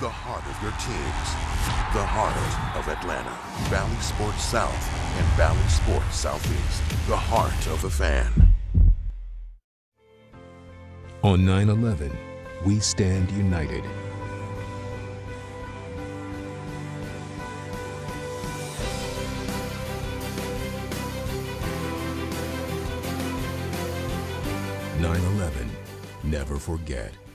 The heart of your teams. The heart of Atlanta. Bally Sports South and Bally Sports Southeast. The heart of the fan. On 9 11, we stand united. Never forget.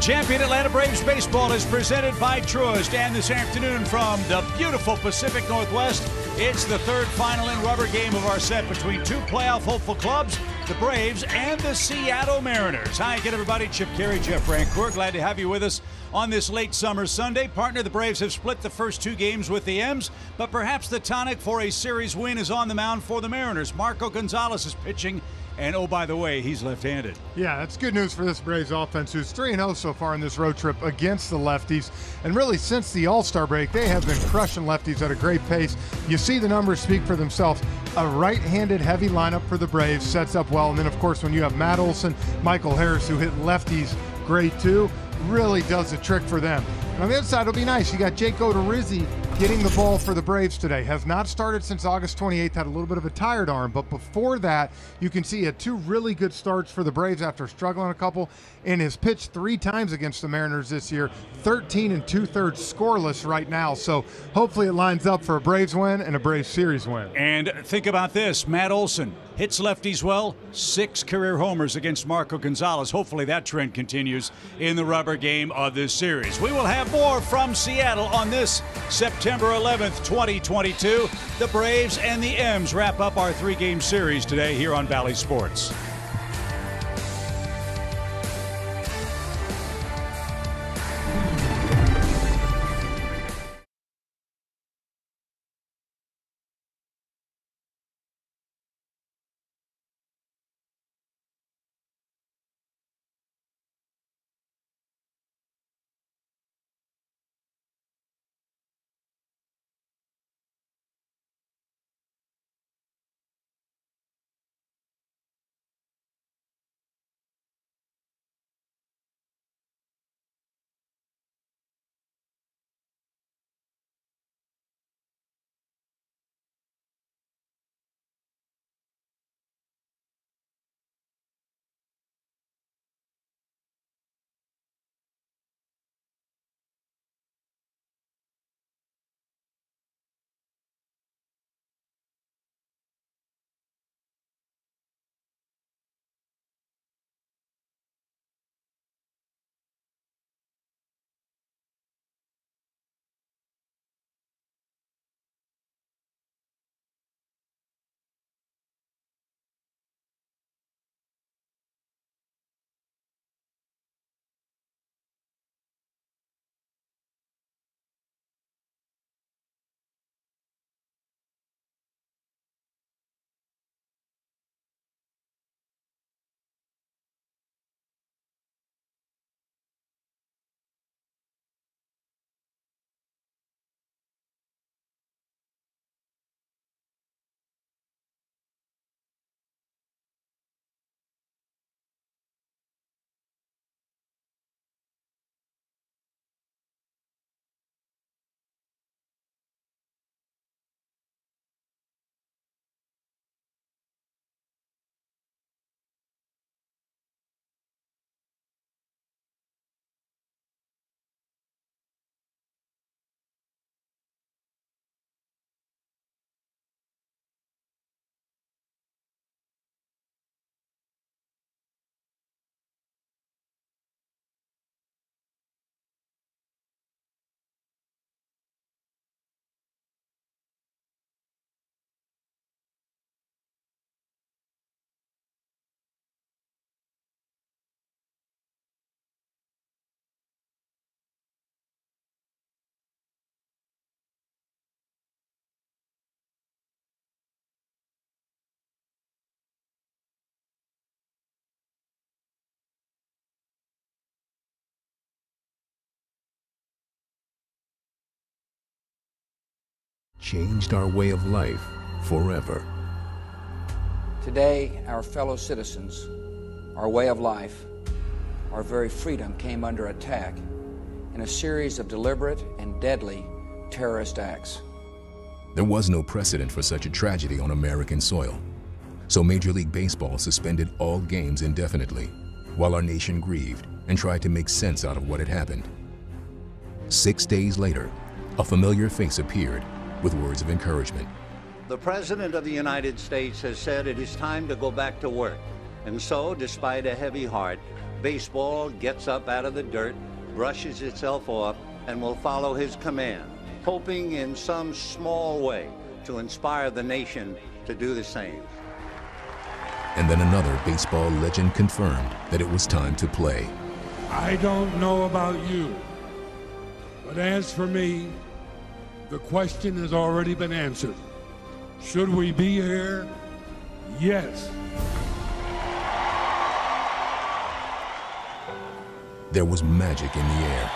Champion Atlanta Braves baseball is presented by Truist. And this afternoon from the beautiful Pacific Northwest, it's the third final and rubber game of our set between two playoff hopeful clubs, the Braves and the Seattle Mariners. Hi again, everybody. Chip Caray, Jeff Francoeur. Glad to have you with us on this late summer Sunday. Partner, the Braves have split the first two games with the M's, but perhaps the tonic for a series win is on the mound for the Mariners. Marco Gonzalez is pitching and oh, by the way, he's left handed. Yeah, that's good news for this Braves offense, who's 3 0 so far in this road trip against the lefties. And really, since the All Star break, they have been crushing lefties at a great pace. You see the numbers speak for themselves. A right handed heavy lineup for the Braves sets up well. And then, of course, when you have Matt Olson, Michael Harris, who hit lefties great too, really does a trick for them. And on the other side, it'll be nice. You got Jake Odorizzi getting the ball for the Braves today. Has not started since August 28th, had a little bit of a tired arm, but before that, you can see he had two really good starts for the Braves after struggling a couple, and has pitched three times against the Mariners this year, 13 and two thirds scoreless right now. So hopefully it lines up for a Braves win and a Braves series win. And think about this Matt Olson hits lefties well, six career homers against Marco Gonzalez. Hopefully that trend continues in the rubber game of this series. We will have more from Seattle on this September 11th, 2022. The Braves and the M's wrap up our three game series today here on Bally Sports. Changed our way of life forever. Today, our fellow citizens, our way of life, our very freedom came under attack in a series of deliberate and deadly terrorist acts. There was no precedent for such a tragedy on American soil. So Major League Baseball suspended all games indefinitely, while our nation grieved and tried to make sense out of what had happened. Six days later, a familiar face appeared with words of encouragement. The President of the United States has said it is time to go back to work. And so, despite a heavy heart, baseball gets up out of the dirt, brushes itself off, and will follow his command, hoping in some small way to inspire the nation to do the same. And then another baseball legend confirmed that it was time to play. I don't know about you, but as for me, the question has already been answered. Should we be here? Yes. There was magic in the air.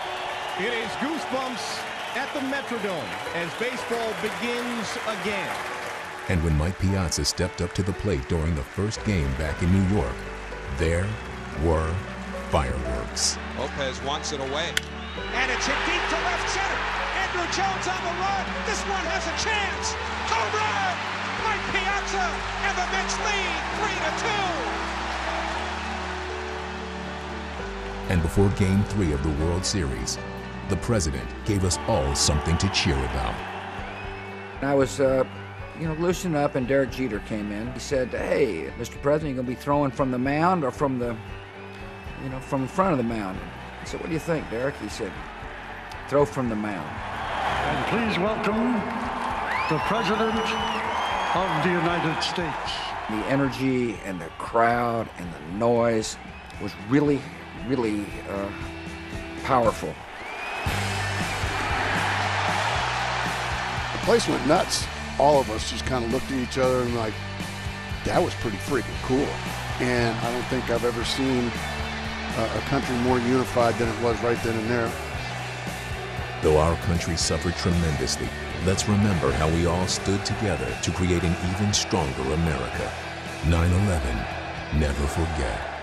It is goosebumps at the Metrodome as baseball begins again. And when Mike Piazza stepped up to the plate during the first game back in New York, there were fireworks. Lopez wants it away. And it's hit deep to left center. Andruw Jones on the run. This one has a chance. Home run! Mike Piazza and the Mets lead 3 to 2. And before game three of the World Series, the president gave us all something to cheer about. I was, uh, you know, loosening up, and Derek Jeter came in. He said, "Hey, Mr. President, you gonna be throwing from the mound or from the, you know, from the front of the mound?" I said, "What do you think, Derek?" He said, "Throw from the mound." And please welcome the President of the United States. The energy and the crowd and the noise was really, really uh, powerful. The place went nuts. All of us just kind of looked at each other and like, that was pretty freaking cool. And I don't think I've ever seen a, a country more unified than it was right then and there. Though our country suffered tremendously, let's remember how we all stood together to create an even stronger America. 9 11, never forget.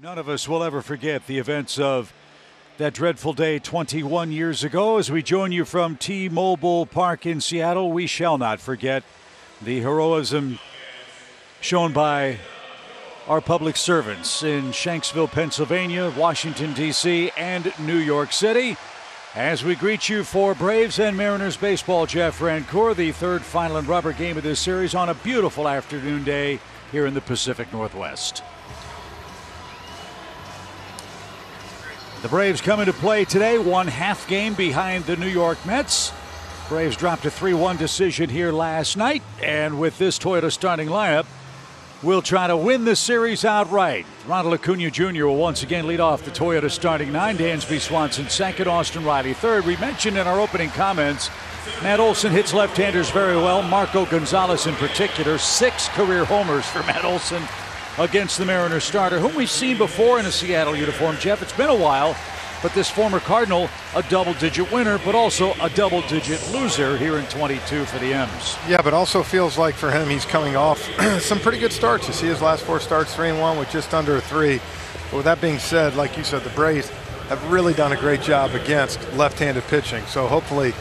None of us will ever forget the events of that dreadful day 21 years ago. As we join you from T Mobile Park in Seattle, we shall not forget the heroism shown by our public servants in Shanksville, Pennsylvania, Washington, D.C., and New York City. As we greet you for Braves and Mariners baseball, Jeff Francoeur, the third final and rubber game of this series on a beautiful afternoon day here in the Pacific Northwest. The Braves come into play today, one half game behind the New York Mets. Braves dropped a 3 1 decision here last night, and with this Toyota starting lineup, will try to win the series outright. Ronald Acuna Jr. will once again lead off the Toyota starting nine. Dansby Swanson second, Austin Riley third. We mentioned in our opening comments, Matt Olson hits left-handers very well. Marco Gonzalez in particular, six career homers for Matt Olson against the Mariners starter, whom we've seen before in a Seattle uniform. Jeff, it's been a while. but this former Cardinal, a double digit winner, but also a double digit loser here in 22 for the M's. Yeah, but also feels like for him, he's coming off some pretty good starts. You see his last four starts, three and one with just under a three. But with that being said, like you said, the Braves have really done a great job against left handed pitching. So hopefully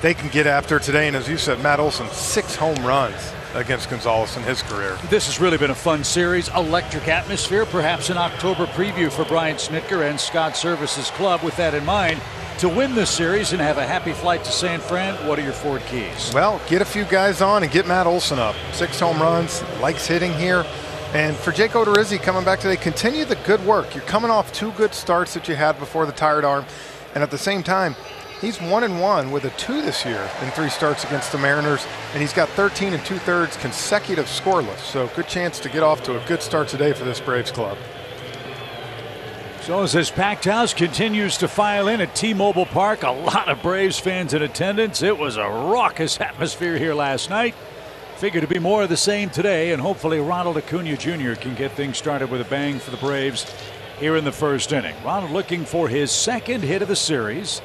they can get after today. And as you said, Matt Olson, six home runs against Gonzalez in his career. This has really been a fun series. Electric atmosphere, perhaps an October preview for Brian Snitker and Scott Servais's club. With that in mind, to win this series and have a happy flight to San Fran, what are your Ford keys? Well, get a few guys on and get Matt Olson up. Six home runs, likes hitting here. And for Jake Odorizzi coming back today, continue the good work. You're coming off two good starts that you had before the tired arm. And at the same time, He's one and one with a two this year in three starts against the Mariners, and he's got 13 and two thirds consecutive scoreless. So good chance to get off to a good start today for this Braves club. So as this packed house continues to file in at T-Mobile Park, a lot of Braves fans in attendance. It was a raucous atmosphere here last night. Figure to be more of the same today, and hopefully Ronald Acuna Jr. can get things started with a bang for the Braves here in the first inning. Ronald looking for his second hit of the series.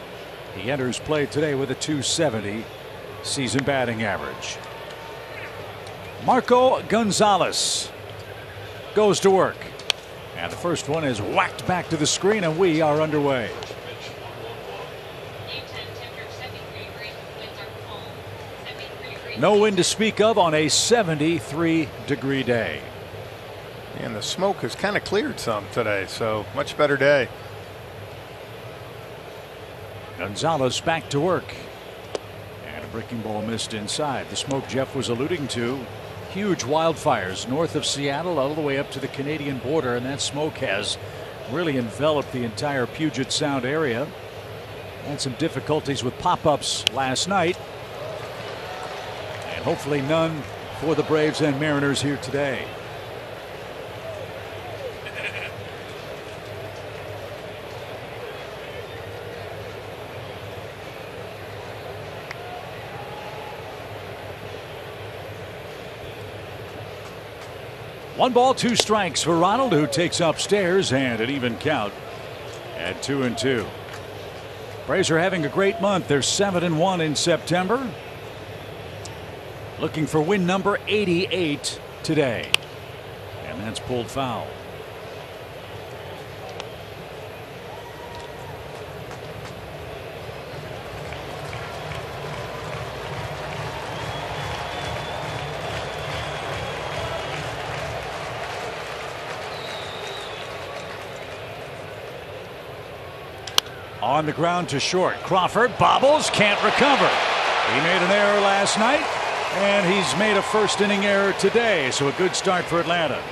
He enters play today with a 270 season batting average. Marco Gonzalez goes to work. And the first one is whacked back to the screen, and we are underway. No wind to speak of on a 73 degree day. And the smoke has kind of cleared some today, so much better day. Gonzalez back to work. And a breaking ball missed inside. The smoke Jeff was alluding to. Huge wildfires north of Seattle all the way up to the Canadian border and that smoke has really enveloped the entire Puget Sound area. Had some difficulties with pop-ups last night. And hopefully none for the Braves and Mariners here today. One ball, two strikes for Ronald, who takes upstairs and an even count at two and two. Braves are having a great month. They're seven and one in September. Looking for win number 88 today. And that's pulled foul. On the ground to short. Crawford bobbles, can't recover. He made an error last night, and he's made a first inning error today. So a good start for Atlanta.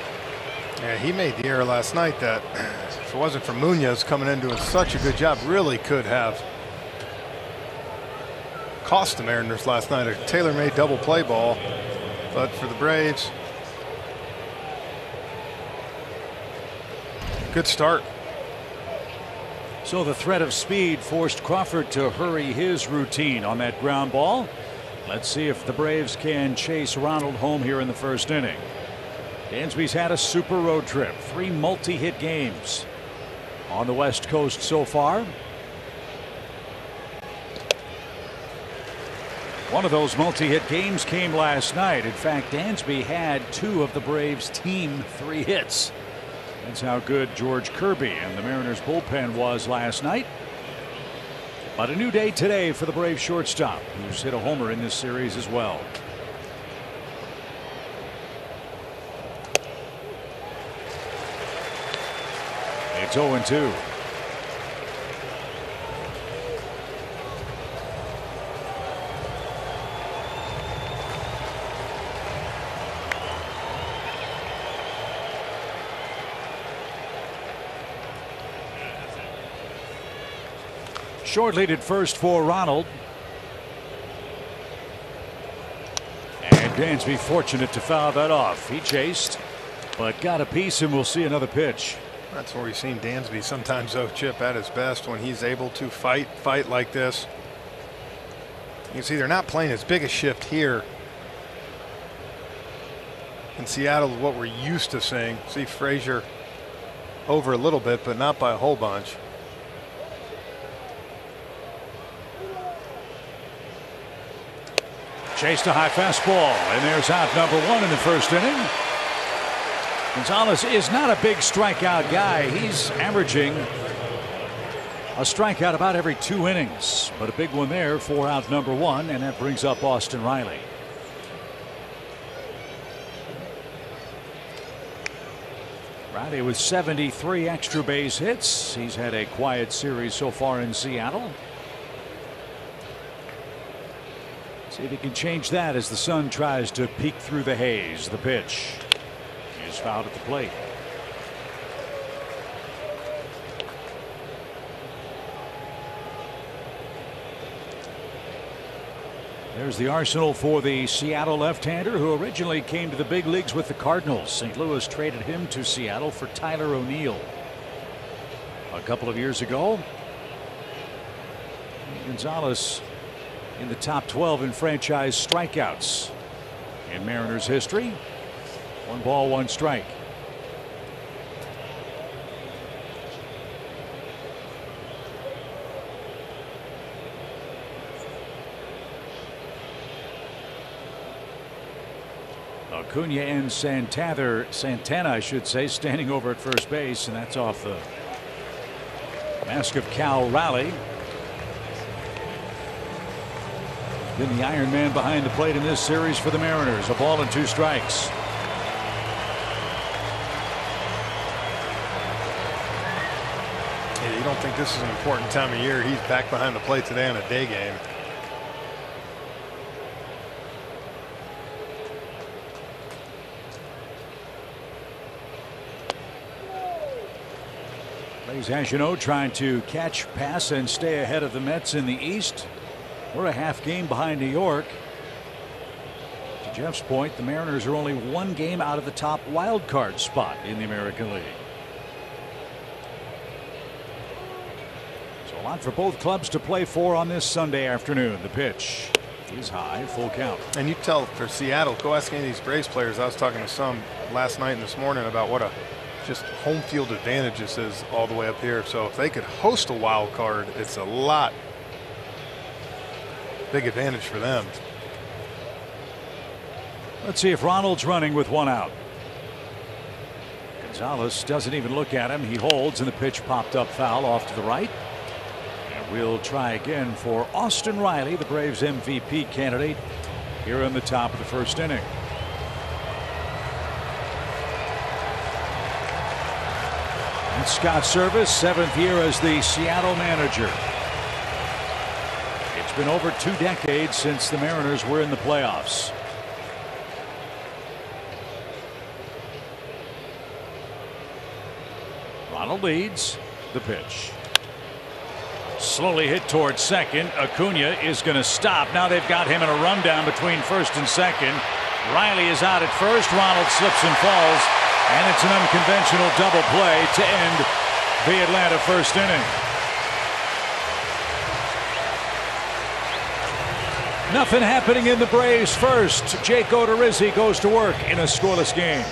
Yeah, he made the error last night that, if it wasn't for Munoz coming in doing such a good job, really could have cost the Mariners last night. A tailor-made double play ball, but for the Braves, good start. So the threat of speed forced Crawford to hurry his routine on that ground ball. Let's see if the Braves can chase Ronald home here in the first inning. Dansby's had a super road trip, three multi hit games on the West Coast so far. One of those multi hit games came last night. In fact, Dansby had two of the Braves' team three hits. That's how good George Kirby and the Mariners bullpen was last night. But a new day today for the Brave shortstop, who's hit a homer in this series as well. It's 0 2. Short lead at first for Ronald. And Dansby fortunate to foul that off. He chased, but got a piece, and we'll see another pitch. That's where we've seen Dansby sometimes, though, Chip, at his best when he's able to fight, fight like this. You can see they're not playing as big a shift here in Seattle what we're used to seeing. See Frazier over a little bit, but not by a whole bunch. Chased a high fastball, and there's out number one in the first inning. Gonzalez is not a big strikeout guy. He's averaging a strikeout about every two innings, but a big one there for out number one, and that brings up Austin Riley. Riley with 73 extra base hits. He's had a quiet series so far in Seattle. See if he can change that as the sun tries to peek through the haze. The pitch is fouled at the plate. There's the arsenal for the Seattle left-hander who originally came to the big leagues with the Cardinals. St. Louis traded him to Seattle for Tyler O'Neill a couple of years ago. Gonzalez in the top 12 in franchise strikeouts in Mariners history. One ball, one strike. Acuna and Santana, Santana, I should say, standing over at first base, and that's off the mask of Cal Raleigh. Been the Iron Man behind the plate in this series for the Mariners. A ball and two strikes. Yeah, you don't think this is an important time of year. He's back behind the plate today on a day game. Blaise Agenot trying to catch, pass, and stay ahead of the Mets in the East. We're a half game behind New York. To Jeff's point, the Mariners are only one game out of the top wild card spot in the American League. So a lot for both clubs to play for on this Sunday afternoon. The pitch is high, full count. And you tell for Seattle, go ask any of these Braves players. I was talking to some last night and this morning about what a just home field advantage this is all the way up here. So if they could host a wild card, it's a lot big advantage for them. Let's see if Ronald's running with one out. Gonzalez doesn't even look at him. He holds, and the pitch popped up foul off to the right. And we'll try again for Austin Riley, the Braves MVP candidate, here in the top of the first inning. And Scott Servais seventh year as the Seattle manager. It's been over two decades since the Mariners were in the playoffs. Ronald leads the pitch. Slowly hit towards second. Acuna is going to stop. Now they've got him in a rundown between first and second. Riley is out at first. Ronald slips and falls. And it's an unconventional double play to end the Atlanta first inning. Nothing happening in the Braves first. Jake Odorizzi goes to work in a scoreless game.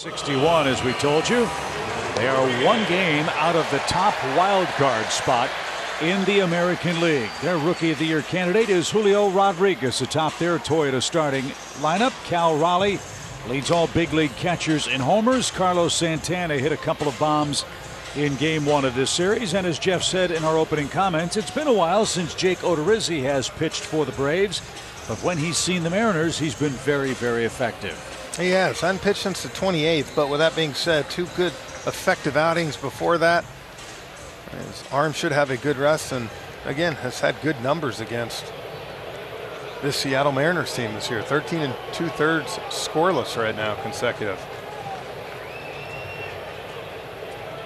61, as we told you. They are one game out of the top wild card spot in the American League. Their Rookie of the Year candidate is Julio Rodriguez atop their Toyota starting lineup. Cal Raleigh leads all big league catchers in homers. Carlos Santana hit a couple of bombs in game one of this series. And as Jeff said in our opening comments, it's been a while since Jake Odorizzi has pitched for the Braves. But when he's seen the Mariners, he's been very, very effective. He has. Hadn't since the 28th, but with that being said, two good effective outings before that. His arm should have a good rest, and again, has had good numbers against this Seattle Mariners team this year. 13 and two thirds scoreless right now, consecutive.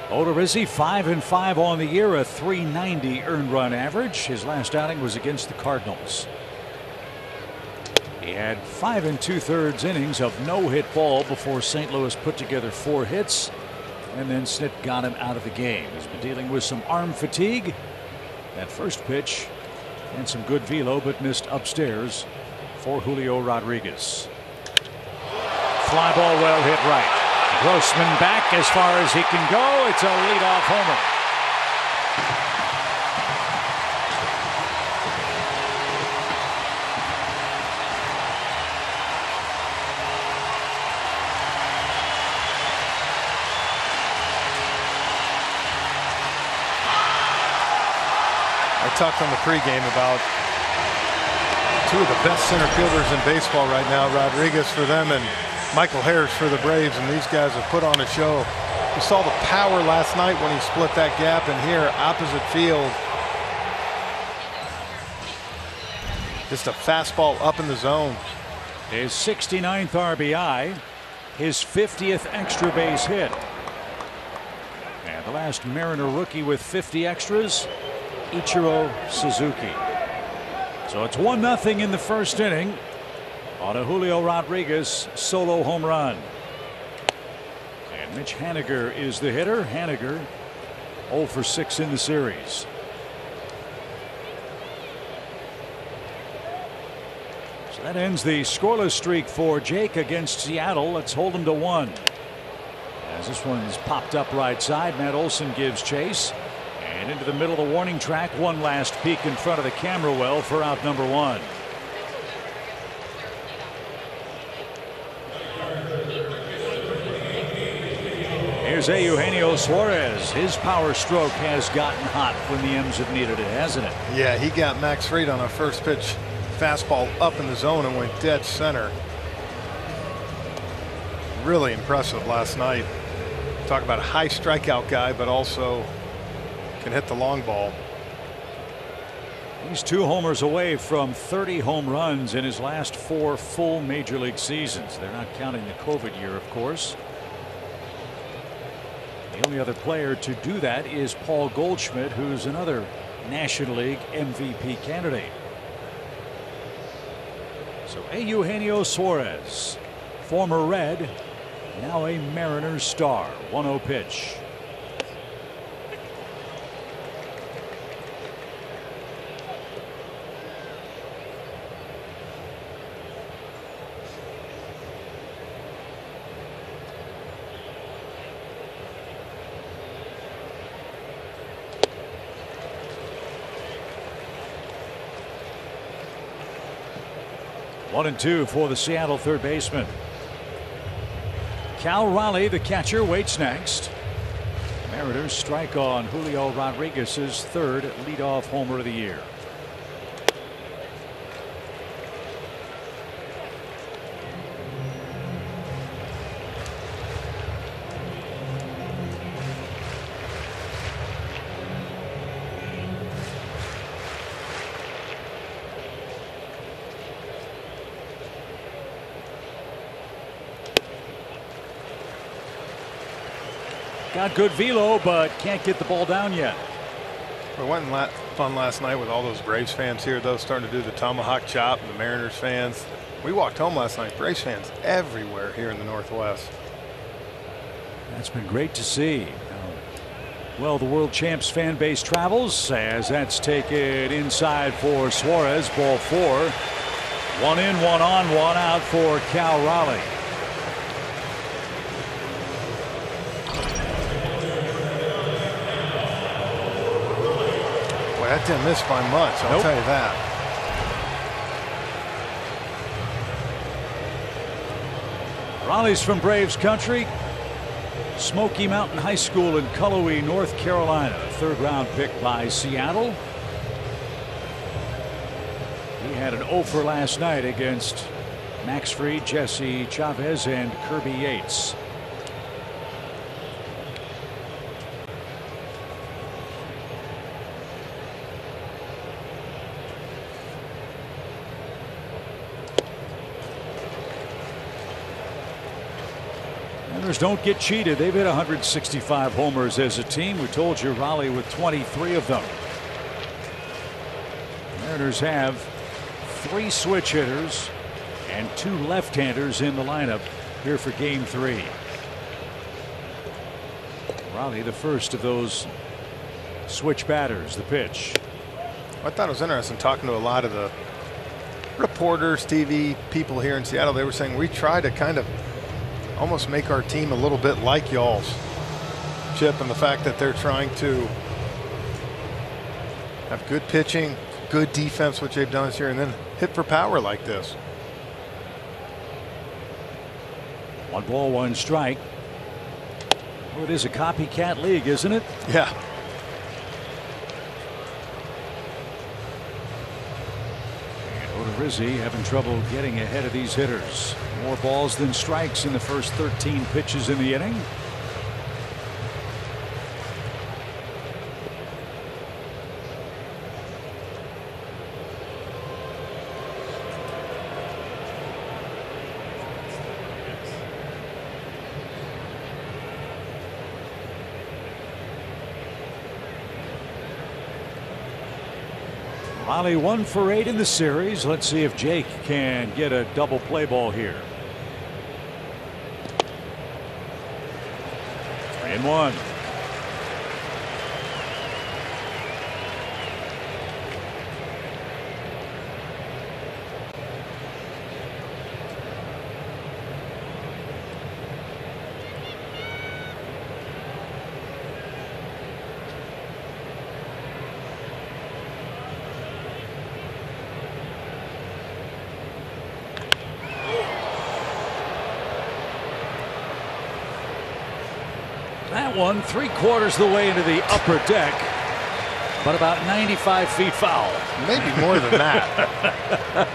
Odorizzi five and five on the year, a 390 earned run average. His last outing was against the Cardinals. He had five and two thirds innings of no hit ball before St. Louis put together four hits and then Snit got him out of the game. He's been dealing with some arm fatigue. That first pitch and some good velo, but missed upstairs for Julio Rodriguez. Fly ball well hit right. Grossman back as far as he can go. It's a leadoff homer. Talked on the pregame about two of the best center fielders in baseball right now, Rodriguez for them and Michael Harris for the Braves, and these guys have put on a show. We saw the power last night when he split that gap, and here, opposite field, just a fastball up in the zone. His 69th RBI, his 50th extra base hit. And the last Mariner rookie with 50 extras, Ichiro Suzuki. So it's 1 0 in the first inning on a Julio Rodriguez solo home run. And Mitch Haniger is the hitter. Haniger 0 for 6 in the series. So that ends the scoreless streak for Jake against Seattle. Let's hold him to one. As this one's popped up right side, Matt Olson gives chase. And into the middle of the warning track, one last peek in front of the camera well for out number one. Here's a Eugenio Suarez. His power stroke has gotten hot when the M's have needed it, hasn't it? Yeah, he got Max Fried on a first pitch fastball up in the zone and went dead center. Really impressive last night. Talk about a high strikeout guy, but also can hit the long ball. He's two homers away from 30 home runs in his last four full major league seasons. They're not counting the COVID year, of course. The only other player to do that is Paul Goldschmidt, who's another National League MVP candidate. So a Eugenio Suarez, former Red, now a Mariners star. 1 0 pitch. One and two for the Seattle third baseman. Cal Raleigh, the catcher, waits next. Mariners strike on Julio Rodriguez's third leadoff homer of the year. Got good velo, but can't get the ball down yet. It went la fun last night with all those Braves fans here, though, starting to do the tomahawk chop, and the Mariners fans. We walked home last night, Braves fans everywhere here in the Northwest. That's been great to see. Um, well, the world champs fan base travels as that's taken inside for Suarez. Ball four. One in, one on, one out for Cal Raleigh. Boy, that didn't miss by much, I'll Nope. tell you that. Raleigh's from Braves country. Smoky Mountain High School in Cullowhee, North Carolina. Third round pick by Seattle. He had an 0 for last night against Max Fried, Jesse Chavez, and Kirby Yates. Don't get cheated. They've hit 165 homers as a team. We told you Raleigh with 23 of them. Mariners have three switch hitters and two left-handers in the lineup here for game three. Raleigh the first of those switch batters the pitch. I thought it was interesting talking to a lot of the reporters, TV people here in Seattle. They were saying we try to kind of almost make our team a little bit like y'all's chip and the fact that they're trying to have good pitching, good defense, which they've done this year, and then hit for power like this. One ball, one strike. Well, it is a copycat league, isn't it? Yeah. And Odorizzi having trouble getting ahead of these hitters. More balls than strikes in the first 13 pitches in the inning. Raleigh one for eight in the series. Let's see if Jake can get a double play ball here. 1. That one three quarters of the way into the upper deck, but about 95 feet foul. Maybe more than that.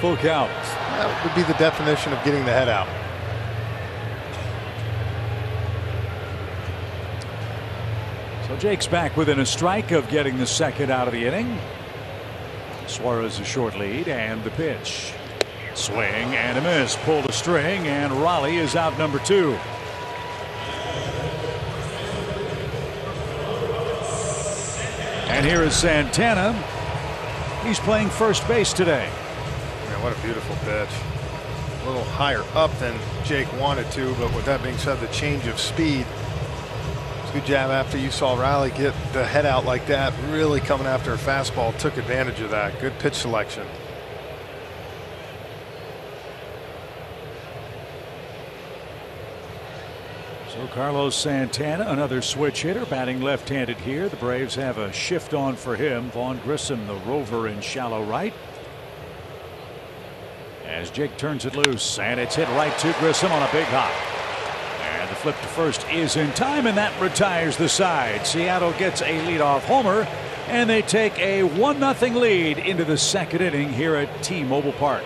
Full count. That would be the definition of getting the head out. So Jake's back within a strike of getting the second out of the inning. Suarez a short lead and the pitch. Swing and a miss. Pulled a string and Raleigh is out number two. And here is Santana. He's playing first base today. Man, what a beautiful pitch. A little higher up than Jake wanted to, but with that being said, the change of speed. Good jab after you saw Riley get the head out like that, really coming after a fastball, took advantage of that. Good pitch selection. Carlos Santana, another switch hitter, batting left-handed here. The Braves have a shift on for him. Vaughn Grissom, the rover in shallow right. As Jake turns it loose, and it's hit right to Grissom on a big hop. And the flip to first is in time, and that retires the side. Seattle gets a leadoff homer, and they take a 1 0 lead into the second inning here at T Mobile Park.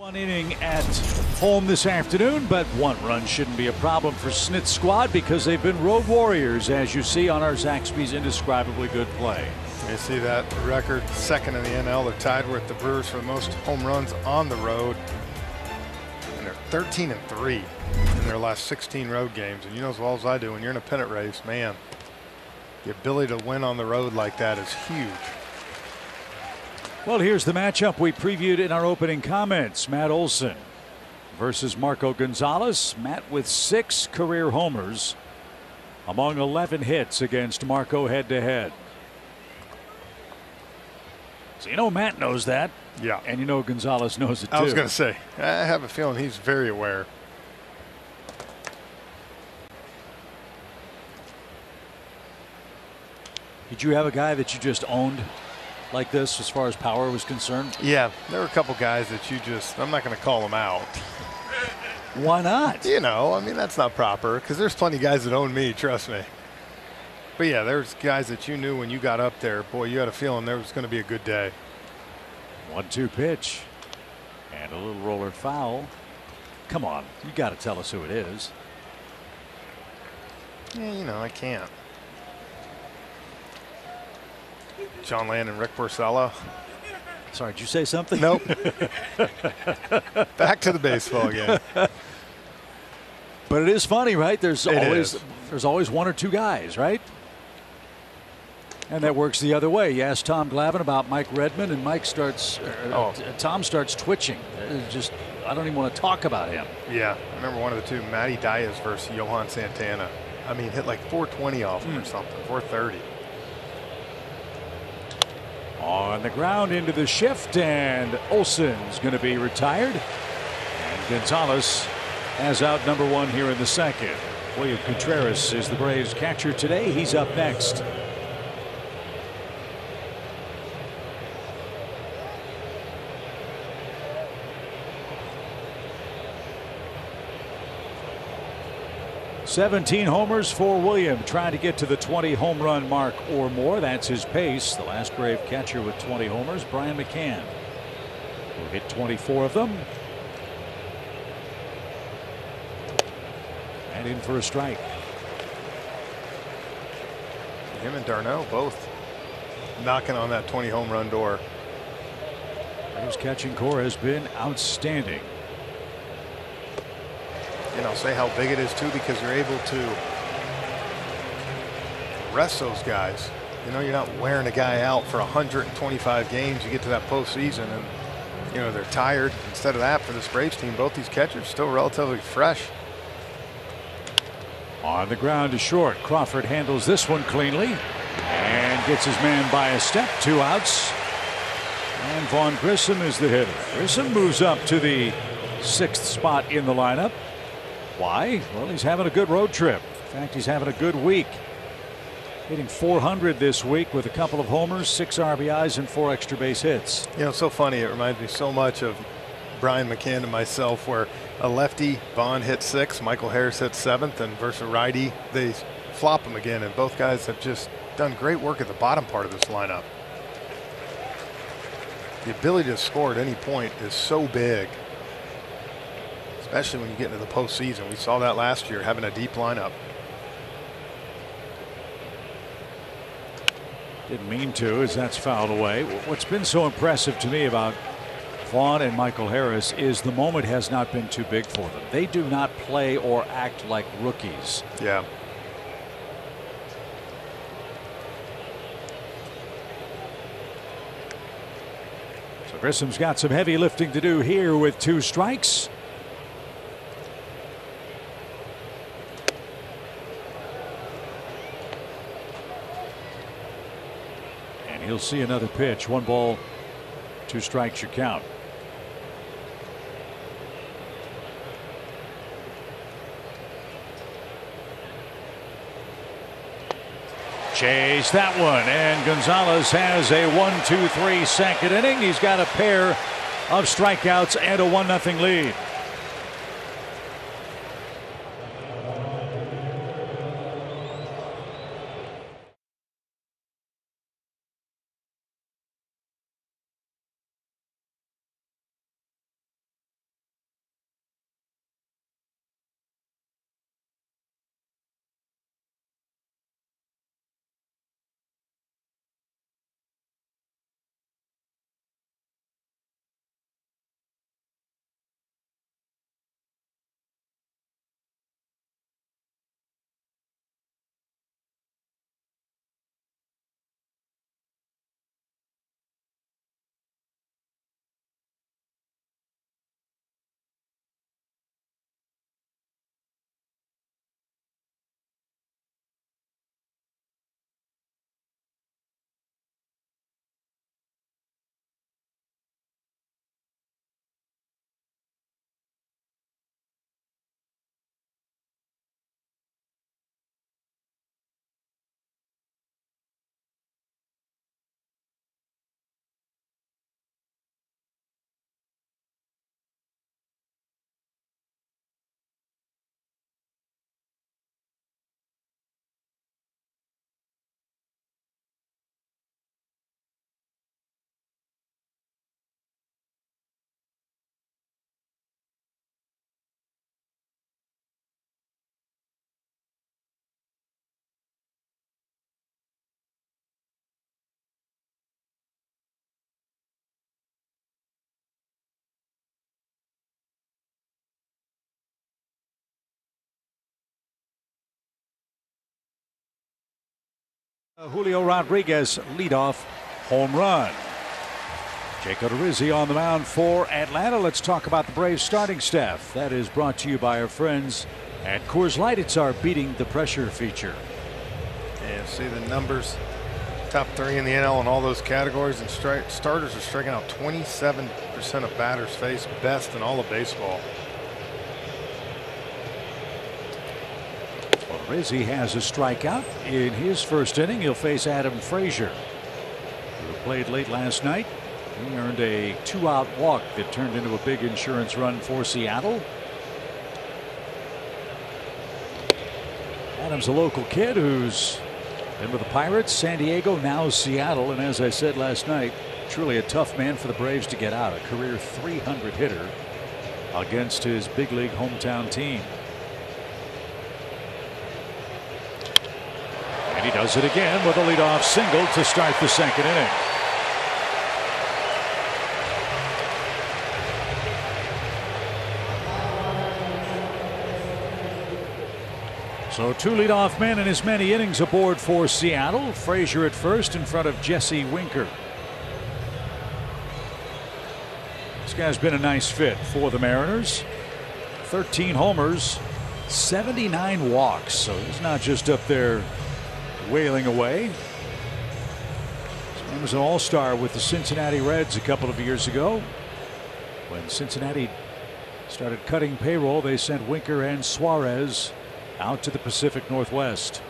One inning at home this afternoon, but one run shouldn't be a problem for Snit's squad because they've been road warriors, as you see on our Zaxby's indescribably good play. You see that record, second in the NL. They're tied with the Brewers for the most home runs on the road. And they're 13 and 3 in their last 16 road games. And you know as well as I do, when you're in a pennant race, man, the ability to win on the road like that is huge. Well, here's the matchup we previewed in our opening comments. Matt Olson versus Marco Gonzalez. Matt with six career homers among 11 hits against Marco head to head. So you know Matt knows that. Yeah. And you know Gonzalez knows it too. I was going to say, I have a feeling he's very aware. Did you have a guy that you just owned like this as far as power was concerned? Yeah, there were a couple guys that you just, I'm not going to call them out. Why not? You know, I mean, that's not proper because there's plenty of guys that own me, trust me. But yeah, there's guys that you knew when you got up there, boy, you had a feeling there was going to be a good day. One two pitch. And a little roller foul. Come on, you got to tell us who it is. Yeah, you know, I can't. John Lannan and Rick Porcello. Sorry, did you say something? Nope. Back to the baseball again. But it is funny, right? There's It always is. there's always one or two guys, right? And that works the other way. You ask Tom Glavine about Mike Redmond, and Mike starts, uh, Oh. Tom starts twitching. It's just, I don't even want to talk about him. Yeah, I remember one of the two, Matty Diaz versus Johan Santana. I mean, hit like 420 off him or something, 430. On the ground into the shift, and Olson's going to be retired. And Gonzalez has out number one here in the second. William Contreras is the Braves catcher today. He's up next. Seventeen homers for William, trying to get to the 20 home run mark or more. That's his pace. The last Brave catcher with 20 homers, Brian McCann, who hit 24 of them. And in for a strike. Him and d'Arnaud both knocking on that 20 home run door. Braves catching core has been outstanding. And I'll say how big it is too because you're able to rest those guys. You know, you're not wearing a guy out for 125 games. You get to that postseason and, you know, they're tired. Instead of that, for this Braves team, both these catchers still relatively fresh. On the ground to short. Crawford handles this one cleanly and gets his man by a step. Two outs. And Vaughn Grissom is the hitter. Grissom moves up to the sixth spot in the lineup. Why? Well, he's having a good road trip. In fact, he's having a good week. Hitting 400 this week with a couple of homers, six RBIs, and four extra base hits. You know, so funny. It reminds me so much of Brian McCann and myself, where a lefty, Vaughn hit six, Michael Harris hit seventh, and versus righty, they flop him again. And both guys have just done great work at the bottom part of this lineup. The ability to score at any point is so big, especially when you get into the postseason. We saw that last year, having a deep lineup. Didn't mean to, as that's fouled away. What's been so impressive to me about Vaughn and Michael Harris is the moment has not been too big for them. They do not play or act like rookies. Yeah. So Grissom's got some heavy lifting to do here with two strikes. He'll see another pitch. One ball, two strikes your count. Chase that one, and Gonzalez has a one, two, three second inning. He's got a pair of strikeouts and a one nothing lead. Uh, Julio Rodriguez leadoff home run. Jake Odorizzi on the mound for Atlanta. Let's talk about the Braves starting staff. That is brought to you by our friends at Coors Light. It's our beating the pressure feature. Yeah, see the numbers. Top three in the NL in all those categories, and starters are striking out 27% of batters face, best in all of baseball. Rizzi has a strikeout in his first inning. He'll face Adam Frazier, who played late last night. He earned a two out walk that turned into a big insurance run for Seattle. Adams, a local kid who's been with the Pirates, San Diego, now Seattle. And as I said last night, truly a tough man for the Braves to get out. A career 300 hitter against his big league hometown team. And he does it again with a leadoff single to start the second inning. So two leadoff men in as many innings aboard for Seattle. Frazier at first in front of Jesse Winker. This guy's been a nice fit for the Mariners. 13 homers, 79 walks. So he's not just up there wailing away. He was an all-star with the Cincinnati Reds a couple of years ago. When Cincinnati started cutting payroll, they sent Winker and Suarez out to the Pacific Northwest.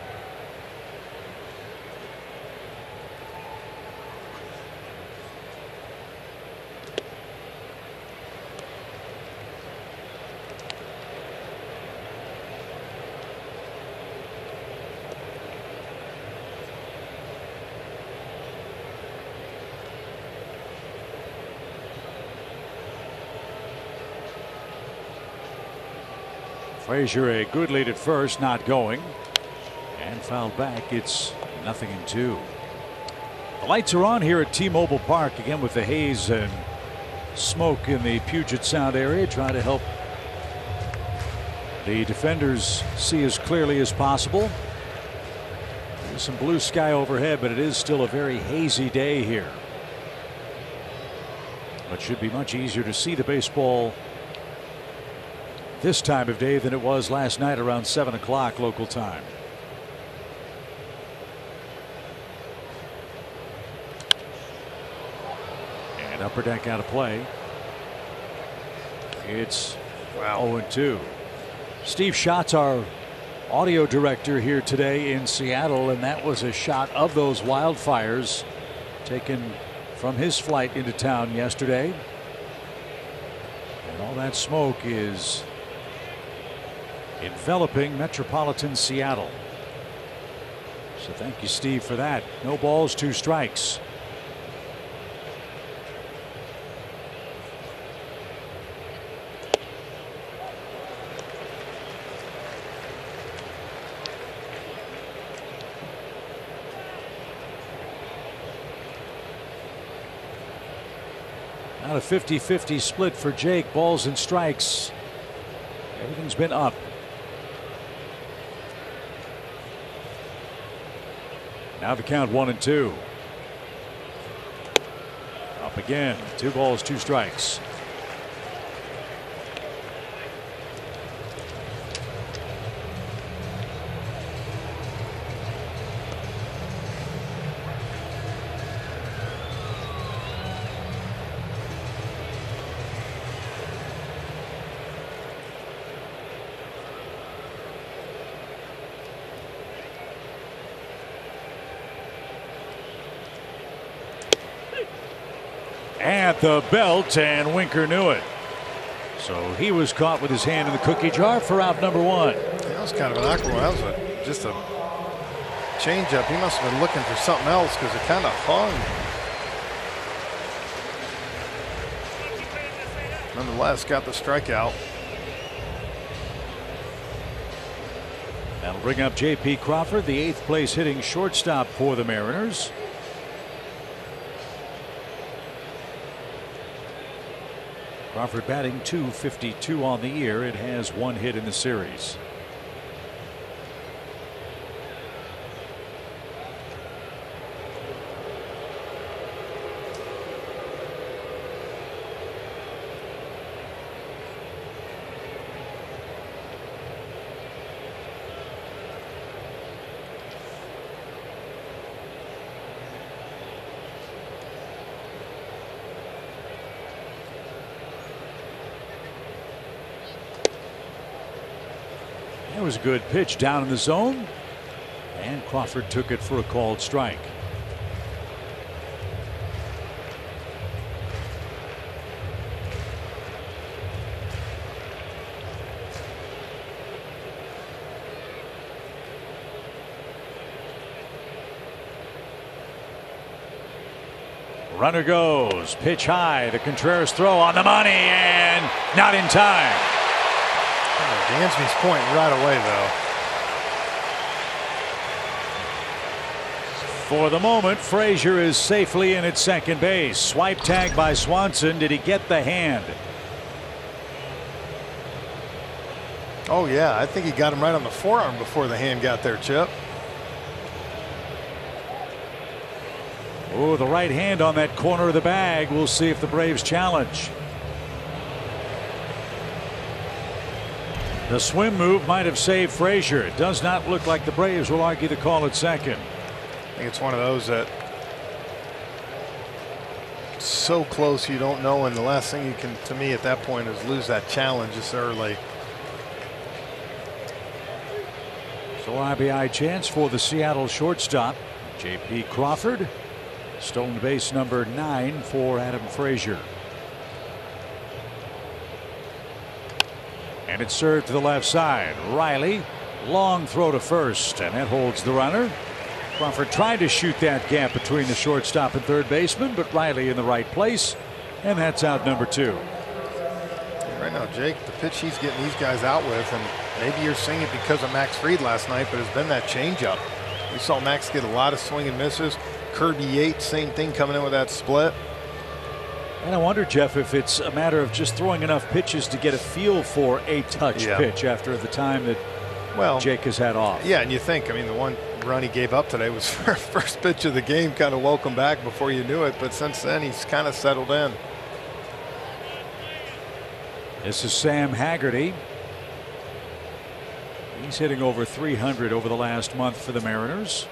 Frazier a good lead at first, not going. And fouled back. It's nothing in two. The lights are on here at T-Mobile Park again with the haze and smoke in the Puget Sound area. Trying to help the defenders see as clearly as possible. There's some blue sky overhead, but it is still a very hazy day here. But should be much easier to see the baseball this time of day than it was last night around 7 o'clock local time. And upper deck out of play. It's wow. 0 2. Steve Schatz, our audio director here today in Seattle, and that was a shot of those wildfires taken from his flight into town yesterday. And all that smoke is enveloping metropolitan Seattle. So thank you, Steve, for that. No balls, two strikes. Not a 50 50 split for Jake. Balls and strikes. Everything's been up. Now the count one and two. Up again. Two balls, two strikes. at the belt, and Winker knew it. So he was caught with his hand in the cookie jar for out number one. That was kind of an awkward one. That was a, just a changeup. He must have been looking for something else because it kind of hung. Nonetheless, got the strikeout. That'll bring up J.P. Crawford, the eighth place hitting shortstop for the Mariners. Crawford batting 252 on the year. It has one hit in the series. Was a good pitch down in the zone. And Crawford took it for a called strike. Runner goes, pitch high. The Contreras throw on the money and not in time. Oh, Dansby's point right away, though. For the moment, Frazier is safely in at second base. Swipe tag by Swanson. Did he get the hand? Oh, yeah. I think he got him right on the forearm before the hand got there, Chip. Oh, the right hand on that corner of the bag. We'll see if the Braves challenge. The swim move might have saved Frazier. It does not look like the Braves will argue the call at second. I think it's one of those that so close you don't know and the last thing you can to me at that point is lose that challenge this early. So RBI chance for the Seattle shortstop J.P. Crawford. Stolen base number nine for Adam Frazier. And it's served to the left side. Riley, long throw to first, and that holds the runner. Crawford tried to shoot that gap between the shortstop and third baseman, but Riley in the right place, and that's out number two. Right now, Jake, the pitch he's getting these guys out with, and maybe you're seeing it because of Max Fried last night, but it's been that changeup. We saw Max get a lot of swing and misses. Kirby Yates, same thing coming in with that split. And I wonder, Jeff, if it's a matter of just throwing enough pitches to get a feel for a touch Yeah. pitch after the time that Well, Jake has had off. Yeah, and you think, I mean, the one run he gave up today was first pitch of the game, kind of him back before you knew it. But since then, he's kind of settled in. This is Sam Haggerty. He's hitting over 300 over the last month for the Mariners.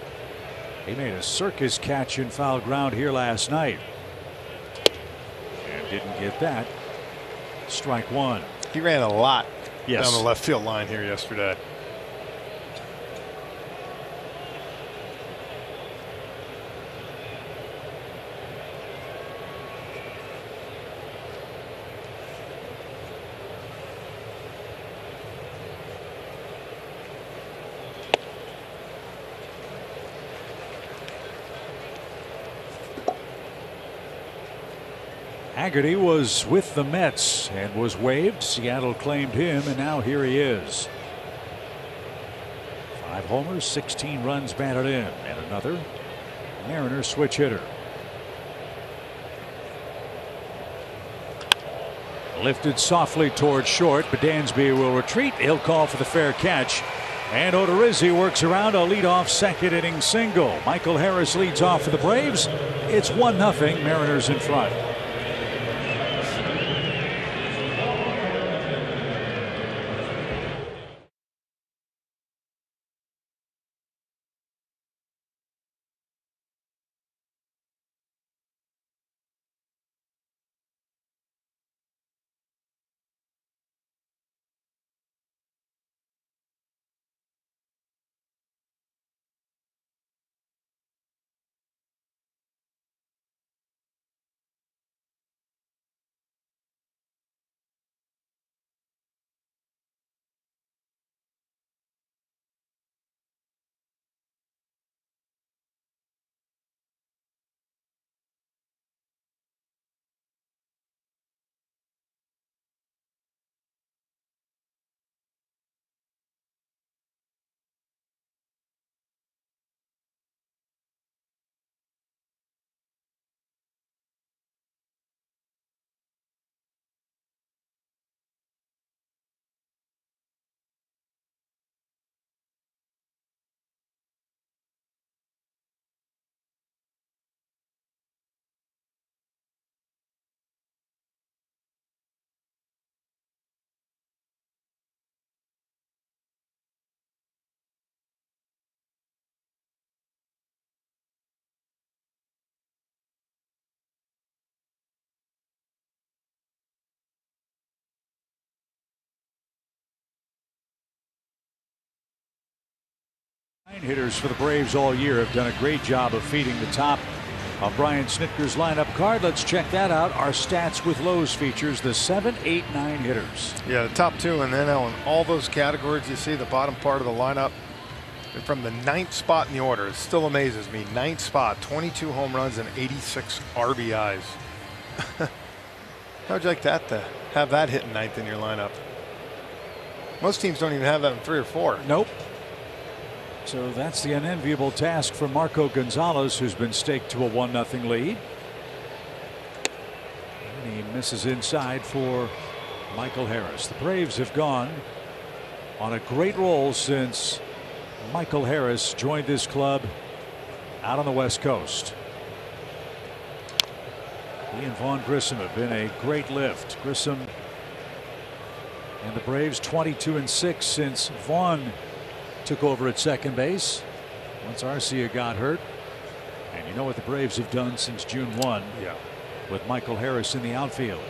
He made a circus catch in foul ground here last night. Didn't get that. Strike one. He ran a lot Yes. down the left field line here yesterday. Haggerty was with the Mets and was waived. Seattle claimed him, and now here he is. Five homers, 16 runs batted in, and another Mariners switch hitter. Lifted softly towards short, but Dansby will retreat. He'll call for the fair catch. And Odorizzi works around a leadoff second inning single. Michael Harris leads off for the Braves. It's 1 0 Mariners in front. Hitters for the Braves all year have done a great job of feeding the top of Brian Snitker's lineup card. Let's check that out. Our stats with Lowe's features the seven, eight, nine hitters. Yeah, the top two and then in all those categories you see the bottom part of the lineup from the ninth spot in the order. It still amazes me. Ninth spot, 22 home runs and 86 RBIs. How'd you like that to have that hitting ninth in your lineup? Most teams don't even have that in three or four. Nope. So that's the unenviable task for Marco Gonzalez, who's been staked to a 1 0 lead. And he misses inside for Michael Harris. The Braves have gone on a great roll since Michael Harris joined this club out on the West Coast. He and Vaughn Grissom have been a great lift. Grissom and the Braves 22 and 6 since Vaughn took over at second base once Arcia got hurt. And you know what the Braves have done since June 1 yeah. with Michael Harris in the outfield.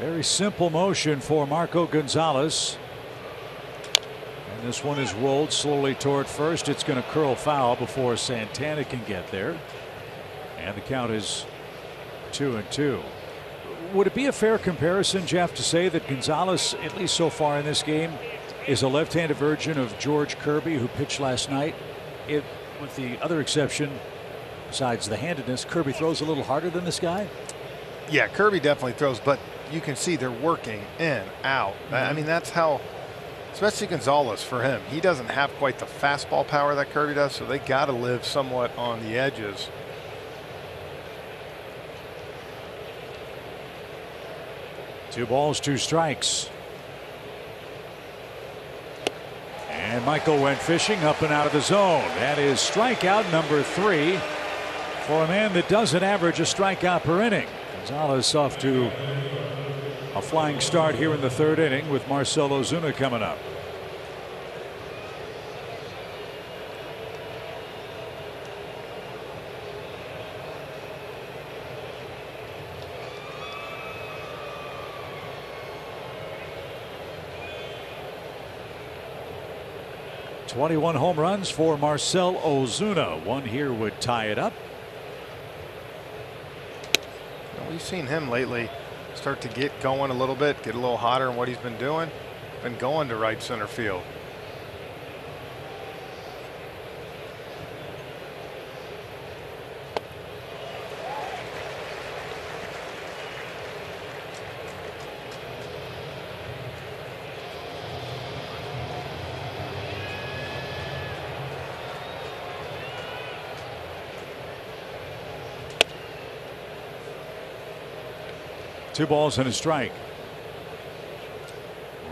Very simple motion for Marco Gonzalez. This one is rolled slowly toward first. It's going to curl foul before Santana can get there. And the count is two and two. Would it be a fair comparison, Jeff, to say that Gonzalez, at least so far in this game, is a left-handed version of George Kirby, who pitched last night? It, with the other exception, besides the handedness, Kirby throws a little harder than this guy. Yeah, Kirby definitely throws, but you can see they're working in, out. Mm -hmm. I mean, that's how, especially Gonzalez for him. He doesn't have quite the fastball power that Kirby does, so they got to live somewhat on the edges. Two balls, two strikes. And Michael went fishing up and out of the zone. That is strikeout number three for a man that doesn't average a strikeout per inning. Gonzalez off to a flying start here in the third inning with Marcell Ozuna coming up. Twenty-one home runs for Marcell Ozuna. One here would tie it up. We've seen him lately start to get going a little bit, get a little hotter in what he's been doing. Been going to right center field. Two balls and a strike.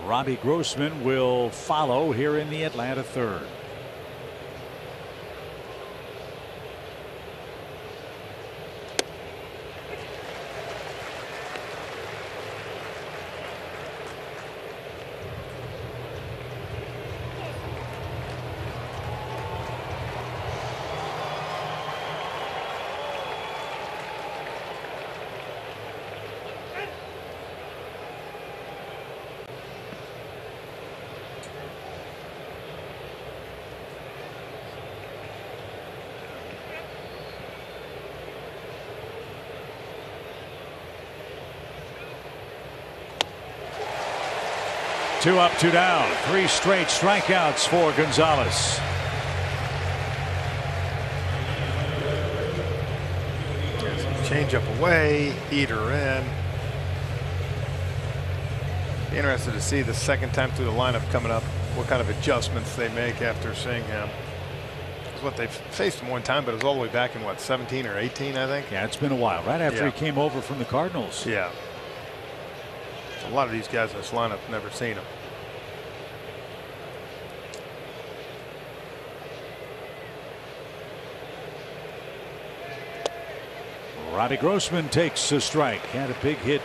Robbie Grossman will follow here in the Atlanta third. Two up, two down. Three straight strikeouts for Gonzalez. Change up away, heater in. Be interested to see the second time through the lineup coming up, what kind of adjustments they make after seeing him. It's what they've faced him one time, but it was all the way back in what 17 or 18, I think. Yeah, it's been a while. Right after Yeah. he came over from the Cardinals. Yeah. A lot of these guys in this lineup never seen him. Robbie Grossman takes a strike. Had a big hit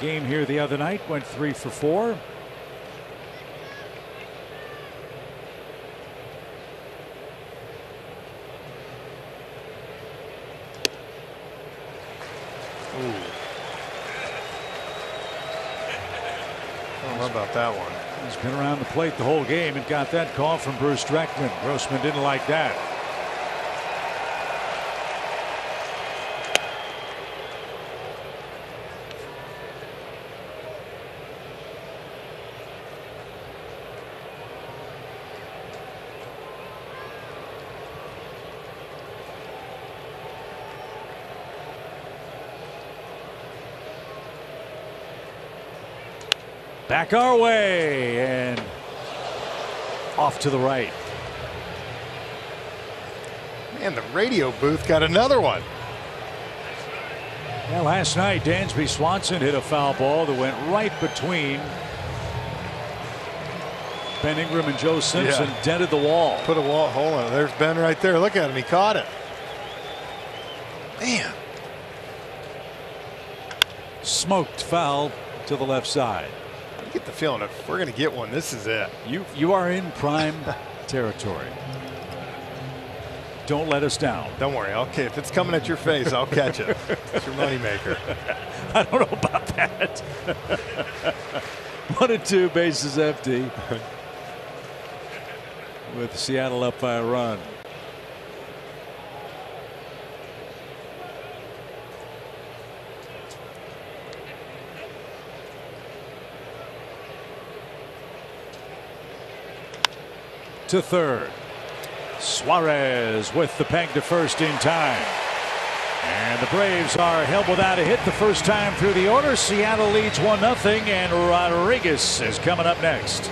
game here the other night. Went three for four. Ooh. I don't know about that one. He's been around the plate the whole game and got that call from Bruce Streckman. Grossman didn't like that. Back our way and off to the right. Man, the radio booth got another one. Yeah, last night Dansby Swanson hit a foul ball that went right between Ben Ingram and Joe Simpson, Yeah. dented the wall. Put a wall hole in it. There's Ben right there. Look at him. He caught it. Man. Smoked foul to the left side. I get the feeling if we're going to get one, this is it. You you are in prime territory. Don't let us down. Don't worry. Okay, if it's coming at your face, I'll catch it. It's your moneymaker. I don't know about that. One and two bases empty. With Seattle up by a run. To third. Suarez with the peg to first in time. And the Braves are held without a hit the first time through the order. Seattle leads 1 0, and Rodriguez is coming up next.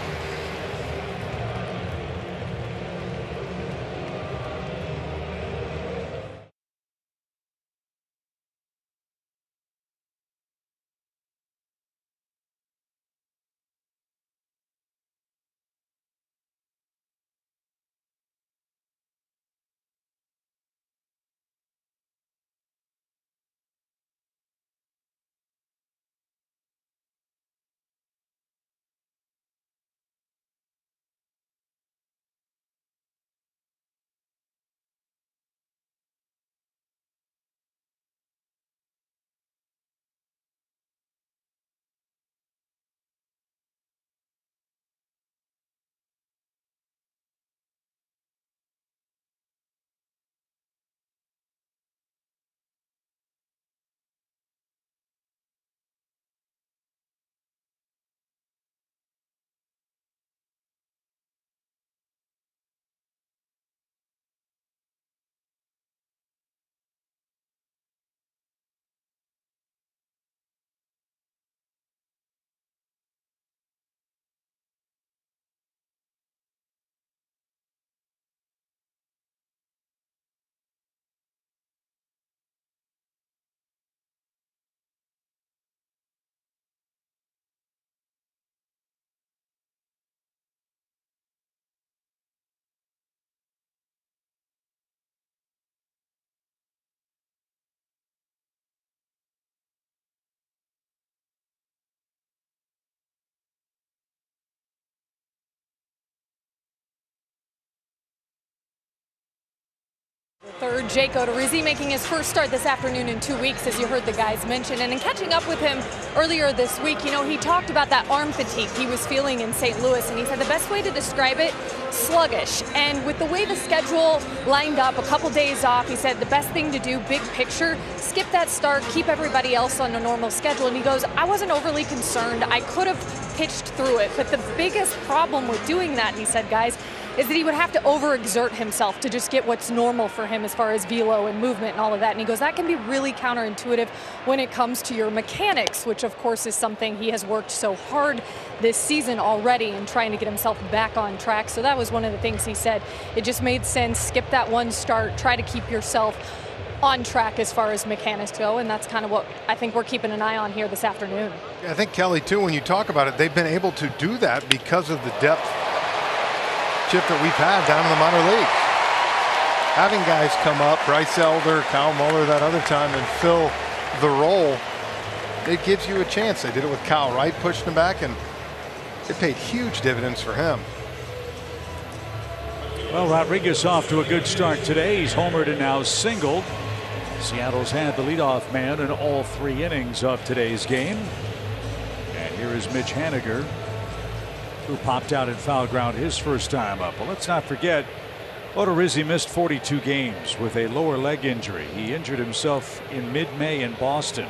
Third, Jake Odorizzi making his first start this afternoon in two weeks, as you heard the guys mention. And in catching up with him earlier this week, you know, he talked about that arm fatigue he was feeling in St. Louis. And he said the best way to describe it, sluggish. And with the way the schedule lined up, a couple days off, he said the best thing to do, big picture, skip that start, keep everybody else on a normal schedule. And he goes, I wasn't overly concerned. I could have pitched through it. But the biggest problem with doing that, he said, guys, is that he would have to overexert himself to just get what's normal for him as far as velo and movement and all of that. And he goes, that can be really counterintuitive when it comes to your mechanics, which of course is something he has worked so hard this season already in trying to get himself back on track. So that was one of the things he said. It just made sense. Skip that one start, try to keep yourself on track as far as mechanics go. And that's kind of what I think we're keeping an eye on here this afternoon. I think Kelly, too, when you talk about it, they've been able to do that because of the depth chip that we've had down in the minor league. Having guys come up, Bryce Elder, Kyle Muller that other time, and fill the role, it gives you a chance. They did it with Kyle Wright pushing him back, and it paid huge dividends for him. Well, Rodriguez off to a good start today. He's homered and now singled. Seattle's had the leadoff man in all three innings of today's game. And here is Mitch Haniger, who popped out in foul ground his first time up. Well, let's not forget, Odorizzi missed 42 games with a lower leg injury. He injured himself in mid-May in Boston.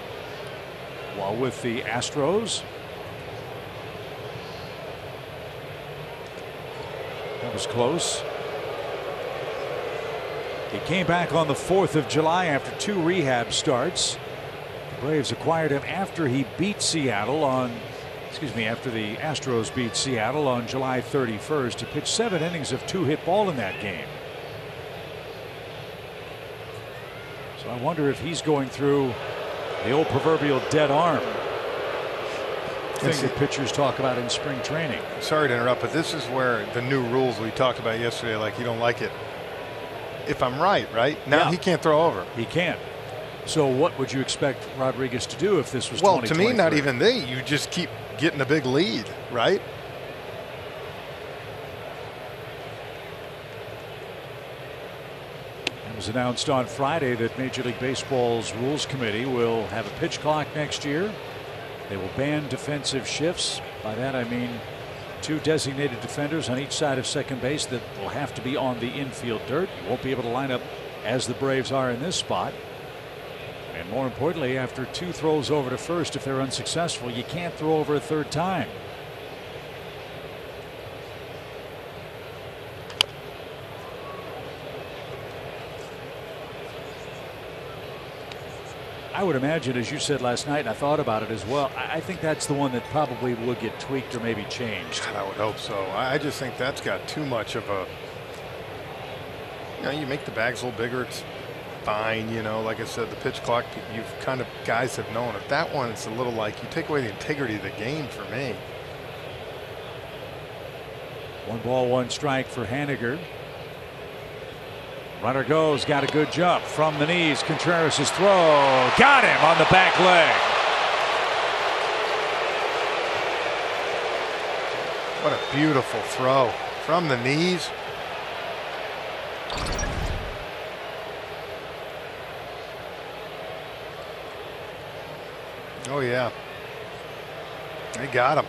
While with the Astros, that was close. He came back on the 4th of July after two rehab starts. The Braves acquired him after he beat Seattle on, excuse me, after the Astros beat Seattle on July 31st. He pitched seven innings of two hit ball in that game. So I wonder if he's going through the old proverbial dead arm thing that pitchers talk about in spring training. Sorry to interrupt, but this is where the new rules we talked about yesterday, like you don't like it. If I'm right, right? Now Yeah. he can't throw over. He can't. So what would you expect Rodriguez to do if this was Well, to me, not even they. You just keep getting a big lead, right? It was announced on Friday that Major League Baseball's Rules Committee will have a pitch clock next year. They will ban defensive shifts. By that I mean two designated defenders on each side of second base that will have to be on the infield dirt. You won't be able to line up as the Braves are in this spot. And more importantly, after two throws over to first, if they're unsuccessful, you can't throw over a third time. I would imagine, as you said last night, and I thought about it as well, I think that's the one that probably would get tweaked or maybe changed. I would hope so. I I just think that's got too much of a. You know, you make the bags a little bigger. It's fine. You know, like I said, the pitch clock. You've kind of guys have known If That one, it's a little like you take away the integrity of the game for me. One ball, one strike for Haniger. Runner goes, got a good jump from the knees. Contreras' throw, got him on the back leg. What a beautiful throw from the knees. Oh yeah, they got him.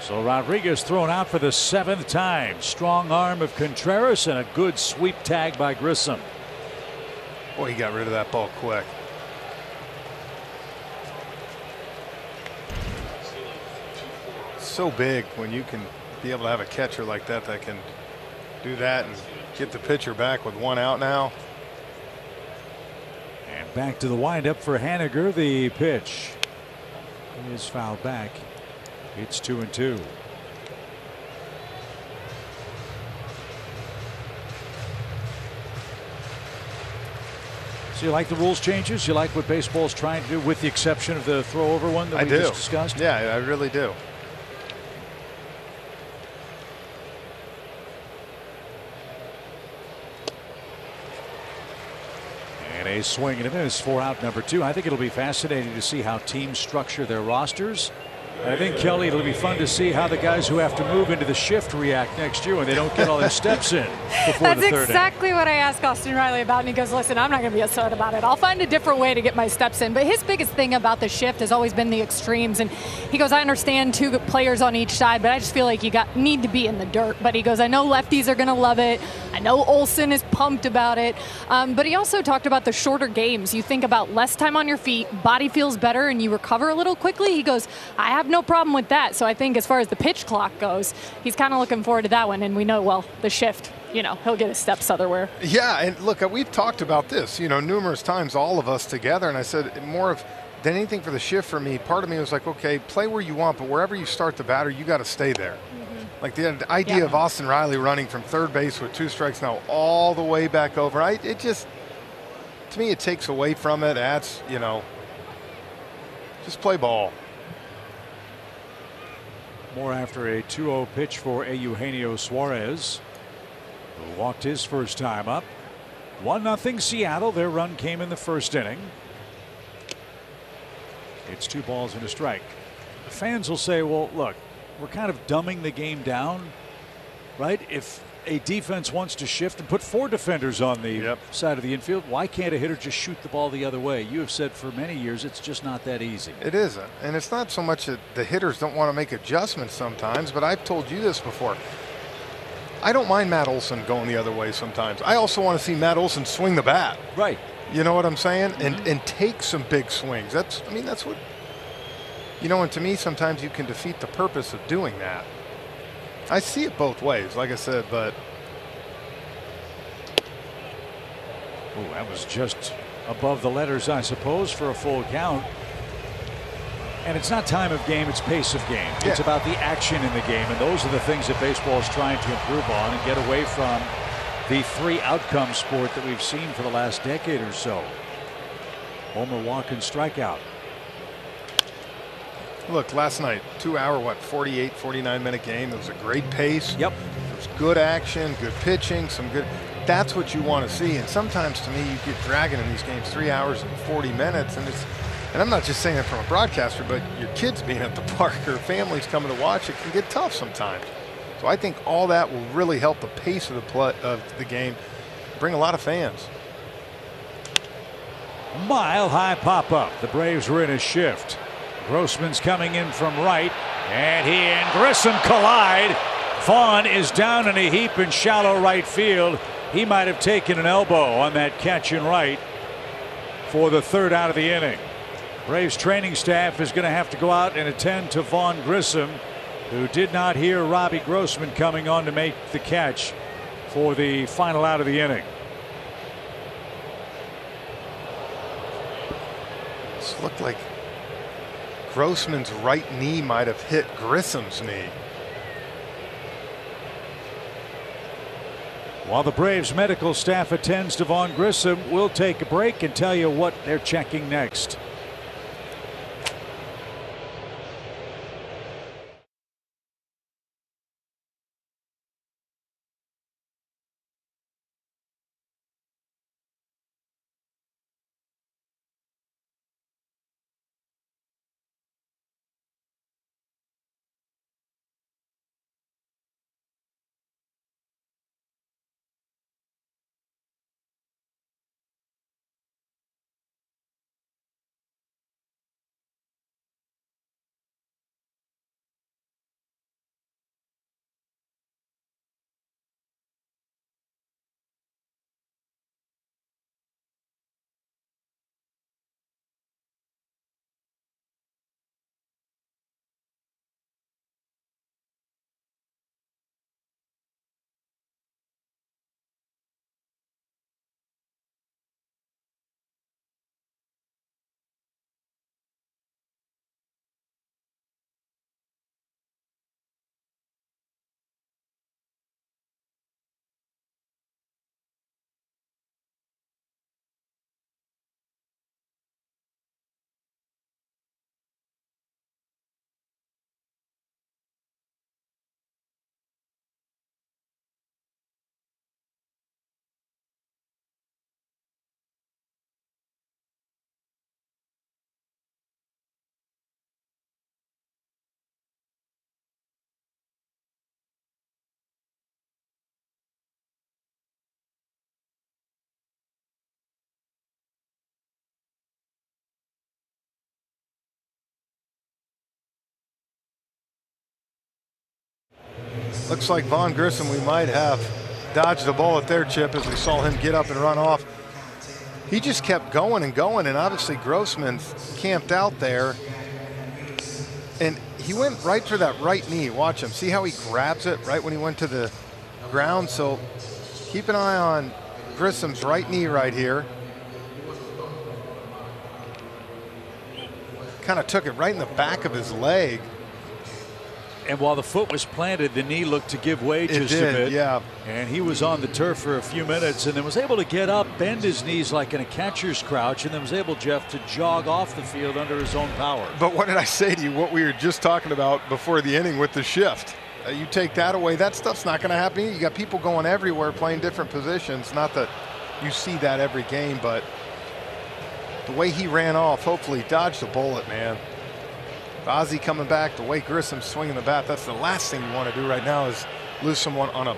So Rodriguez thrown out for the seventh time. Strong arm of Contreras and a good sweep tag by Grissom. Boy, he got rid of that ball quick. So big when you can be able to have a catcher like that that can do that and get the pitcher back with one out now. And back to the windup for Haniger. The pitch is fouled back. It's two and two. So you like the rules changes? You like what baseball's trying to do, with the exception of the throw over one that I we do. just discussed? Yeah, I really do. Swing and a miss for out number two. I think it'll be fascinating to see how teams structure their rosters. I think Kelly, it'll be fun to see how the guys who have to move into the shift react next year when they don't get all their steps in before That's the third inning. exactly what I asked Austin Riley about, and he goes, "Listen, I'm not going to be upset about it. I'll find a different way to get my steps in." But his biggest thing about the shift has always been the extremes, and he goes, "I understand two players on each side, but I just feel like you got need to be in the dirt." But he goes, "I know lefties are going to love it. I know Olson is pumped about it." Um, but he also talked about the shorter games. You think about less time on your feet, body feels better, and you recover a little quickly. He goes, "I have no problem with that." So I think as far as the pitch clock goes, he's kind of looking forward to that one. And we know, well, the shift. You know, he'll get his steps otherwhere. Yeah, and look, uh, we've talked about this, you know, numerous times, all of us together, and I said more of than anything for the shift for me. Part of me was like, okay, play where you want, but wherever you start the batter, you got to stay there. Like the idea Yeah. of Austin Riley running from third base with two strikes now all the way back over, I, it just, to me, it takes away from it. That's, you know, just play ball. More after a 2-0 pitch for Eugenio Suarez, who walked his first time up. 1-0 Seattle. Their run came in the first inning. It's two balls and a strike. The fans will say, well, look, we're kind of dumbing the game down, right? If a defense wants to shift and put four defenders on the yep. side of the infield, why can't a hitter just shoot the ball the other way? You have said for many years it's just not that easy. It isn't. And it's not so much that the hitters don't want to make adjustments sometimes, but I've told you this before. I don't mind Matt Olson going the other way sometimes. I also want to see Matt Olson swing the bat. Right. You know what I'm saying? Mm -hmm. And and take some big swings. That's I mean that's what you know, and to me sometimes you can defeat the purpose of doing that. I see it both ways, like I said, but Oh, that was just above the letters, I suppose, for a full count. And it's not time of game, it's pace of game. Yeah. It's about the action in the game, and those are the things that baseball is trying to improve on and get away from the three outcome sport that we've seen for the last decade or so. Homer walk and strikeout. Look, last night, two hour, what, 48, 49 minute game. It was a great pace. Yep. It was good action, good pitching, some good. That's what you want to see. And sometimes to me, you get dragging in these games three hours and 40 minutes. And it's, and I'm not just saying it from a broadcaster, but your kids being at the park or families coming to watch, it can get tough sometimes. So I think all that will really help the pace of the play, of the game, bring a lot of fans. Mile high pop up. The Braves were in a shift. Grossman's coming in from right, and he and Grissom collide. Vaughn is down in a heap in shallow right field. He might have taken an elbow on that catch in right for the third out of the inning. Braves training staff is going to have to go out and attend to Vaughn Grissom, who did not hear Robbie Grossman coming on to make the catch for the final out of the inning. This looked like Grossman's right knee might have hit Grissom's knee. While the Braves medical staff attends to Vaughn Grissom, we'll take a break and tell you what they're checking next. Looks like Vaughn Grissom, we might have dodged a bullet there, Chip, as we saw him get up and run off. He just kept going and going, and obviously Grossman camped out there. And he went right for that right knee. Watch him. See how he grabs it right when he went to the ground? So keep an eye on Grissom's right knee right here. Kind of took it right in the back of his leg. And while the foot was planted, the knee looked to give way just did, a bit. yeah. And he was on the turf for a few minutes and then was able to get up, bend his knees like in a catcher's crouch, and then was able, Jeff, to jog off the field under his own power. But what did I say to you? What we were just talking about before the inning with the shift. Uh, you take that away, that stuff's not going to happen. You got people going everywhere playing different positions. Not that you see that every game, but the way he ran off, hopefully dodged a bullet, man. Ozzie coming back, the way Grissom's swinging the bat, that's the last thing you want to do right now is lose someone on a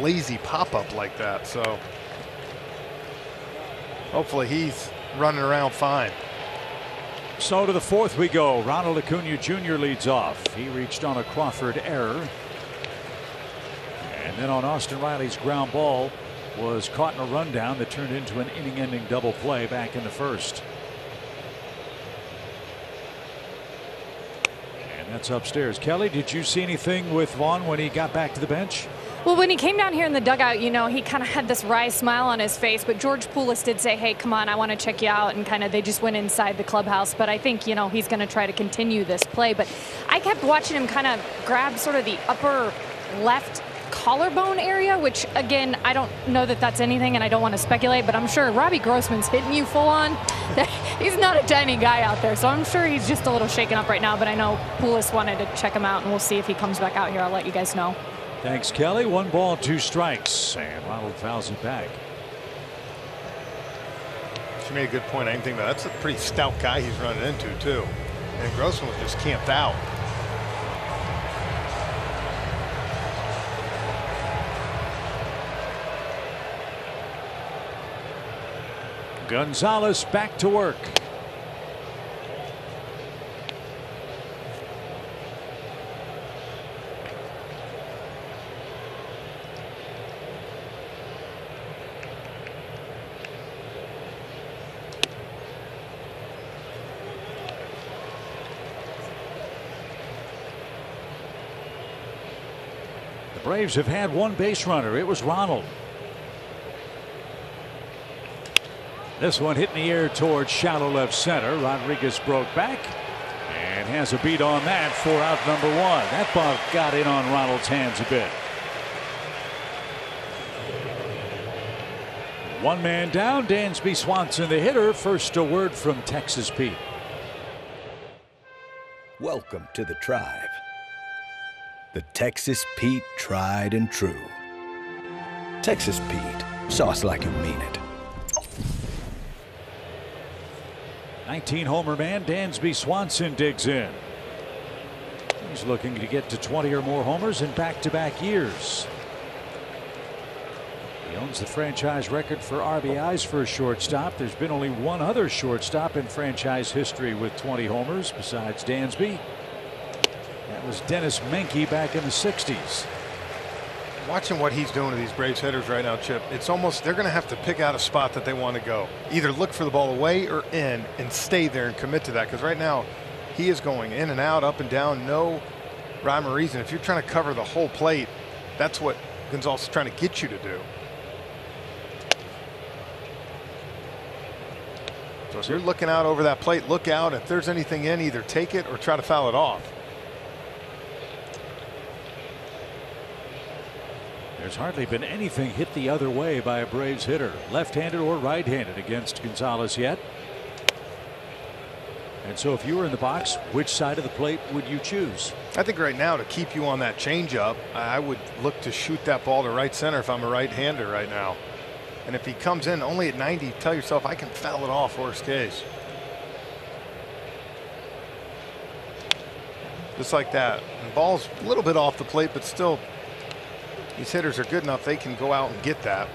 lazy pop up like that. So hopefully he's running around fine. So to the fourth we go. Ronald Acuna Jr. leads off. He reached on a Crawford error. And then on Austin Riley's ground ball was caught in a rundown that turned into an inning ending double play back in the first. That's upstairs. Kelly, did you see anything with Vaughn when he got back to the bench? Well, when he came down here in the dugout, you know, he kind of had this wry smile on his face. But George Poulis did say, hey, come on, I want to check you out. And kind of they just went inside the clubhouse. But I think, you know, he's going to try to continue this play. But I kept watching him kind of grab sort of the upper left collarbone area, which again, I don't know that that's anything and I don't want to speculate, but I'm sure Robbie Grossman's hitting you full on. he's not a tiny guy out there, so I'm sure he's just a little shaken up right now, but I know Poulis wanted to check him out and we'll see if he comes back out here. I'll let you guys know. Thanks, Kelly. One ball, two strikes, and Ronald fouls it back. She made a good point. I didn't think about That's a pretty stout guy he's running into, too. And Grossman was just camped out. Gonzalez back to work. The Braves have had one base runner. It was Ronald. This one hit in the air towards shallow left center. Rodriguez broke back and has a beat on that for out number one. That ball got in on Ronald's hands a bit. One man down. Dansby Swanson, the hitter. First, a word from Texas Pete. Welcome to the tribe. The Texas Pete tried and true. Texas Pete, sauce like you mean it. 19 homer man Dansby Swanson digs in. He's looking to get to 20 or more homers in back to back years. He owns the franchise record for RBIs for a shortstop. There's been only one other shortstop in franchise history with 20 homers besides Dansby. That was Denis Menke back in the 60s watching what he's doing to these Braves hitters right now, Chip, it's almost they're going to have to pick out a spot that they want to go. Either look for the ball away or in and stay there and commit to that. Because right now, he is going in and out, up and down, no rhyme or reason. If you're trying to cover the whole plate, that's what Gonzalez is trying to get you to do. So if you're looking out over that plate, look out. If there's anything in, either take it or try to foul it off. There's hardly been anything hit the other way by a Braves hitter, left-handed or right-handed against Gonzalez yet. And so if you were in the box, which side of the plate would you choose? I think right now to keep you on that changeup, I would look to shoot that ball to right center if I'm a right-hander right now. And if he comes in only at 90, tell yourself I can foul it off worst case. Just like that. And ball's a little bit off the plate, but still these hitters are good enough they can go out and get that.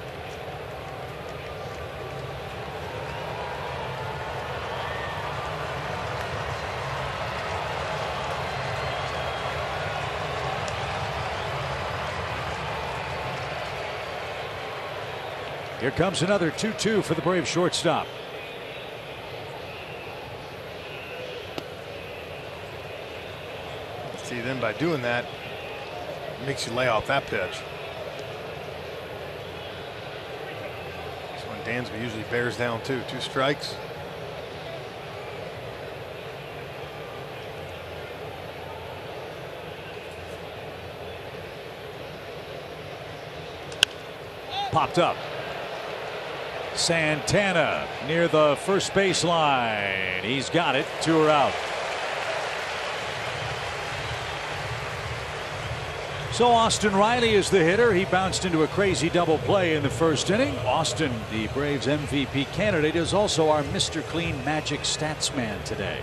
Here comes another 2-2 for the Brave shortstop. See, then by doing that, makes you lay off that pitch. This one Dansby usually bears down too. Two strikes. Popped up. Santana near the first baseline. He's got it. Two are out. So Austin Riley is the hitter. He bounced into a crazy double play in the first inning. Austin, the Braves MVP candidate, is also our Mr. Clean Magic stats man today.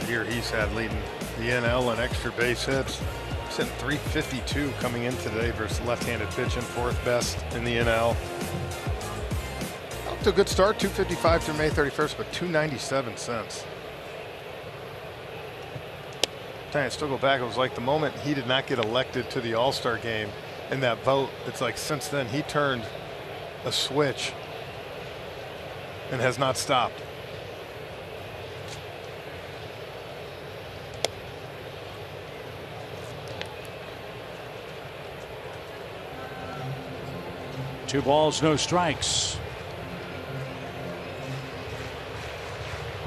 The year he's had leading the NL in extra base hits. He's in 352 coming in today versus left-handed pitching, fourth best in the NL. Up to a good start, 255 through May 31st, but 297 cents. I still go back. It was like the moment he did not get elected to the All-Star game in that vote. It's like since then he turned a switch and has not stopped. Two balls, no strikes.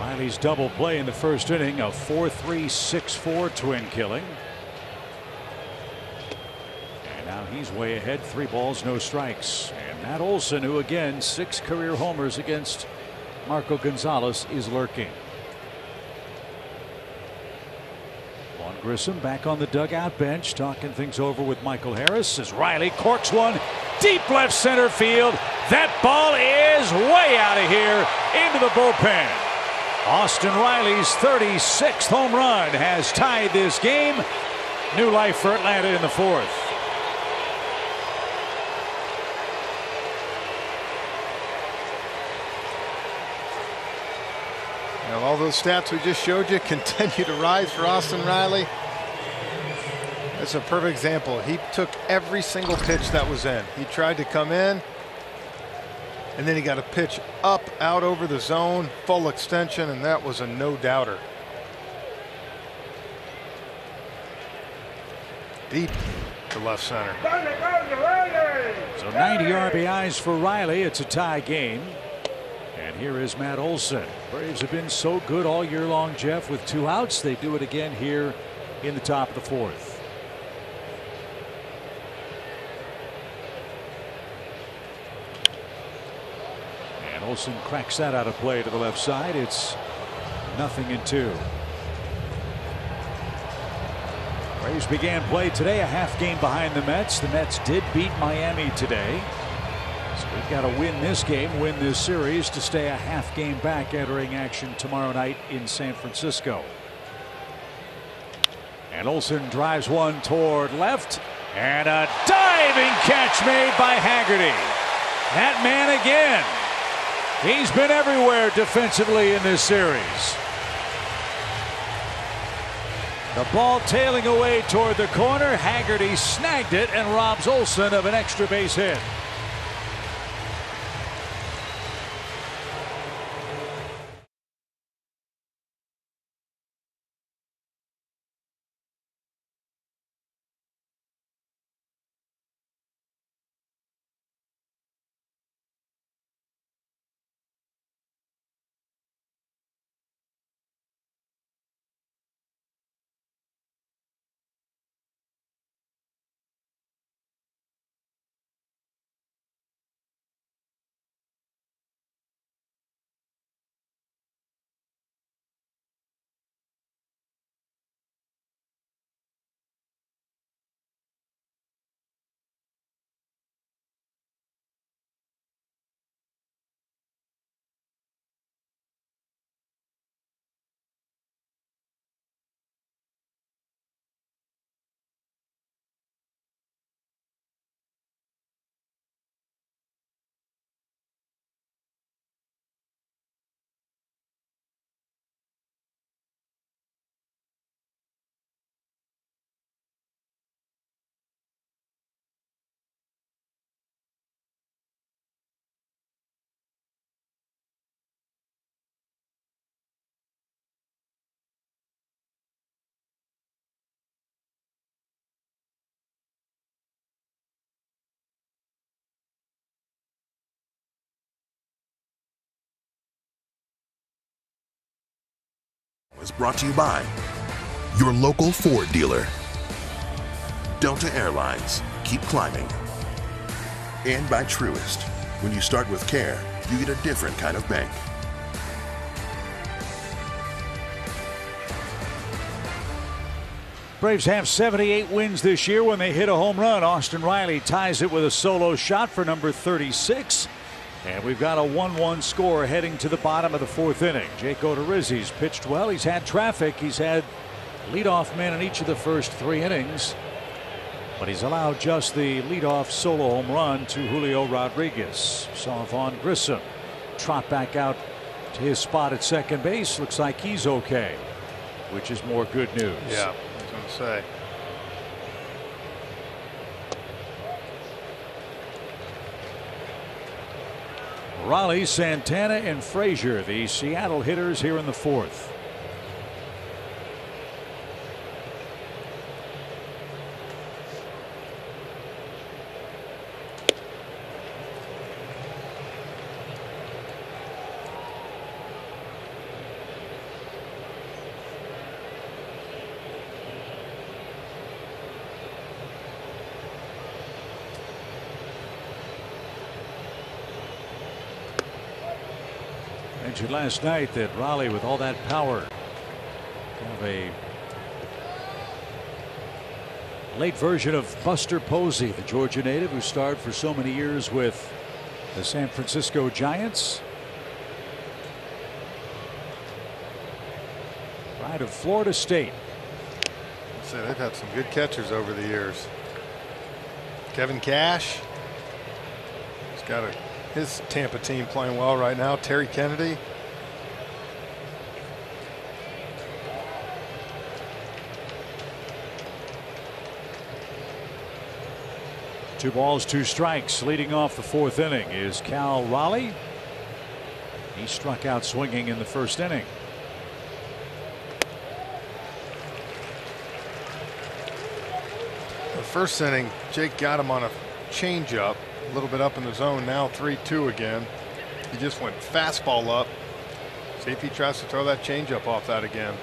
Riley's double play in the first inning, a 4 3 6 4 twin killing. And now he's way ahead, three balls, no strikes. And Matt Olson, who again, six career homers against Marco Gonzalez, is lurking. Vaughn Grissom back on the dugout bench, talking things over with Michael Harris as Riley corks one deep left center field. That ball is way out of here into the bullpen. Austin Riley's 36th home run has tied this game. New life for Atlanta in the fourth. Now, all those stats we just showed you continue to rise for Austin Riley. That's a perfect example. He took every single pitch that was in. He tried to come in, and then he got a pitch up, out over the zone, full extension, and that was a no-doubter. Deep to left center. So 90 RBIs for Riley. It's a tie game. And here is Matt Olson. Braves have been so good all year long, Jeff, with two outs. They do it again here in the top of the fourth. Olson cracks that out of play to the left side. It's nothing in two. Braves began play today a half game behind the Mets. The Mets did beat Miami today. So we've got to win this game, win this series to stay a half game back entering action tomorrow night in San Francisco. And Olson drives one toward left and a diving catch made by Haggerty. That man again He's been everywhere defensively in this series. The ball tailing away toward the corner. Haggerty snagged it and robs Olson of an extra base hit. Brought to you by your local Ford dealer. Delta Airlines, keep climbing. And by Truist, when you start with care, you get a different kind of bank. Braves have 78 wins this year when they hit a home run. Austin Riley ties it with a solo shot for number 36. And we've got a 1-1 score heading to the bottom of the fourth inning. Jake Odorizzi's pitched well. He's had traffic. He's had leadoff men in each of the first three innings. But he's allowed just the leadoff solo home run to Julio Rodriguez. Saw Vaughn Grissom trot back out to his spot at second base. Looks like he's okay, which is more good news. Yeah, I was going to say. Raleigh, Santana, and Frazier, the Seattle hitters here in the fourth. Last night that Raleigh, with all that power, kind of a late version of Buster Posey, the Georgia native who starred for so many years with the San Francisco Giants. Pride of Florida State. Say they've had some good catchers over the years. Kevin Cash. He's got a his Tampa team playing well right now. Terry Kennedy. Two balls, two strikes. Leading off the fourth inning is Cal Raleigh. He struck out swinging in the first inning. The first inning, Jake got him on a changeup, a little bit up in the zone. Now 3 2 again. He just went fastball up. See if he tries to throw that changeup off that again.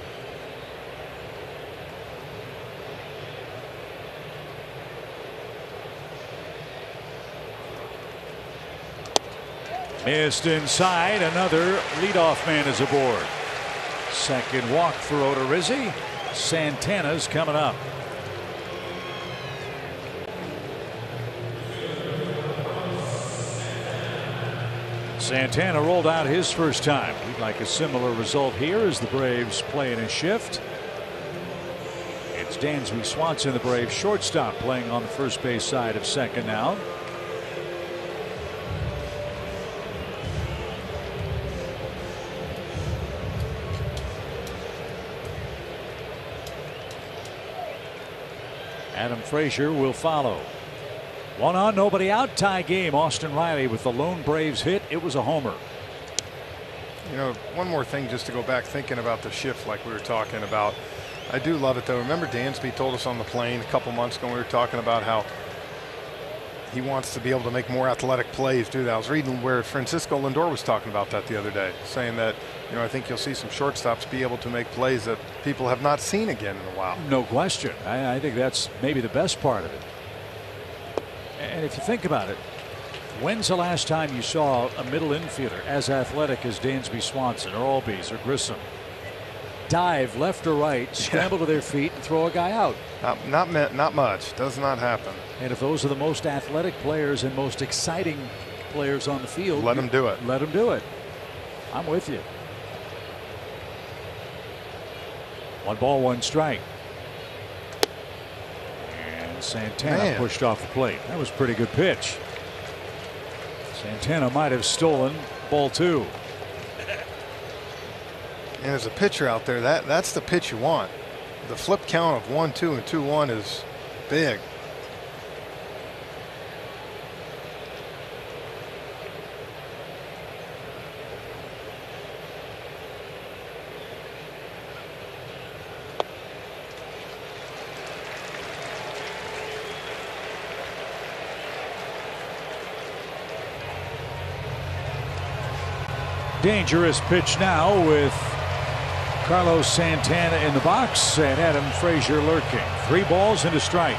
Missed inside. Another leadoff man is aboard. Second walk for Odorizzi. Santana's coming up. Santana rolled out his first time. We'd like a similar result here as the Braves play in a shift. It's Dansby Swanson, the Braves shortstop, playing on the first base side of second now. Frazier will follow. One on, nobody out, tie game. Austin Riley with the lone Braves hit. It was a homer. You know, one more thing just to go back thinking about the shift like we were talking about. I do love it though. Remember Dansby told us on the plane a couple months ago we were talking about how he wants to be able to make more athletic plays, do that. I was reading where Francisco Lindor was talking about that the other day, saying that, you know, I think you'll see some shortstops be able to make plays that people have not seen again in a while. No question. I, I think that's maybe the best part of it. And if you think about it, when's the last time you saw a middle infielder as athletic as Dansby Swanson or Albies or Grissom dive left or right, scramble to their feet, and throw a guy out? Not, not, not much. Does not happen. And if those are the most athletic players and most exciting players on the field, let them do it. Let them do it. I'm with you. One ball, one strike. And Santana Man. pushed off the plate. That was a pretty good pitch. Santana might have stolen ball two. And as a pitcher out there, that that's the pitch you want. The flip count of one, two, and two, one is big. Dangerous pitch now with Carlos Santana in the box and Adam Frazier lurking. Three balls and a strike.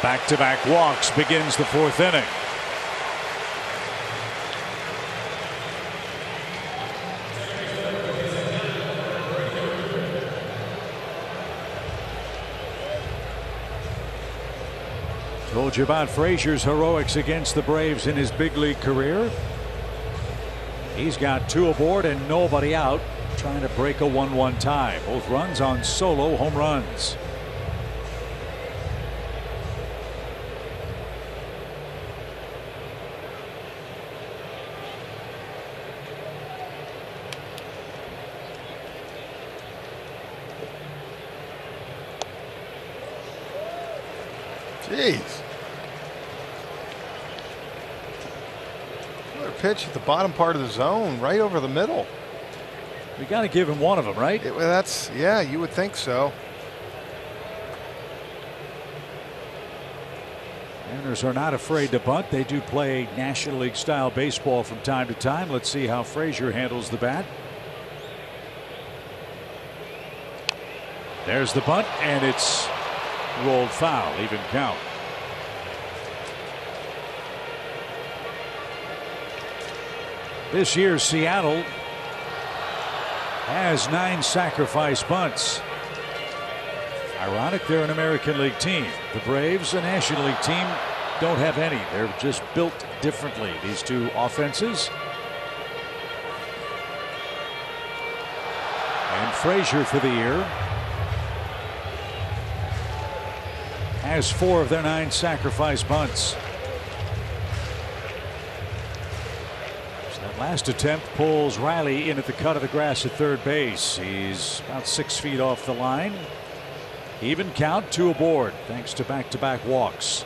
Back to back walks begins the fourth inning. About Frazier's heroics against the Braves in his big league career. He's got two aboard and nobody out, trying to break a 1 1 tie. Both runs on solo home runs. Jeez. Another pitch at the bottom part of the zone, right over the middle. We got to give him one of them, right? It, that's yeah, you would think so. Mariners are not afraid to bunt. They do play National League style baseball from time to time. Let's see how Frazier handles the bat. There's the bunt, and it's rolled foul, even count. This year, Seattle has nine sacrifice bunts. Ironic, they're an American League team. The Braves, a National League team, don't have any. They're just built differently. These two offenses. And Frazier for the year has four of their nine sacrifice bunts. So that last attempt pulls Riley in at the cut of the grass at third base. He's about six feet off the line. Even count, two aboard, thanks to back to back walks.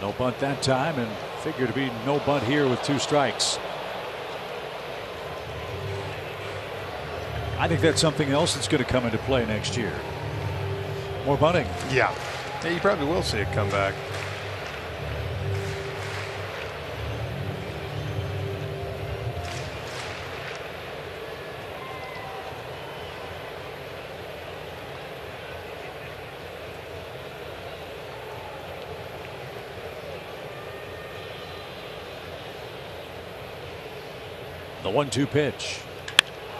No bunt that time, and figure to be no bunt here with two strikes. I think that's something else that's going to come into play next year. More bunting. Yeah. Yeah, you probably will see it come back. One two pitch.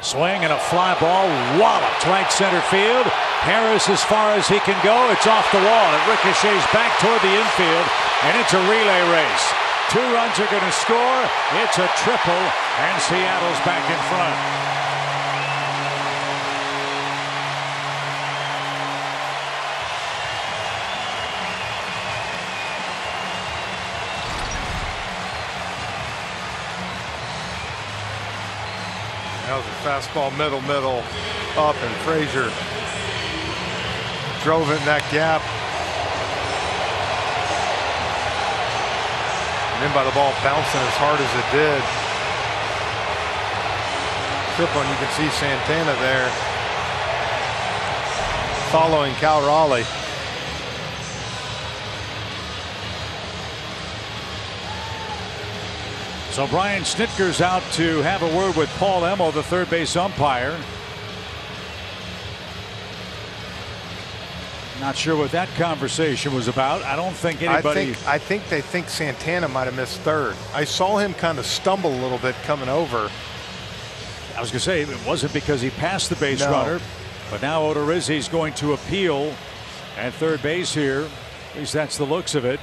Swing and a fly ball walloped right center field. Harris as far as he can go. It's off the wall. It ricochets back toward the infield, and it's a relay race. Two runs are going to score. It's a triple, and Seattle's back in front. Fastball middle, middle, up, and Frazier drove it in that gap. And then by the ball bouncing as hard as it did. Triple, and you can see Santana there following Cal Raleigh. So Brian Snitker's out to have a word with Paul Emmel, the third base umpire. Not sure what that conversation was about. I don't think anybody. I think, I think they think Santana might have missed third. I saw him kind of stumble a little bit coming over. I was going to say it wasn't because he passed the base No. runner, but now Odorizzi's going to appeal at third base here. At least that's the looks of it.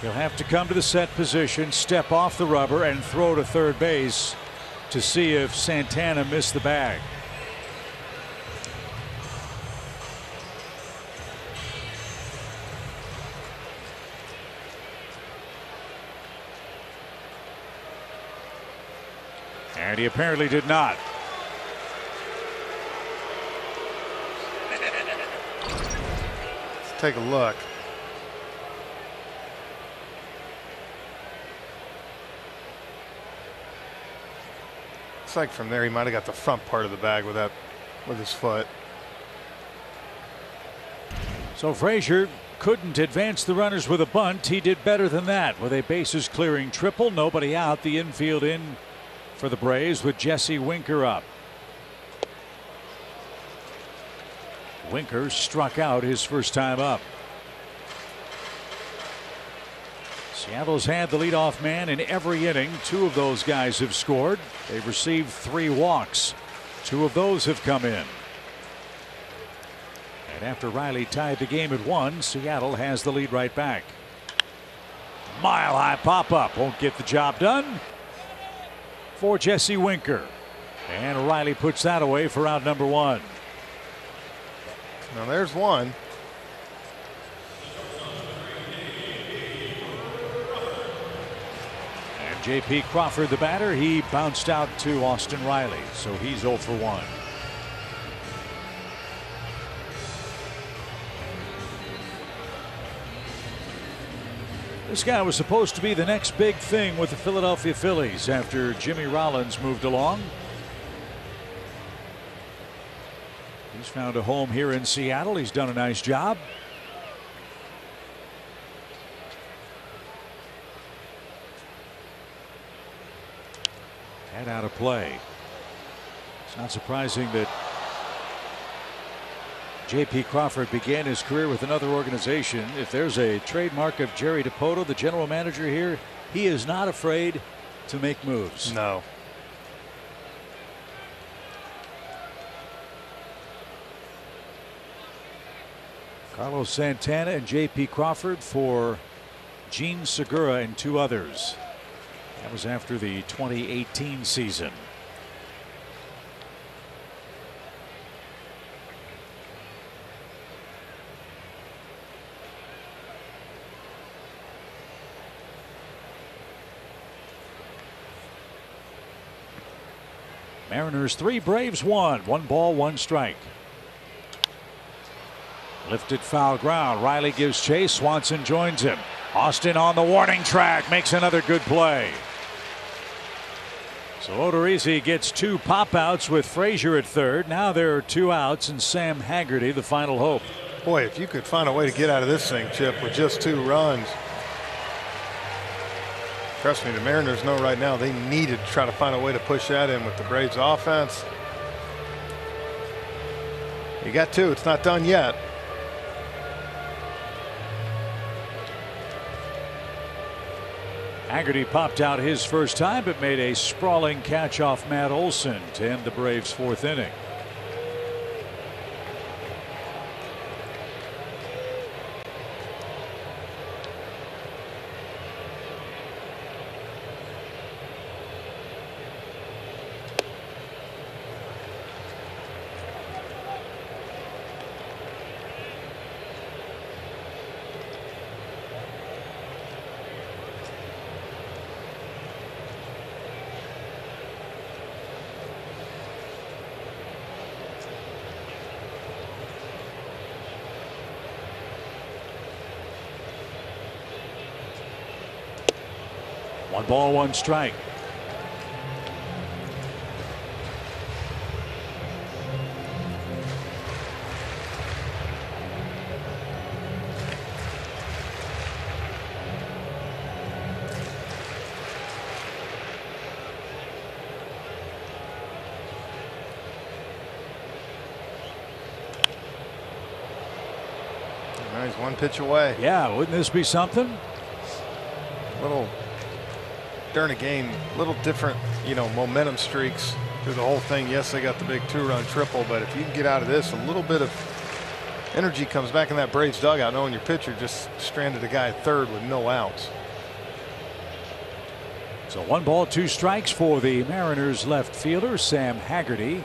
He'll have to come to the set position, step off the rubber, and throw to third base to see if Santana missed the bag. And he apparently did not. Let's take a look. Looks like from there he might have got the front part of the bag with that with his foot. So Frazier couldn't advance the runners with a bunt. He did better than that with a bases clearing triple. Nobody out. The infield in for the Braves with Jesse Winker up. Winker struck out his first time up. Seattle's had the leadoff man in every inning. Two of those guys have scored. They've received three walks. Two of those have come in. And after Riley tied the game at one, Seattle has the lead right back. Mile high pop up won't get the job done for Jesse Winker. And Riley puts that away for out number one. Now there's one. J.P. Crawford, the batter, he bounced out to Austin Riley, so he's 0 for 1. This guy was supposed to be the next big thing with the Philadelphia Phillies after Jimmy Rollins moved along. He's found a home here in Seattle. He's done a nice job. Head out of play. It's not surprising that J.P. Crawford began his career with another organization. If there's a trademark of Jerry Dipoto, the general manager here, he is not afraid to make moves. No. Carlos Santana and J.P. Crawford for Jean Segura and two others. That was after the 2018 season. Mariners three, Braves one. One ball, one strike. Lifted foul ground. Riley gives chase. Swanson joins him. Austin on the warning track makes another good play. So Odorizzi gets two pop outs with Frazier at third. Now there are two outs and Sam Haggerty the final hope. Boy, if you could find a way to get out of this thing, Chip, with just two runs. Trust me, the Mariners know right now they need to try to find a way to push that in with the Braves offense. You got two. It's not done yet. Haggerty popped out his first time, but made a sprawling catch off Matt Olson to end the Braves' fourth inning. Ball, one strike. He's one pitch away. Yeah, wouldn't this be something? Little during a game, little different, you know, momentum streaks through the whole thing. Yes, they got the big two-run triple, but if you can get out of this, a little bit of energy comes back in that Braves dugout, knowing your pitcher just stranded a guy at third with no outs. So one ball, two strikes for the Mariners left fielder, Sam Haggerty.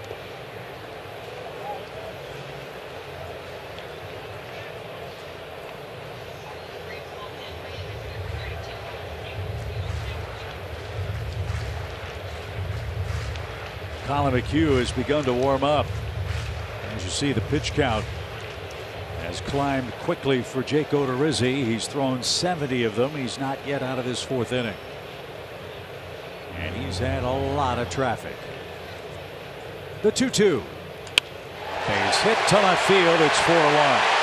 Collin McHugh has begun to warm up. As you see, the pitch count has climbed quickly for Jake Odorizzi. He's thrown 70 of them. He's not yet out of his fourth inning. And he's had a lot of traffic. The 2 2. Base hit to left field. It's 4 1.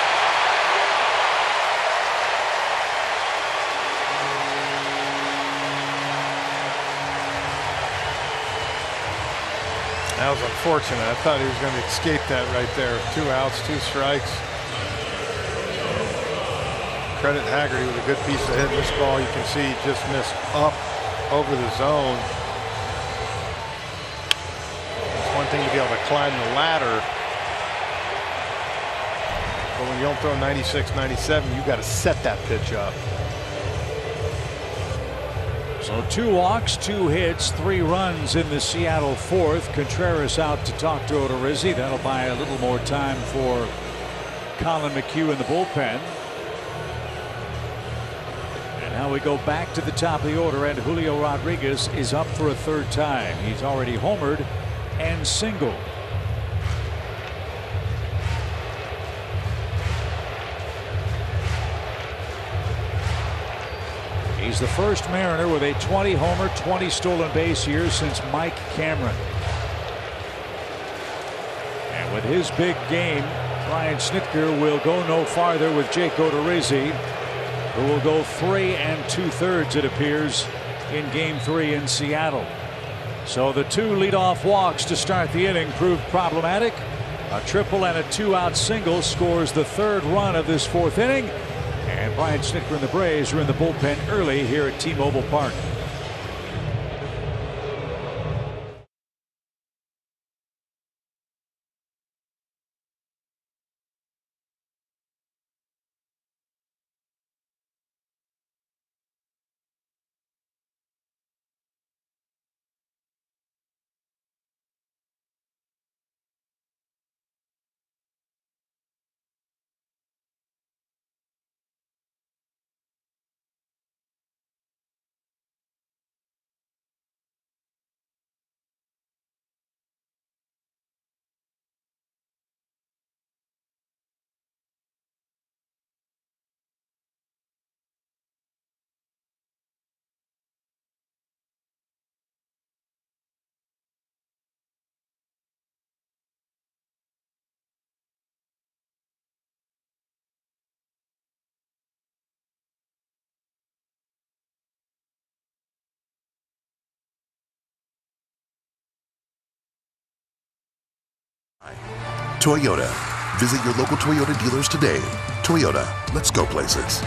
That was unfortunate. I thought he was going to escape that right there. Two outs, two strikes. Credit Haggerty with a good piece of hitting this ball. You can see he just missed up over the zone. It's one thing to be able to climb the ladder. But when you don't throw 96, 97, you've got to set that pitch up. So two walks, two hits, three runs in the Seattle fourth. Contreras out to talk to Odorizzi. That'll buy a little more time for Collin McHugh in the bullpen. And now we go back to the top of the order, and Julio Rodriguez is up for a third time. He's already homered and single. The first Mariner with a 20 homer, 20 stolen base year since Mike Cameron. And with his big game, Brian Snitker will go no farther with Jake Odorizzi, who will go three and two thirds, it appears, in game three in Seattle. So the two leadoff walks to start the inning proved problematic. A triple and a two out single scores the third run of this fourth inning. And Brian Snitker and the Braves are in the bullpen early here at T-Mobile Park. Toyota. Visit your local Toyota dealers today. Toyota, let's go places.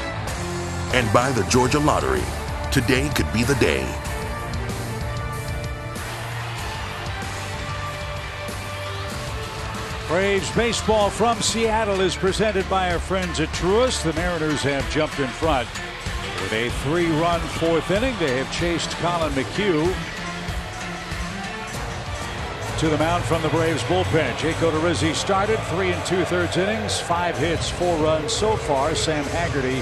And buy the Georgia Lottery. Today could be the day. Braves baseball from Seattle is presented by our friends at Truist. The Mariners have jumped in front with a three run fourth inning. They have chased Collin McHugh to the mound from the Braves bullpen. Jake Odorizzi started three and two thirds innings, five hits, four runs so far. Sam Haggerty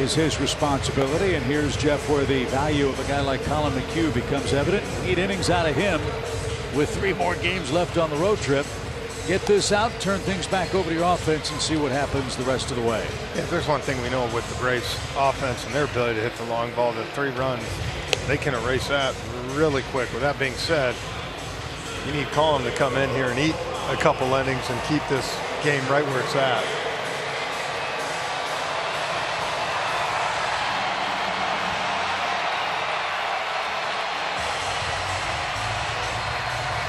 is his responsibility. And here's Jeff where the value of a guy like Collin McHugh becomes evident. Eight innings out of him with three more games left on the road trip. Get this out, turn things back over to your offense and see what happens the rest of the way. Yeah, there's one thing we know with the Braves offense and their ability to hit the long ball, the three runs, they can erase that really quick. With that being said, you need Collin to come in here and eat a couple innings and keep this game right where it's at.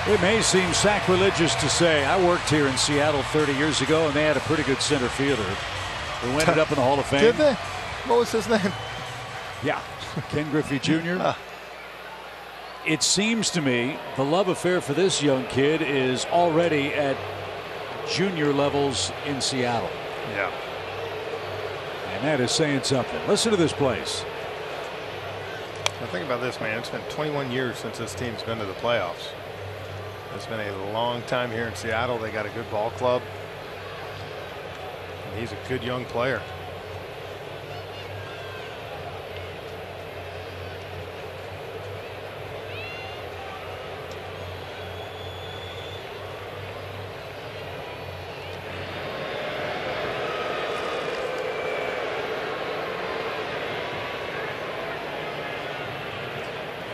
It may seem sacrilegious to say I worked here in Seattle 30 years ago and they had a pretty good center fielder who ended up in the Hall of Fame. Did they? What was his name? Yeah, Ken Griffey Jr. it seems to me the love affair for this young kid is already at junior levels in Seattle. Yeah. And that is saying something. Listen to this place. Now think about this, man. It's been 21 years since this team's been to the playoffs. It's been a long time here in Seattle. They got a good ball club. And he's a good young player.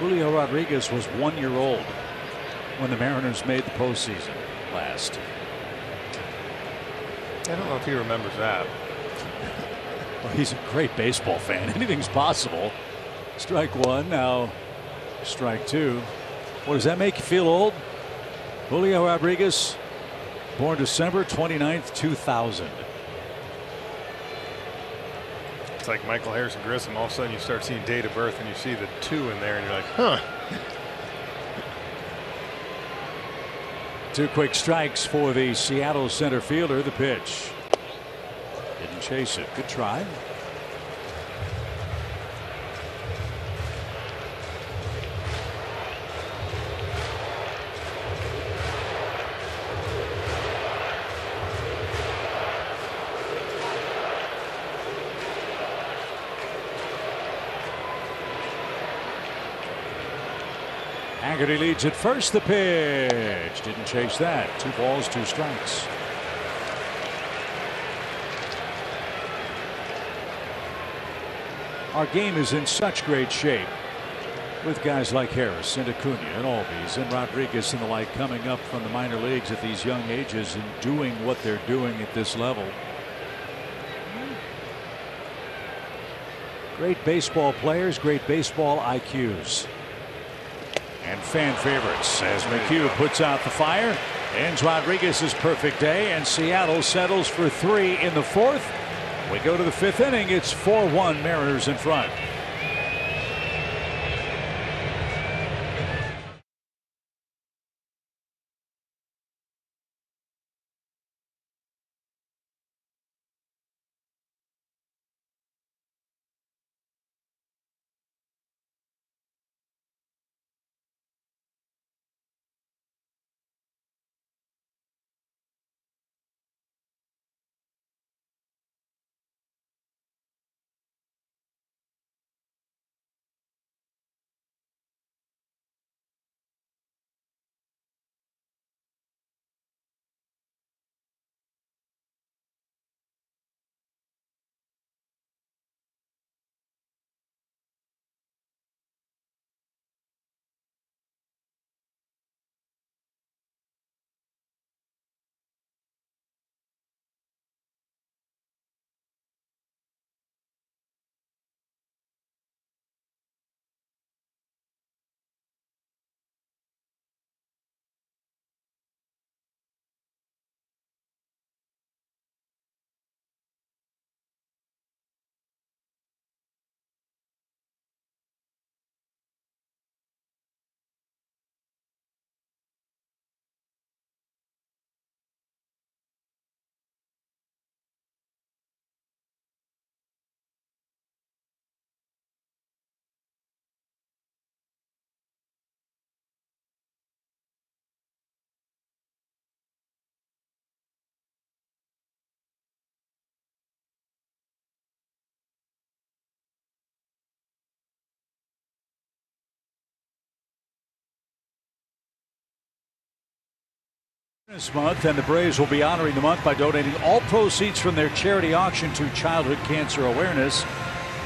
Julio Rodriguez was one year old when the Mariners made the postseason last. I don't know if he remembers that. Well, he's a great baseball fan. Anything's possible. Strike one, now strike two. What does that make you feel old? Julio Rodriguez, born December 29th, 2000. It's like Michael Harris and Grissom. All of a sudden, you start seeing date of birth and you see the two in there, and you're like, huh. Two quick strikes for the Seattle center fielder. The pitch. Didn't chase it. Good try. Haggerty leads at first. The pitch didn't chase that. Two balls, two strikes. Our game is in such great shape with guys like Harris and Acuna and Albies and Rodriguez and the like coming up from the minor leagues at these young ages and doing what they're doing at this level. Great baseball players, great baseball IQs. And fan favorites as McHugh puts out the fire. Ends Rodriguez's perfect day, and Seattle settles for three in the fourth. We go to the fifth inning. It's 4 1 Mariners in front. This month, and the Braves will be honoring the month by donating all proceeds from their charity auction to childhood cancer awareness.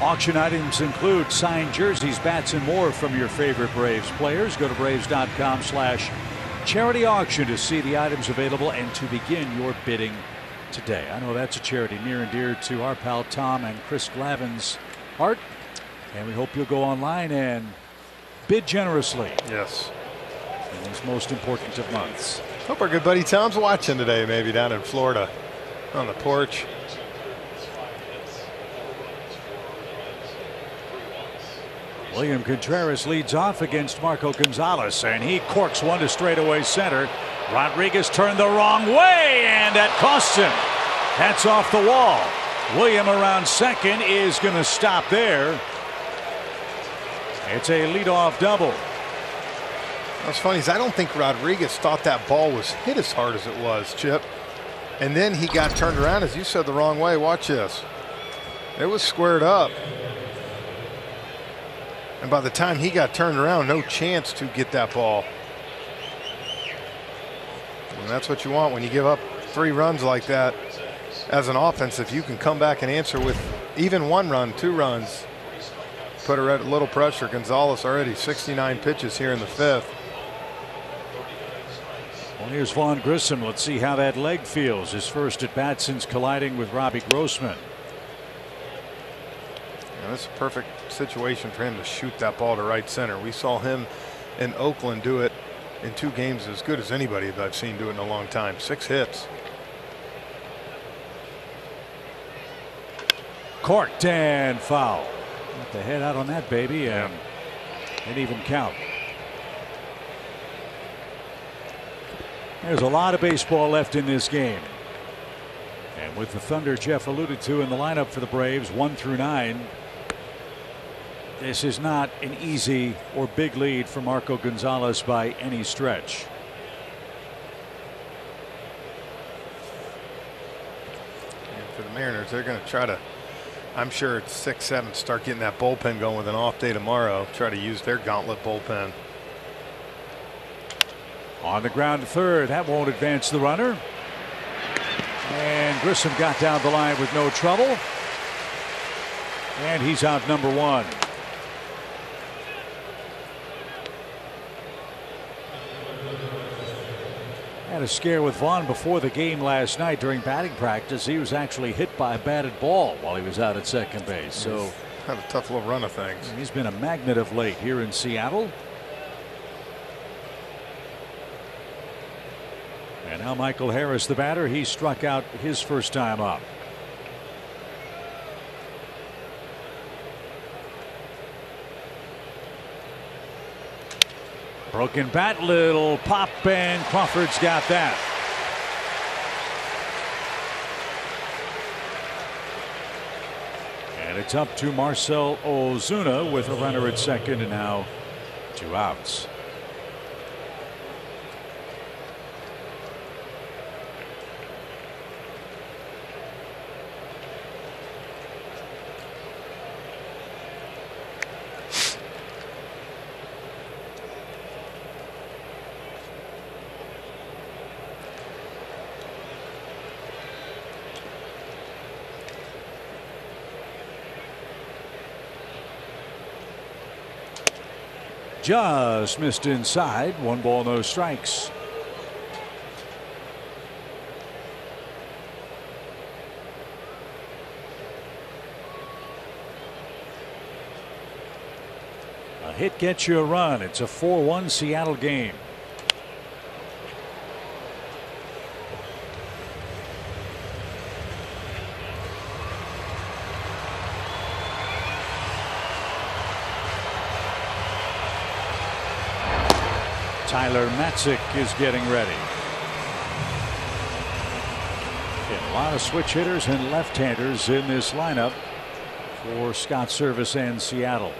Auction items include signed jerseys, bats, and more from your favorite Braves players. Go to Braves.com slash charity auction to see the items available and to begin your bidding today. I know that's a charity near and dear to our pal Tom and Chris Glavine's heart. And we hope you'll go online and bid generously. Yes. In these most important of months. Hope our good buddy Tom's watching today, maybe down in Florida on the porch. William Contreras leads off against Marco Gonzalez, and he corks one to straightaway center. Rodriguez turned the wrong way, and that costs him. That's off the wall. William around second is going to stop there. It's a leadoff double. What's funny is I don't think Rodriguez thought that ball was hit as hard as it was, Chip. And then he got turned around, as you said, the wrong way. Watch this. It was squared up. And by the time he got turned around, no chance to get that ball. And that's what you want when you give up three runs like that as an offense. If you can come back and answer with even one run, two runs, put a little pressure. Gonzalez already 69 pitches here in the fifth. Well, here's Vaughn Grissom. Let's see how that leg feels. His first at bat since colliding with Robbie Grossman. Yeah, that's a perfect situation for him to shoot that ball to right center. We saw him in Oakland do it in two games as good as anybody that I've seen do it in a long time. Six hits. Corked and foul. Got the head out on that baby and didn't even count. There's a lot of baseball left in this game. And with the Thunder Jeff alluded to in the lineup for the Braves, one through nine, this is not an easy or big lead for Marco Gonzalez by any stretch. And for the Mariners, they're going to try to, I'm sure it's six, seven, start getting that bullpen going with an off day tomorrow. Try to use their gauntlet bullpen. On the ground to third, that won't advance the runner. And Grissom got down the line with no trouble. And he's out number one. Had a scare with Vaughn before the game last night during batting practice. He was actually hit by a batted ball while he was out at second base. So had a tough little run of things. He's been a magnet of late here in Seattle. And now Michael Harris, the batter, he struck out his first time up. Broken bat, little pop, and Crawford's got that. And it's up to Marcel Ozuna with a runner at second and now two outs. Just missed inside. One ball, no strikes. A hit gets you a run. It's a 4 1 Seattle game. Tyler Matzek is getting ready. Yeah, a lot of switch hitters and left-handers in this lineup for Scott Servais and Seattle.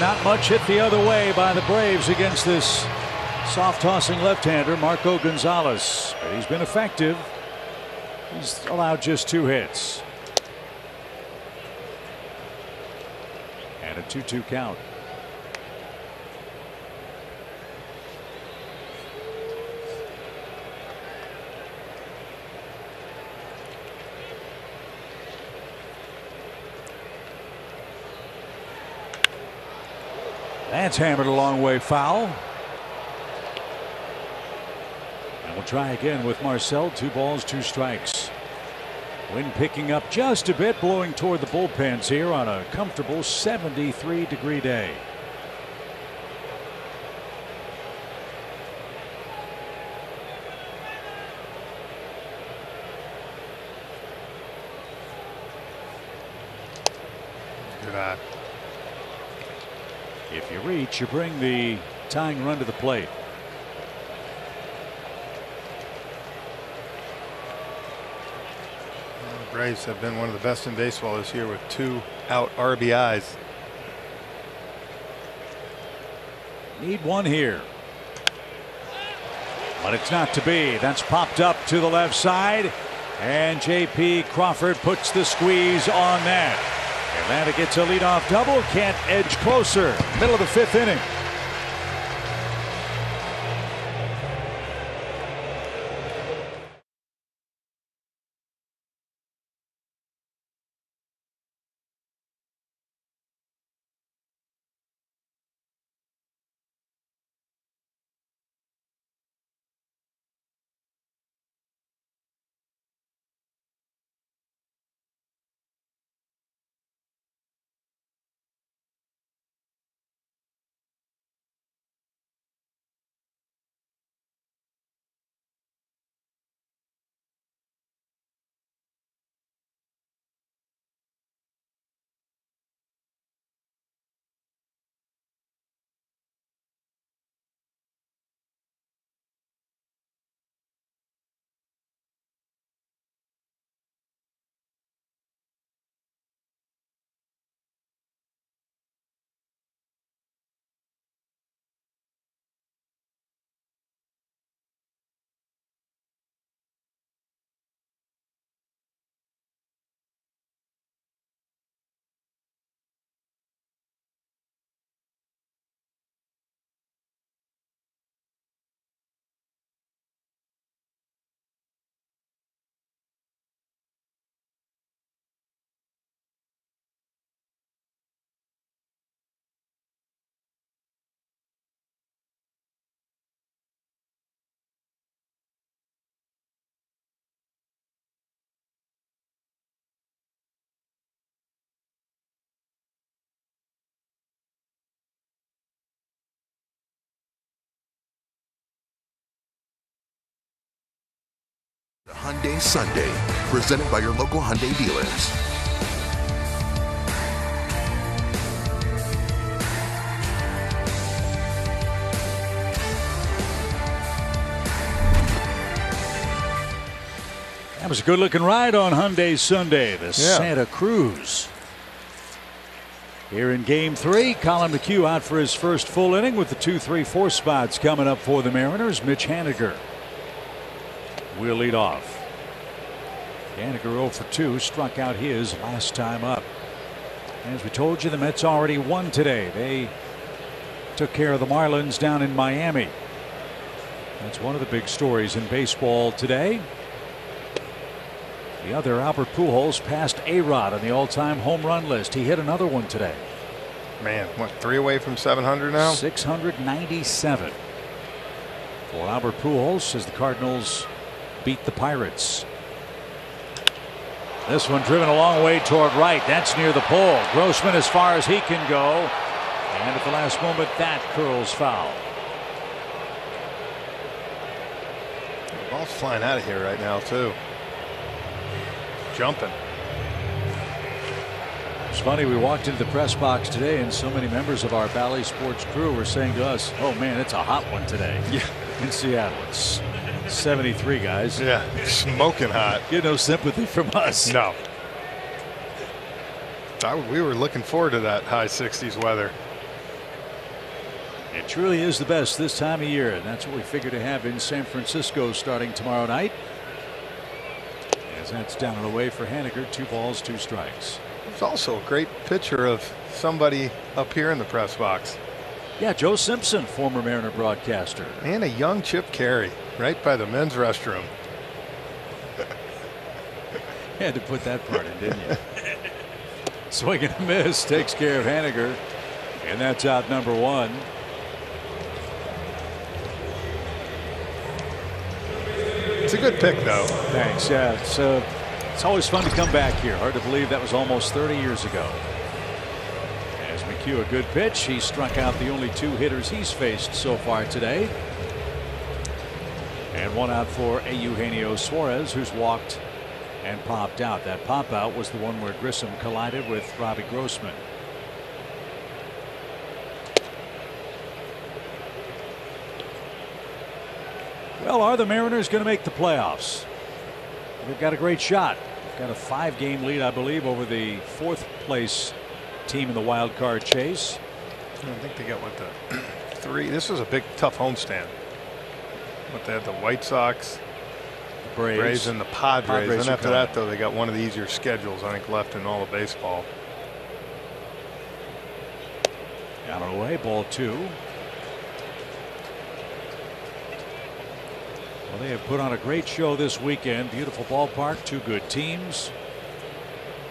Not much hit the other way by the Braves against this soft tossing left-hander Marco Gonzalez. He's been effective. He's allowed just two hits. And a 2-2 count. That's hammered a long way foul. And we'll try again with Marcel. Two balls, two strikes. Wind picking up just a bit, blowing toward the bullpens here on a comfortable 73 degree day. Good eye. If you reach, you bring the tying run to the plate. The Braves have been one of the best in baseball this year with two out RBIs. Need one here. But it's not to be. That's popped up to the left side. And J.P. Crawford puts the squeeze on that. Atlanta gets a leadoff double. Can't edge closer. Middle of the fifth inning. Hyundai Sunday, presented by your local Hyundai dealers. That was a good looking ride on Hyundai Sunday, the Yeah. Santa Cruz. Here in game three, Collin McHugh out for his first full inning with the two, three, four spots coming up for the Mariners. Mitch Haniger will lead off. Haniger 0 for 2, struck out his last time up. As we told you, the Mets already won today. They took care of the Marlins down in Miami. That's one of the big stories in baseball today. The other, Albert Pujols, passed A-Rod on the all-time home run list. He hit another one today. Man, what, three away from 700 now? 697 for Albert Pujols as the Cardinals beat the Pirates. This one driven a long way toward right. That's near the pole. Grossman as far as he can go. And at the last moment, that curls foul. The ball's flying out of here right now, too. Jumping. It's funny, we walked into the press box today, and so many members of our Bally Sports crew were saying to us, Oh man, it's a hot one today. Yeah. In Seattle. It's 73 guys. Yeah, smoking hot. Get no sympathy from us. No. I, we were looking forward to that high 60s weather. It truly is the best this time of year, and that's what we figure to have in San Francisco starting tomorrow night. As that's down and away for Haniger, two balls, two strikes. There's also a great picture of somebody up here in the press box. Yeah, Joe Simpson, former Mariner broadcaster. And a young Chip Caray right by the men's restroom. You had to put that part in, didn't you? Swing and a miss takes care of Haniger, and that's out number one. It's a good pick, though. Thanks. Yeah, it's uh, it's always fun to come back here. Hard to believe that was almost 30 years ago. A good pitch. He struck out the only two hitters he's faced so far today. And one out for Eugenio Suarez, who's walked and popped out. That pop out was the one where Grissom collided with Robbie Grossman. Well, are the Mariners going to make the playoffs? They've got a great shot. They've got a five game lead, I believe, over the fourth place team in the wild card chase. I think they got what the three. This is a big, tough homestand. But they had the White Sox, the Braves, and the Padres. Padres and after that, though, they got one of the easier schedules I think left in all of baseball. Out of the way, ball two. Well, they have put on a great show this weekend. Beautiful ballpark, two good teams.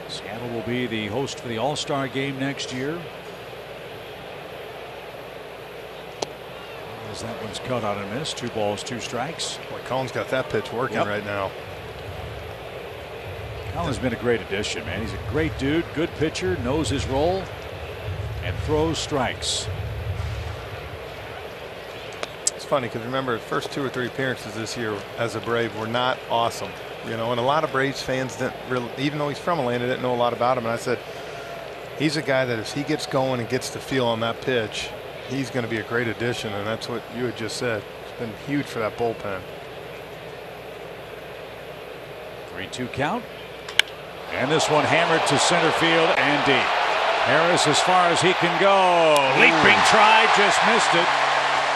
Seattle will be the host for the All Star game next year. As that one's cut out and missed, two balls, two strikes. Boy, Collin's got that pitch working Yep. right now. Collin's been a great addition, man. He's a great dude, good pitcher, knows his role, and throws strikes. It's funny because remember, first two or three appearances this year as a Brave were not awesome. You know, and a lot of Braves fans didn't really, even though he's from Atlanta, didn't know a lot about him. And I said, he's a guy that if he gets going and gets the feel on that pitch, he's going to be a great addition. And that's what you had just said. It's been huge for that bullpen. 3 2 count. And this one hammered to center field and deep. Harris as far as he can go. Leaping try, just missed it.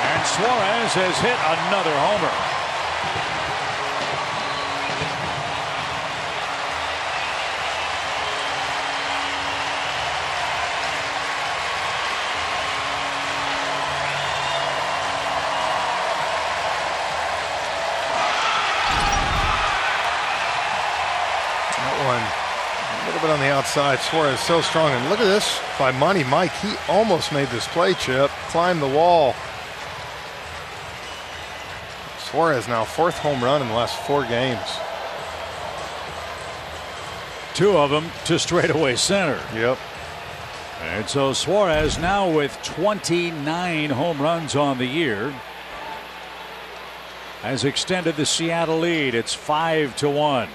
And Suarez has hit another homer. That one a little bit on the outside. Suarez so strong. And look at this by Money Mike. He almost made this play, Chip. Climbed the wall. Suarez now fourth home run in the last four games. Two of them to straightaway center. Yep. And so Suarez now with 29 home runs on the year. has extended the Seattle lead. It's 5 to 1.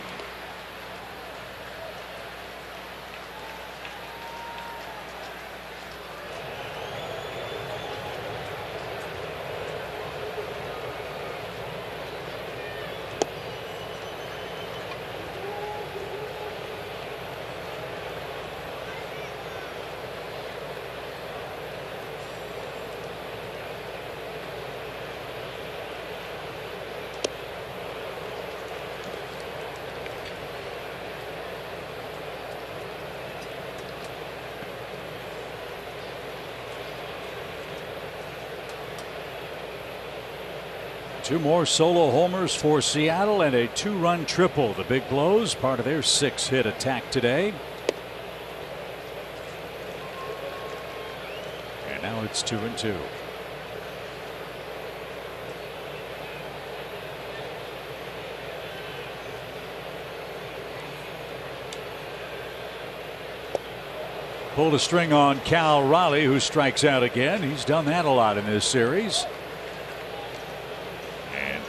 Two more solo homers for Seattle and a two run triple. The big blows, part of their six hit attack today. And now it's two and two. Pulled a string on Cal Raleigh, who strikes out again. He's done that a lot in this series.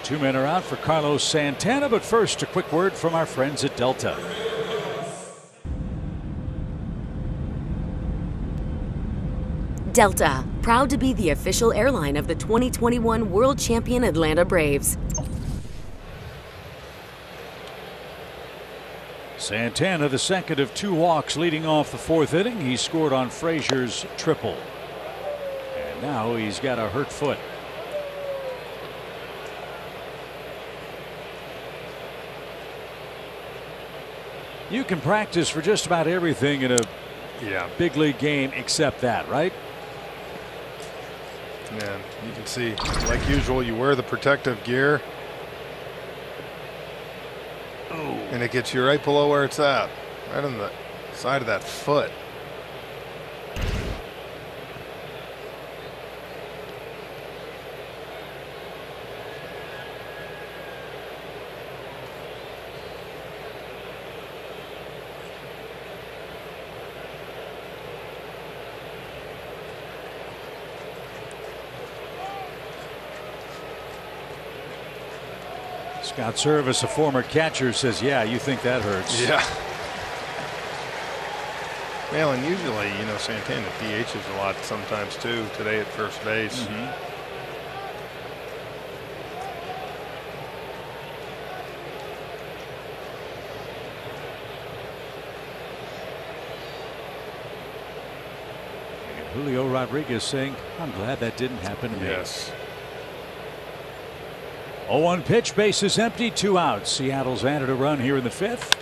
Two men are out for Carlos Santana, but first, a quick word from our friends at Delta. Delta, proud to be the official airline of the 2021 World Champion Atlanta Braves. Santana, the second of two walks leading off the fourth inning. He scored on Frazier's triple. And now he's got a hurt foot. You can practice for just about everything in a yeah. big league game except that, right? Yeah, you can see, like usual, you wear the protective gear. Oh. And it gets you right below where it's at, right on the side of that foot. Scott Servais, a former catcher, says, Yeah, you think that hurts. Yeah. Well, and usually, you know, Santana DHs a lot sometimes too. Today at first base. Mm -hmm. Julio Rodriguez saying, I'm glad that didn't happen to me. Yes. 0-1 pitch, base is empty, two outs. Seattle's added a run here in the fifth.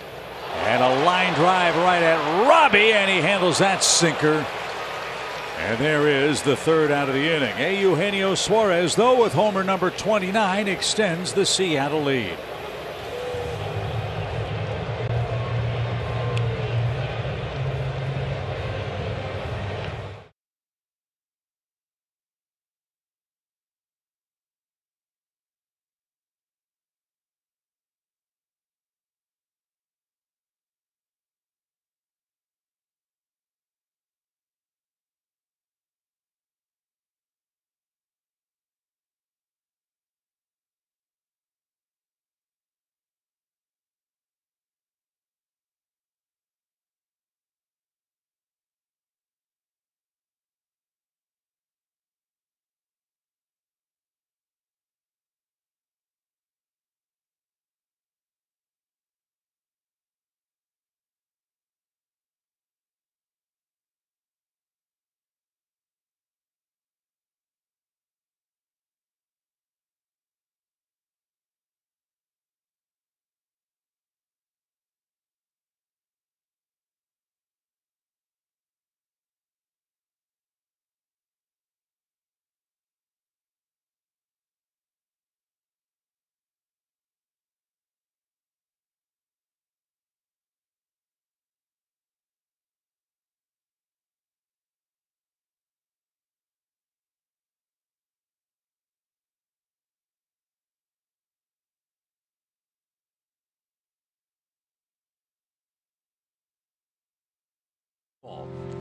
And a line drive right at Robbie, and he handles that sinker. And there is the third out of the inning. Eugenio Suarez, though, with homer number 29, extends the Seattle lead.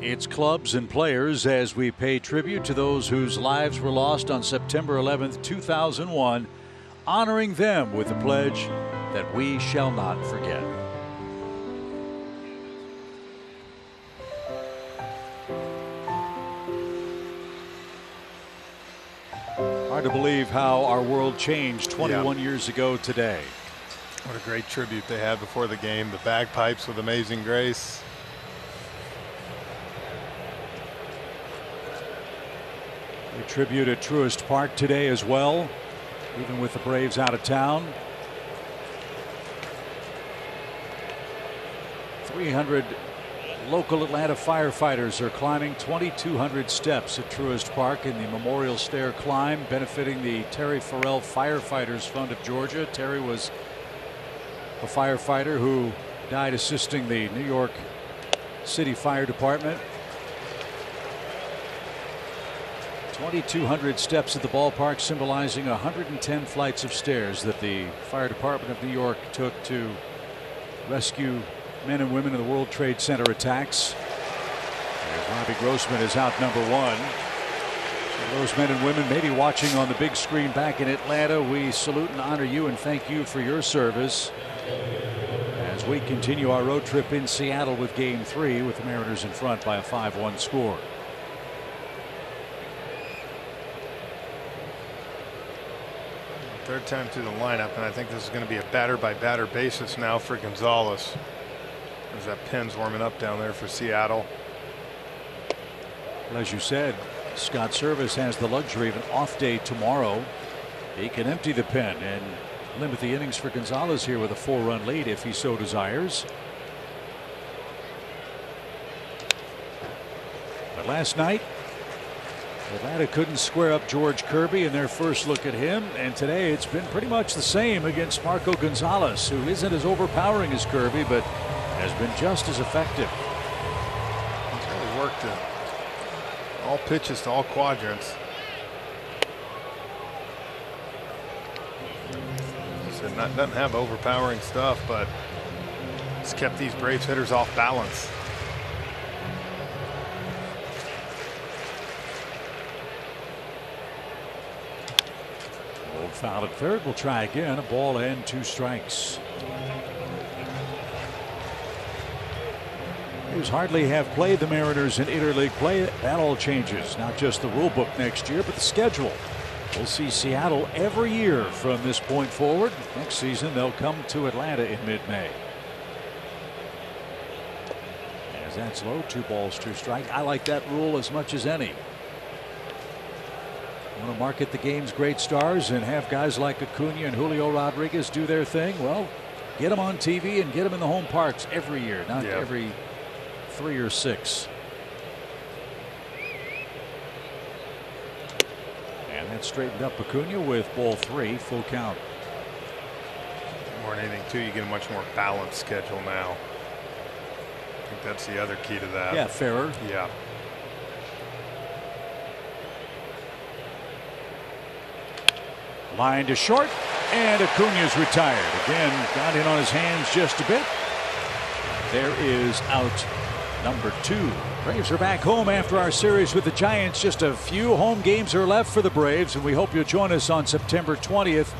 It's clubs and players as we pay tribute to those whose lives were lost on September 11th, 2001 honoring them with the pledge that we shall not forget. Hard to believe how our world changed 21 yeah. years ago today. What a great tribute they had before the game. The bagpipes with Amazing Grace. Tribute at Truist Park today as well, even with the Braves out of town. 300 local Atlanta firefighters are climbing 2,200 steps at Truist Park in the Memorial Stair climb, benefiting the Terry Farrell Firefighters Fund of Georgia. Terry was a firefighter who died assisting the New York City Fire Department. 2,200 steps at the ballpark, symbolizing 110 flights of stairs that the Fire Department of New York took to rescue men and women in the World Trade Center attacks. As Robbie Grossman is out number one. So those men and women maybe watching on the big screen back in Atlanta, we salute and honor you and thank you for your service. As we continue our road trip in Seattle with game three with the Mariners in front by a 5-1 score. Third time through the lineup, and I think this is going to be a batter by batter basis now for Gonzalez. As that pin's warming up down there for Seattle. Well, as you said, Scott Servais has the luxury of an off day tomorrow. He can empty the pen and limit the innings for Gonzalez here with a four run lead if he so desires. But last night Atlanta couldn't square up George Kirby in their first look at him and today it's been pretty much the same against Marco Gonzalez who isn't as overpowering as Kirby but has been just as effective. He's really worked it. All pitches to all quadrants. He said not doesn't have overpowering stuff, but it's kept these Braves hitters off balance. Old foul at third. We'll try again. A ball and two strikes. Braves hardly have played the Mariners in interleague play. That all changes. Not just the rule book next year, but the schedule. We'll see Seattle every year from this point forward. Next season, they'll come to Atlanta in mid-May. As that's low, two balls, two strike. I like that rule as much as any. Want to market the game's great stars and have guys like Acuna and Julio Rodriguez do their thing? Well, get them on TV and get them in the home parks every year, not yeah. every three or six. And that straightened up Acuna with ball three, full count. More than anything, too, you get a much more balanced schedule now. I think that's the other key to that. Yeah, fairer. Yeah. Line to short, and Acuna's retired. Again, got in on his hands just a bit. There is out number two. Braves are back home after our series with the Giants. Just a few home games are left for the Braves, and we hope you'll join us on September 20th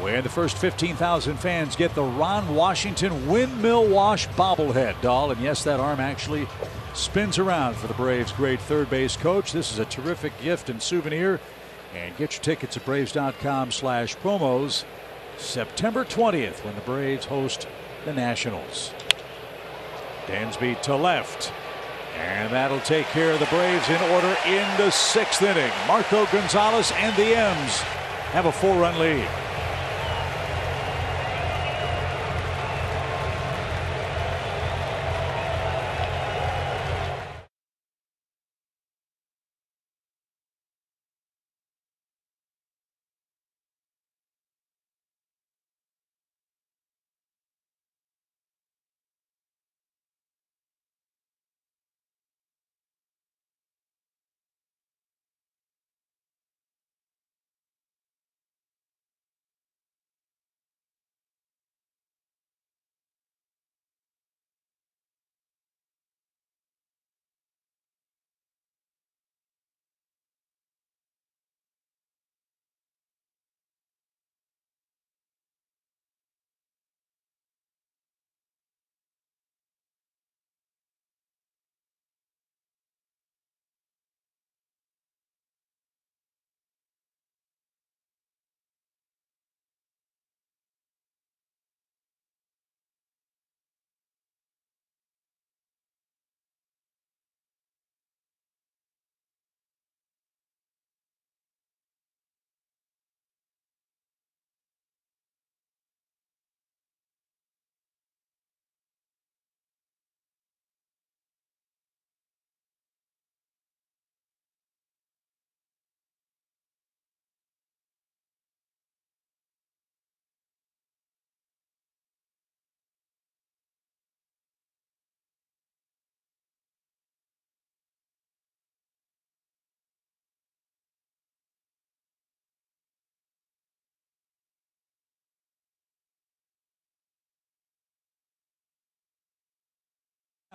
where the first 15,000 fans get the Ron Washington Windmill Wash bobblehead doll. And yes, that arm actually spins around for the Braves' great third base coach. This is a terrific gift and souvenir. And get your tickets at braves.com slash promos September 20th when the Braves host the Nationals. Dansby to left. And that'll take care of the Braves in order in the sixth inning. Marco Gonzalez and the M's have a four run lead.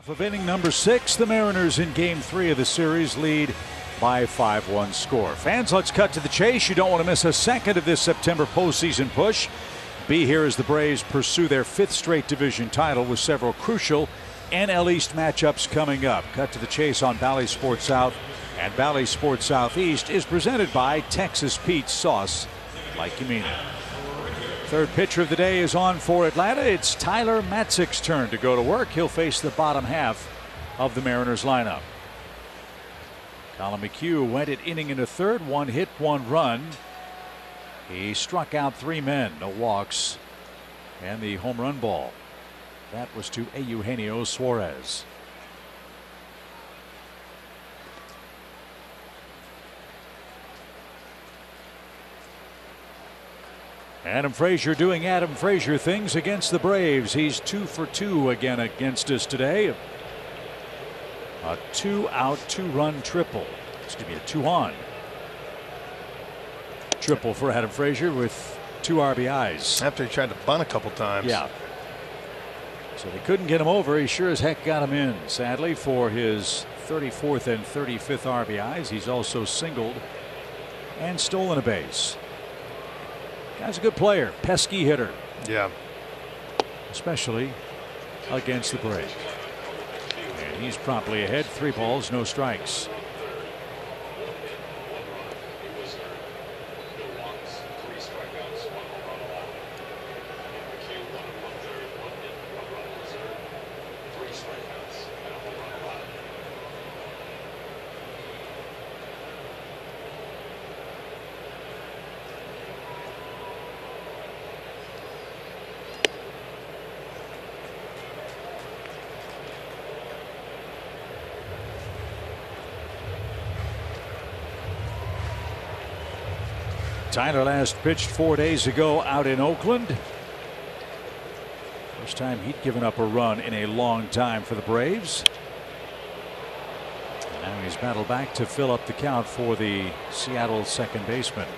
Of inning number six, the Mariners in game three of the series lead by 5 1 score. Fans, let's cut to the chase. You don't want to miss a second of this September postseason push. Be here as the Braves pursue their fifth straight division title with several crucial NL East matchups coming up. Cut to the chase on Bally Sports South and Bally Sports Southeast is presented by Texas Pete Sauce, like you mean it. Third pitcher of the day is on for Atlanta. It's Tyler Matzek's turn to go to work. He'll face the bottom half of the Mariners lineup. Collin McHugh went at inning in a third, one hit, one run. He struck out three men, no walks, and the home run ball. That was to Eugenio Suarez. Adam Frazier doing Adam Frazier things against the Braves. He's two for two again against us today. A two out, two run triple. Excuse me, a two on. Triple for Adam Frazier with two RBIs. After he tried to bunt a couple times. Yeah. So they couldn't get him over. He sure as heck got him in. Sadly, for his 34th and 35th RBIs, he's also singled and stolen a base. Guy's a good player, pesky hitter. Yeah. Especially against the Braves. And he's promptly ahead. Three balls, no strikes. Tyler last pitched four days ago out in Oakland. First time he'd given up a run in a long time for the Braves. And now he's battled back to fill up the count for the Seattle second baseman.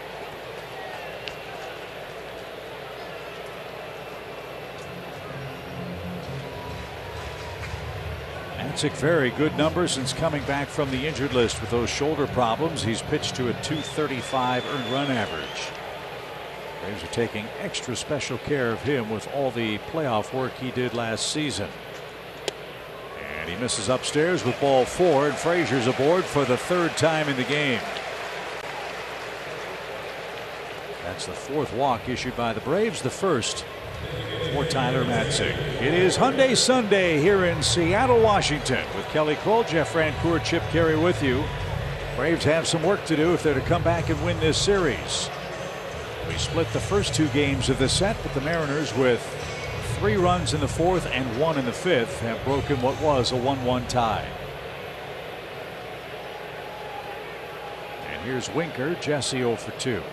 Very good numbers since coming back from the injured list with those shoulder problems. He's pitched to a 235 earned run average. Braves are taking extra special care of him with all the playoff work he did last season. And he misses upstairs with ball four and Frazier's aboard for the third time in the game. That's the fourth walk issued by the Braves the first for Tyler Matzek. It is Hyundai Sunday here in Seattle, Washington with Kelly Crull, Jeff Francoeur, Chip Caray with you. Braves have some work to do if they're to come back and win this series. We split the first two games of the set, but the Mariners with three runs in the fourth and one in the fifth have broken what was a 1-1 tie. And here's Winker, Jesse 0 for 2.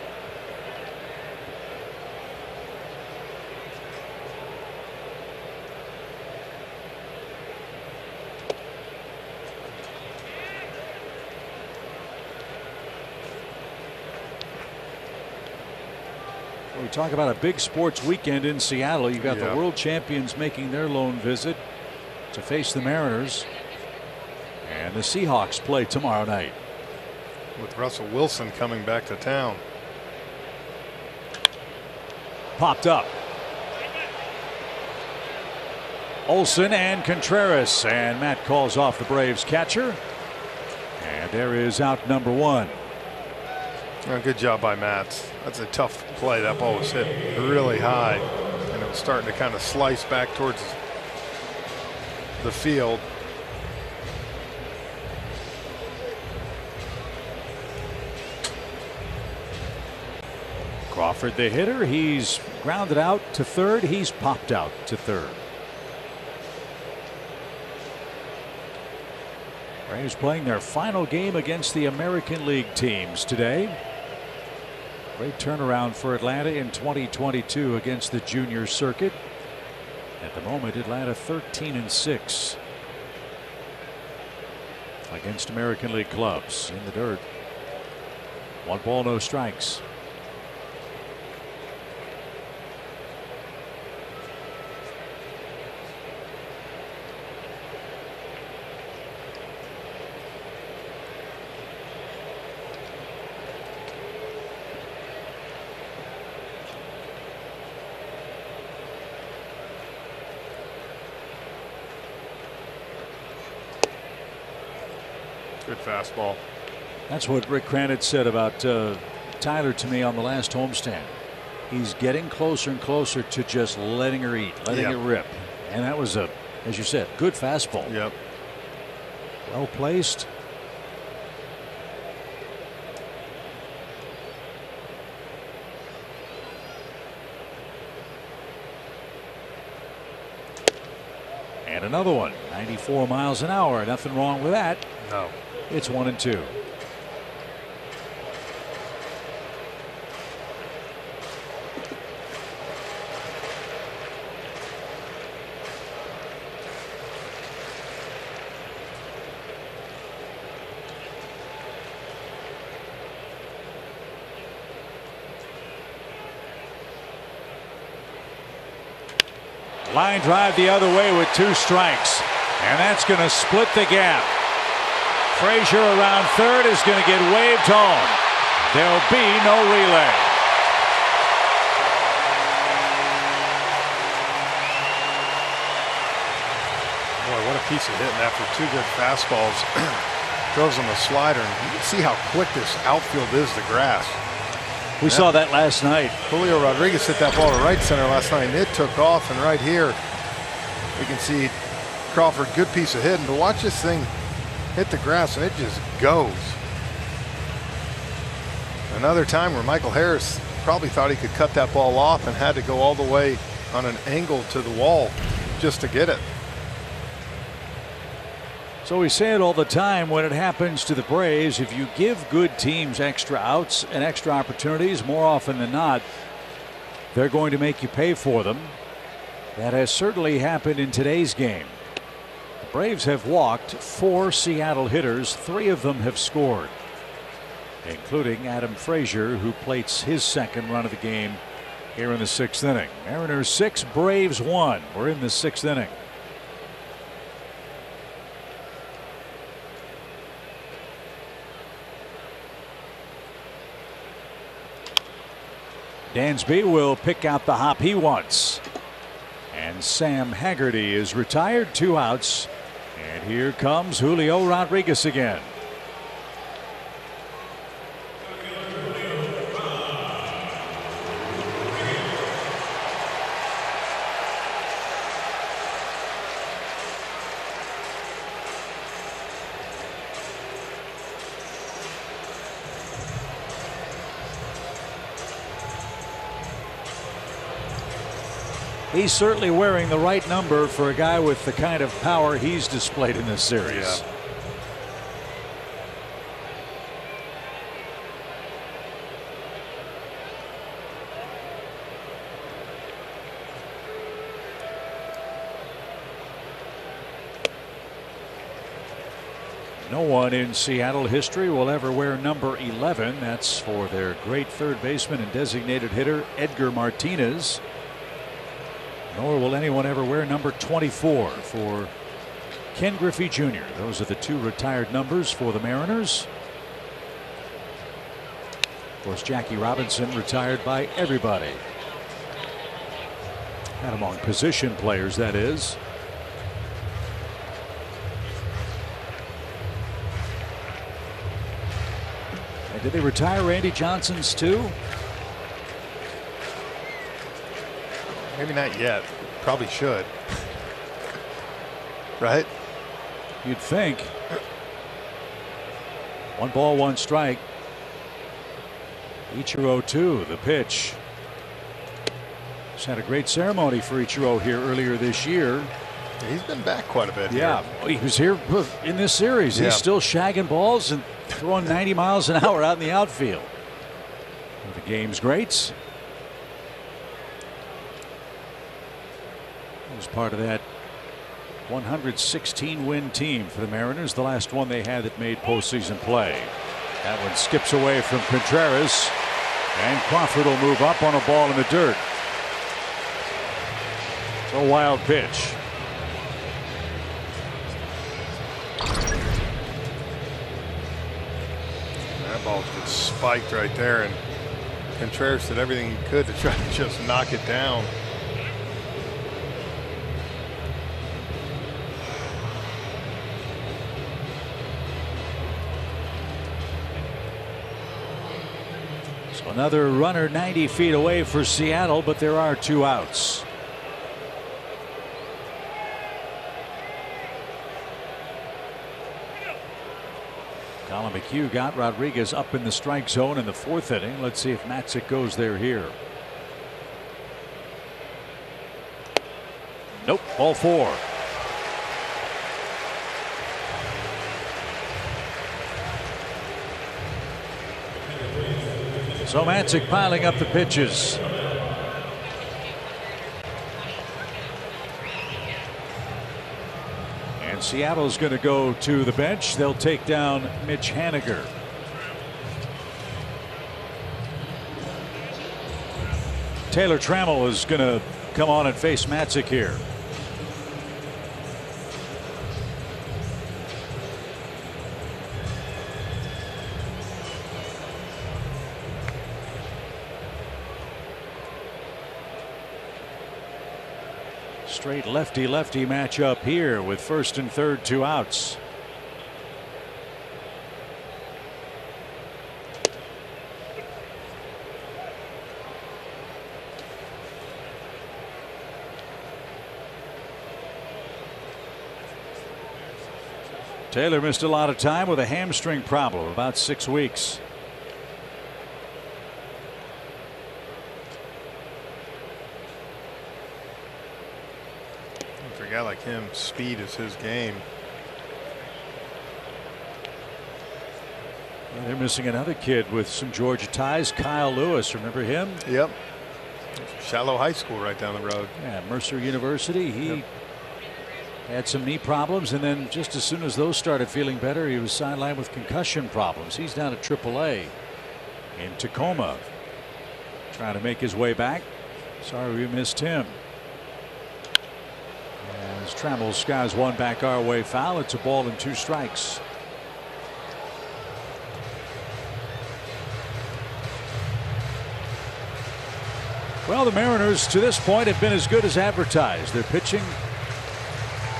We talk about a big sports weekend in Seattle. You've got Yeah. the world champions making their lone visit to face the Mariners. And the Seahawks play tomorrow night. With Russell Wilson coming back to town. Popped up. Olson and Contreras. And Matt calls off the Braves catcher. And there is out number one. Oh, good job by Matt. That's a tough play. That ball was hit really high, and it was starting to kind of slice back towards the field. Crawford, the hitter, he's grounded out to third. He's popped out to third. Braves playing their final game against the American League teams today. Great turnaround for Atlanta in 2022 against the junior circuit. At the moment, Atlanta 13 and 6 against American League clubs in the dirt. One ball, no strikes. Fastball. That's what Rick Kranitz said about uh, Tyler to me on the last homestand. He's getting closer and closer to just letting her eat, letting Yep. it rip. And that was a, as you said, good fastball. Yep. Well placed. And another one, 94 miles an hour. Nothing wrong with that. No. It's one and two. Line drive the other way with two strikes. And that's going to split the gap. Frazier around third is going to get waved home. There'll be no relay. Boy, what a piece of hitting after two good fastballs. Throws him a slider, and you can see how quick this outfield is to grass. We saw that last night. Julio Rodriguez hit that ball to right center last night, and it took off. And right here, we can see Crawford, good piece of hitting. But watch this thing hit the grass, and it just goes. Another time where Michael Harris probably thought he could cut that ball off and had to go all the way on an angle to the wall just to get it. So we say it all the time when it happens to the Braves. If you give good teams extra outs and extra opportunities, more often than not, they're going to make you pay for them. That has certainly happened in today's game. Braves have walked four Seattle hitters, three of them have scored, including Adam Frazier, who plates his second run of the game here in the sixth inning. Mariners six, Braves one. We're in the sixth inning. Dansby will pick out the hop he wants. And Sam Haggerty is retired, two outs. And here comes Julio Rodriguez again. He's certainly wearing the right number for a guy with the kind of power he's displayed in this series. No one in Seattle history will ever wear number 11. That's for their great third baseman and designated hitter, Edgar Martinez. Nor will anyone ever wear number 24 for Ken Griffey Jr. Those are the two retired numbers for the Mariners. Of course, Jackie Robinson retired by everybody. And among position players, that is. And did they retire Randy Johnson's too? Maybe not yet. Probably should. right? You'd think. One ball, one strike. Ichiro, two, the pitch. Just had a great ceremony for Ichiro here earlier this year. He's been back quite a bit. Yeah, here. he was here in this series. Yeah. He's still shagging balls and throwing 90 miles an hour out in the outfield. The game's greats. He was part of that 116 win team for the Mariners, the last one they had that made postseason play. That one skips away from Contreras, and Crawford will move up on a ball in the dirt. It's a wild pitch. That ball just spiked right there, and Contreras did everything he could to try to just knock it down. Another runner 90 feet away for Seattle, but there are two outs. Collin McHugh got Rodriguez up in the strike zone in the fourth inning. Let's see if Matzek goes there here. Nope, ball four. So piling up the pitches. And Seattle's going to go to the bench. They'll take down Mitch Haniger. Taylor Trammell is going to come on and face Matzek here. Straight lefty lefty matchup here with first and third two outs. Taylor missed a lot of time with a hamstring problem about six weeks. For a guy like him, speed is his game. Well, they're missing another kid with some Georgia ties, Kyle Lewis. Remember him? Yep. Shiloh High School right down the road. Yeah, Mercer University. He yep. had some knee problems, and then just as soon as those started feeling better, he was sidelined with concussion problems. He's down at AAA in Tacoma, trying to make his way back. Sorry we missed him. Trammell skies one back our way foul, it's a ball and two strikes. Well, the Mariners to this point have been as good as advertised. They're pitching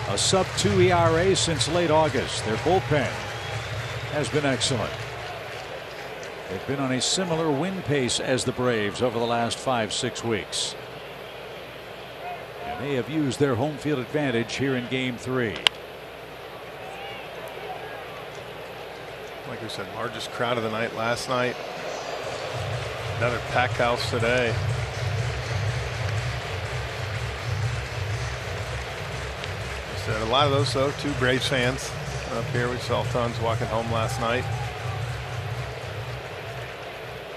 a sub 2 ERA since late August. Their bullpen has been excellent. They've been on a similar win pace as the Braves over the last five, six weeks. They have used their home field advantage here in game three. Like we said, largest crowd of the night last night. Another pack house today. Said a lot of those, though, two Braves fans up here. We saw tons walking home last night.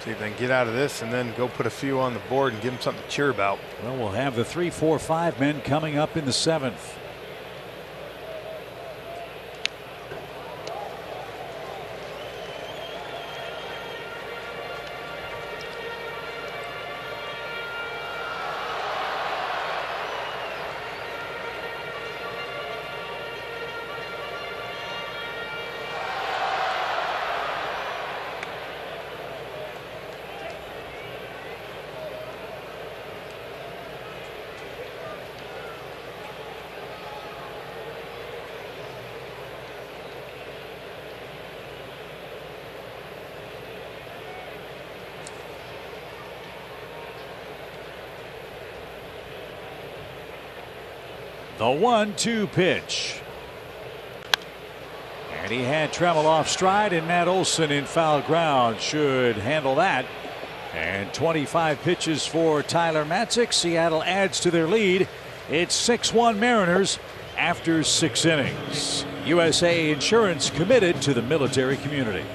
See if they can get out of this and then go put a few on the board and give them something to cheer about. Well, we'll have the three, four, five men coming up in the seventh. The one two pitch. And he had Trammell off stride and Matt Olson in foul ground should handle that. And 25 pitches for Tyler Matzek. Seattle adds to their lead. It's 6 1 Mariners after six innings. USA Insurance committed to the military community.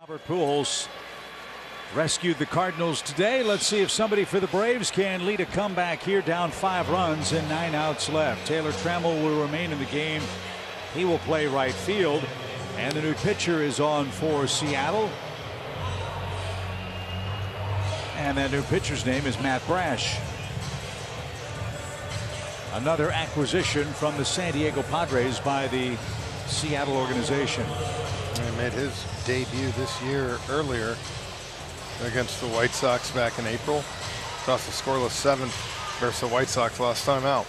Albert Pujols rescued the Cardinals today. Let's see if somebody for the Braves can lead a comeback here down five runs and nine outs left. Taylor Trammell will remain in the game. He will play right field. And the new pitcher is on for Seattle. And that new pitcher's name is Matt Brash. Another acquisition from the San Diego Padres by the Seattle organization. He made his debut this year earlier against the White Sox back in April. Tossed a scoreless seventh versus the White Sox last time out.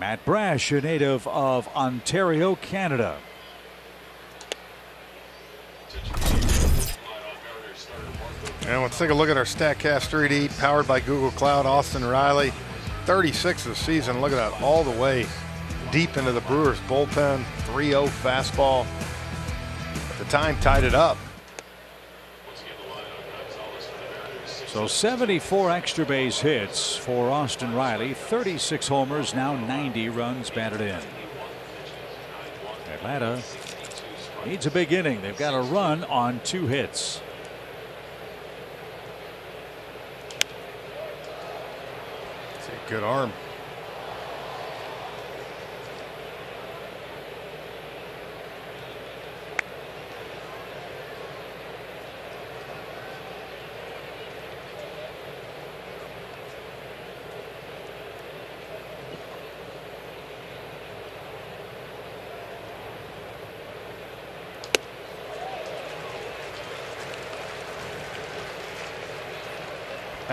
Matt Brash, a native of Ontario, Canada. And let's take a look at our StatCast 3D powered by Google Cloud. Austin Riley, 36 of the season. Look at that, all the way deep into the Brewers bullpen. 3-0 fastball. At the time, tied it up. So 74 extra base hits for Austin Riley, 36 homers, now 90 runs batted in. Atlanta needs a big inning. They've got a run on two hits. Good arm.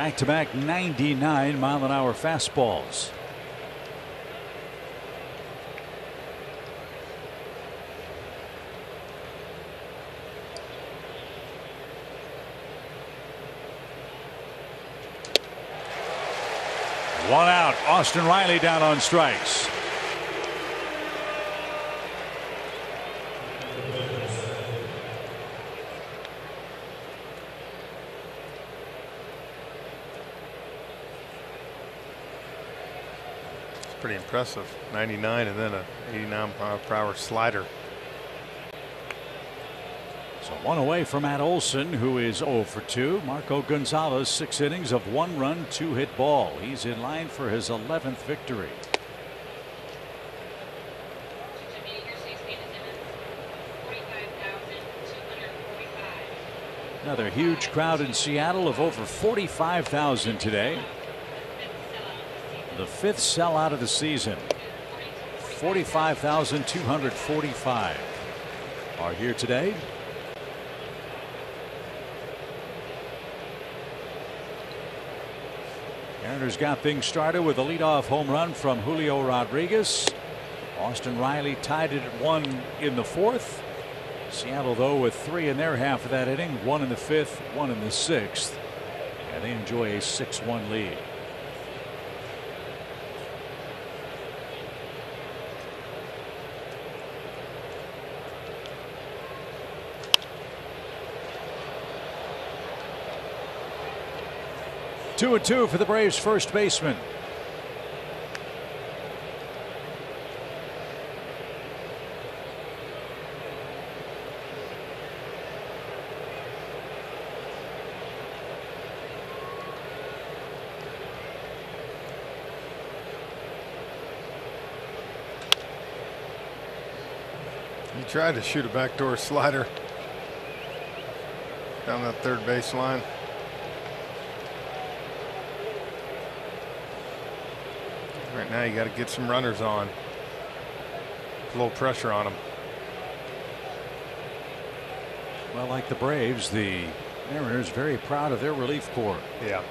Back to back 99 mile an hour fastballs. One out. Austin Riley down on strikes. pretty impressive. 99 and then a 89 per hour slider. So one away from Matt Olson, who is 0 for 2. Marco Gonzalez, six innings of one run, two hit ball. He's in line for his 11th victory. Another huge crowd in Seattle of over 45,000 today. The fifth sellout of the season. 45,245 are here today. Mariners got things started with a leadoff home run from Julio Rodriguez. Austin Riley tied it at one in the fourth. Seattle, though, with three in their half of that inning, one in the fifth, one in the sixth. And they enjoy a 6 1 lead. Two and two for the Braves first baseman. He tried to shoot a backdoor slider down that third base line. Right now, you got to get some runners on. A little pressure on them. Well, like the Braves, the Mariners very proud of their relief corps. Yeah.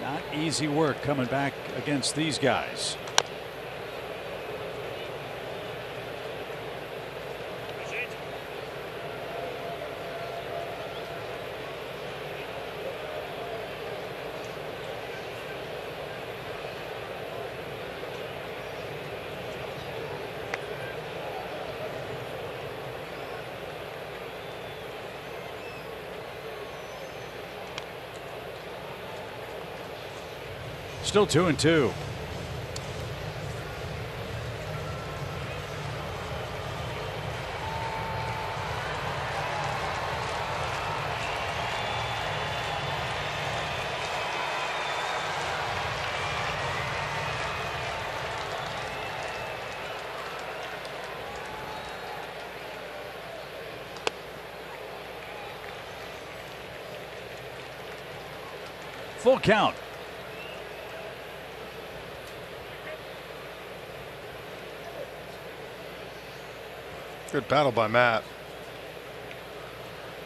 Not easy work coming back against these guys. still two and two. Full count. Good battle by Matt.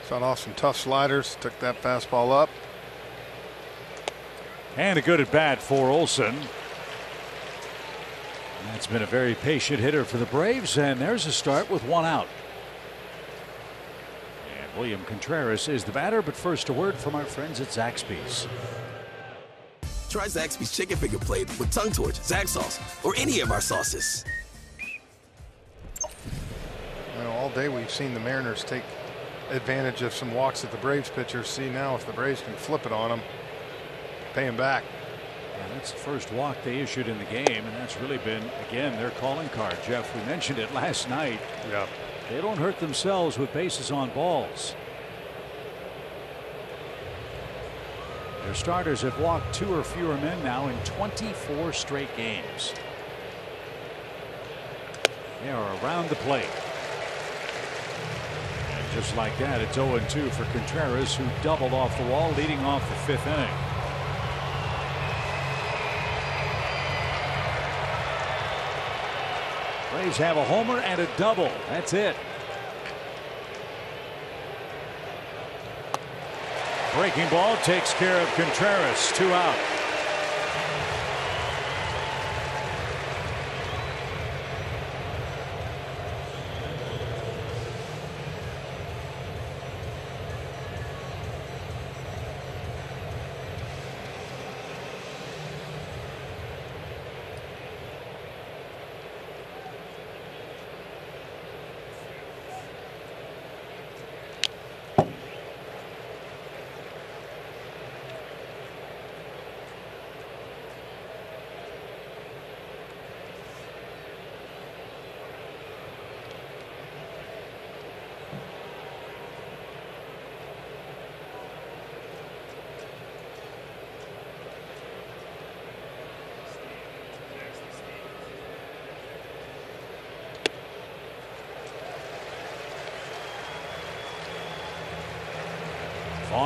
Shot off some tough sliders, took that fastball up. And a good at bat for Olson. That's been a very patient hitter for the Braves, and there's a start with one out. And William Contreras is the batter, but first a word from our friends at Zaxby's. Try Zaxby's chicken finger plate with tongue torch, Zax sauce, or any of our sauces. We've seen the Mariners take advantage of some walks that the Braves pitchers see now. If the Braves can flip it on them, pay them back. Yeah, that's the first walk they issued in the game, and that's really been, again, their calling card. Jeff, we mentioned it last night. Yeah. They don't hurt themselves with bases on balls. Their starters have walked two or fewer men now in 24 straight games. They are around the plate. Just like that, it's 0 2 for Contreras, who doubled off the wall, leading off the fifth inning. Braves have a homer and a double. That's it. Breaking ball takes care of Contreras. Two out.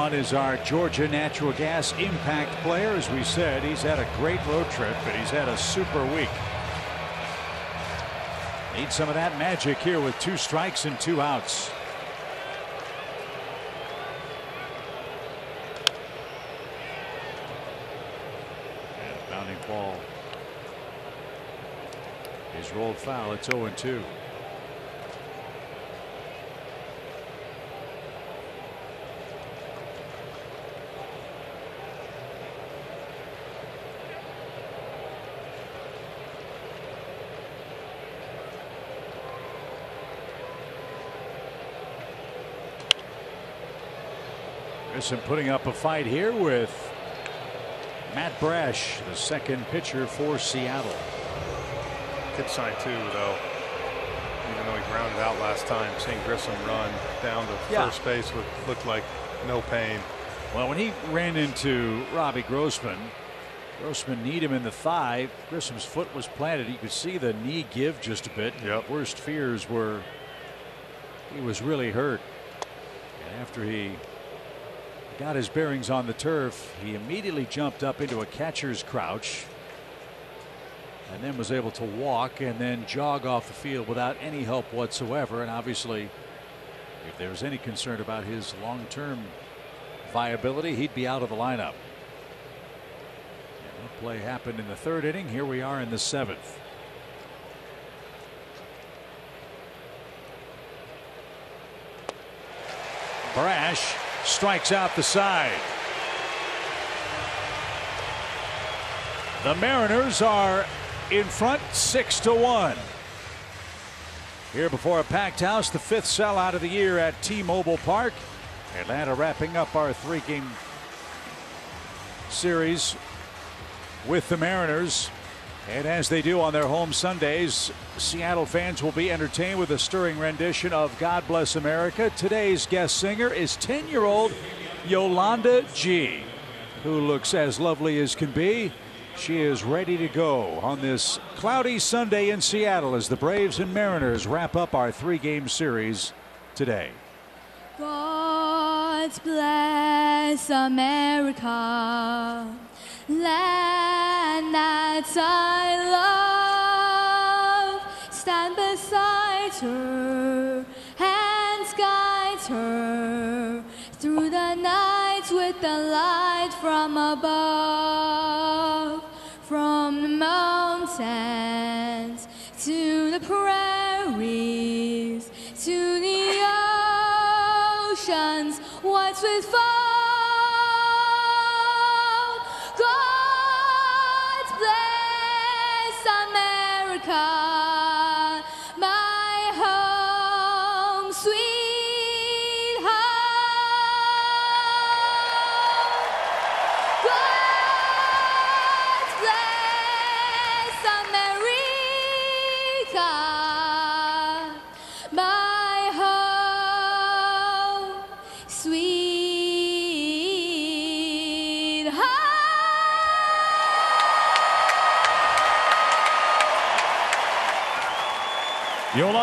Is our Georgia Natural Gas impact player. As we said, he's had a great road trip, but he's had a super week. Need some of that magic here with two strikes and two outs. And bounding ball is rolled foul. It's 0 2. Grissom putting up a fight here with Matt Brash, the second pitcher for Seattle. Good sign too, though. Even though he grounded out last time, seeing Grissom run down to Yeah. first base would look like no pain. Well, when he ran into Robbie Grossman, Grossman kneed him in the thigh. Grissom's foot was planted. You could see the knee give just a bit. Yep. Worst fears were he was really hurt. And after he got his bearings on the turf, he immediately jumped up into a catcher's crouch and then was able to walk and then jog off the field without any help whatsoever. And obviously, if there was any concern about his long term viability, he'd be out of the lineup. And play happened in the third inning. Here we are in the seventh. Brash strikes out the side. The Mariners are in front six to one. Here before a packed house, the fifth sellout of the year at T-Mobile Park. Atlanta wrapping up our three-game series with the Mariners. And as they do on their home Sundays, Seattle fans will be entertained with a stirring rendition of God Bless America. Today's guest singer is 10 year old Yolanda G, who looks as lovely as can be. She is ready to go on this cloudy Sunday in Seattle as the Braves and Mariners wrap up our three game series today. God God bless America, land that I love. Stand beside her, hands guide her through the night with the light from above, from the mountains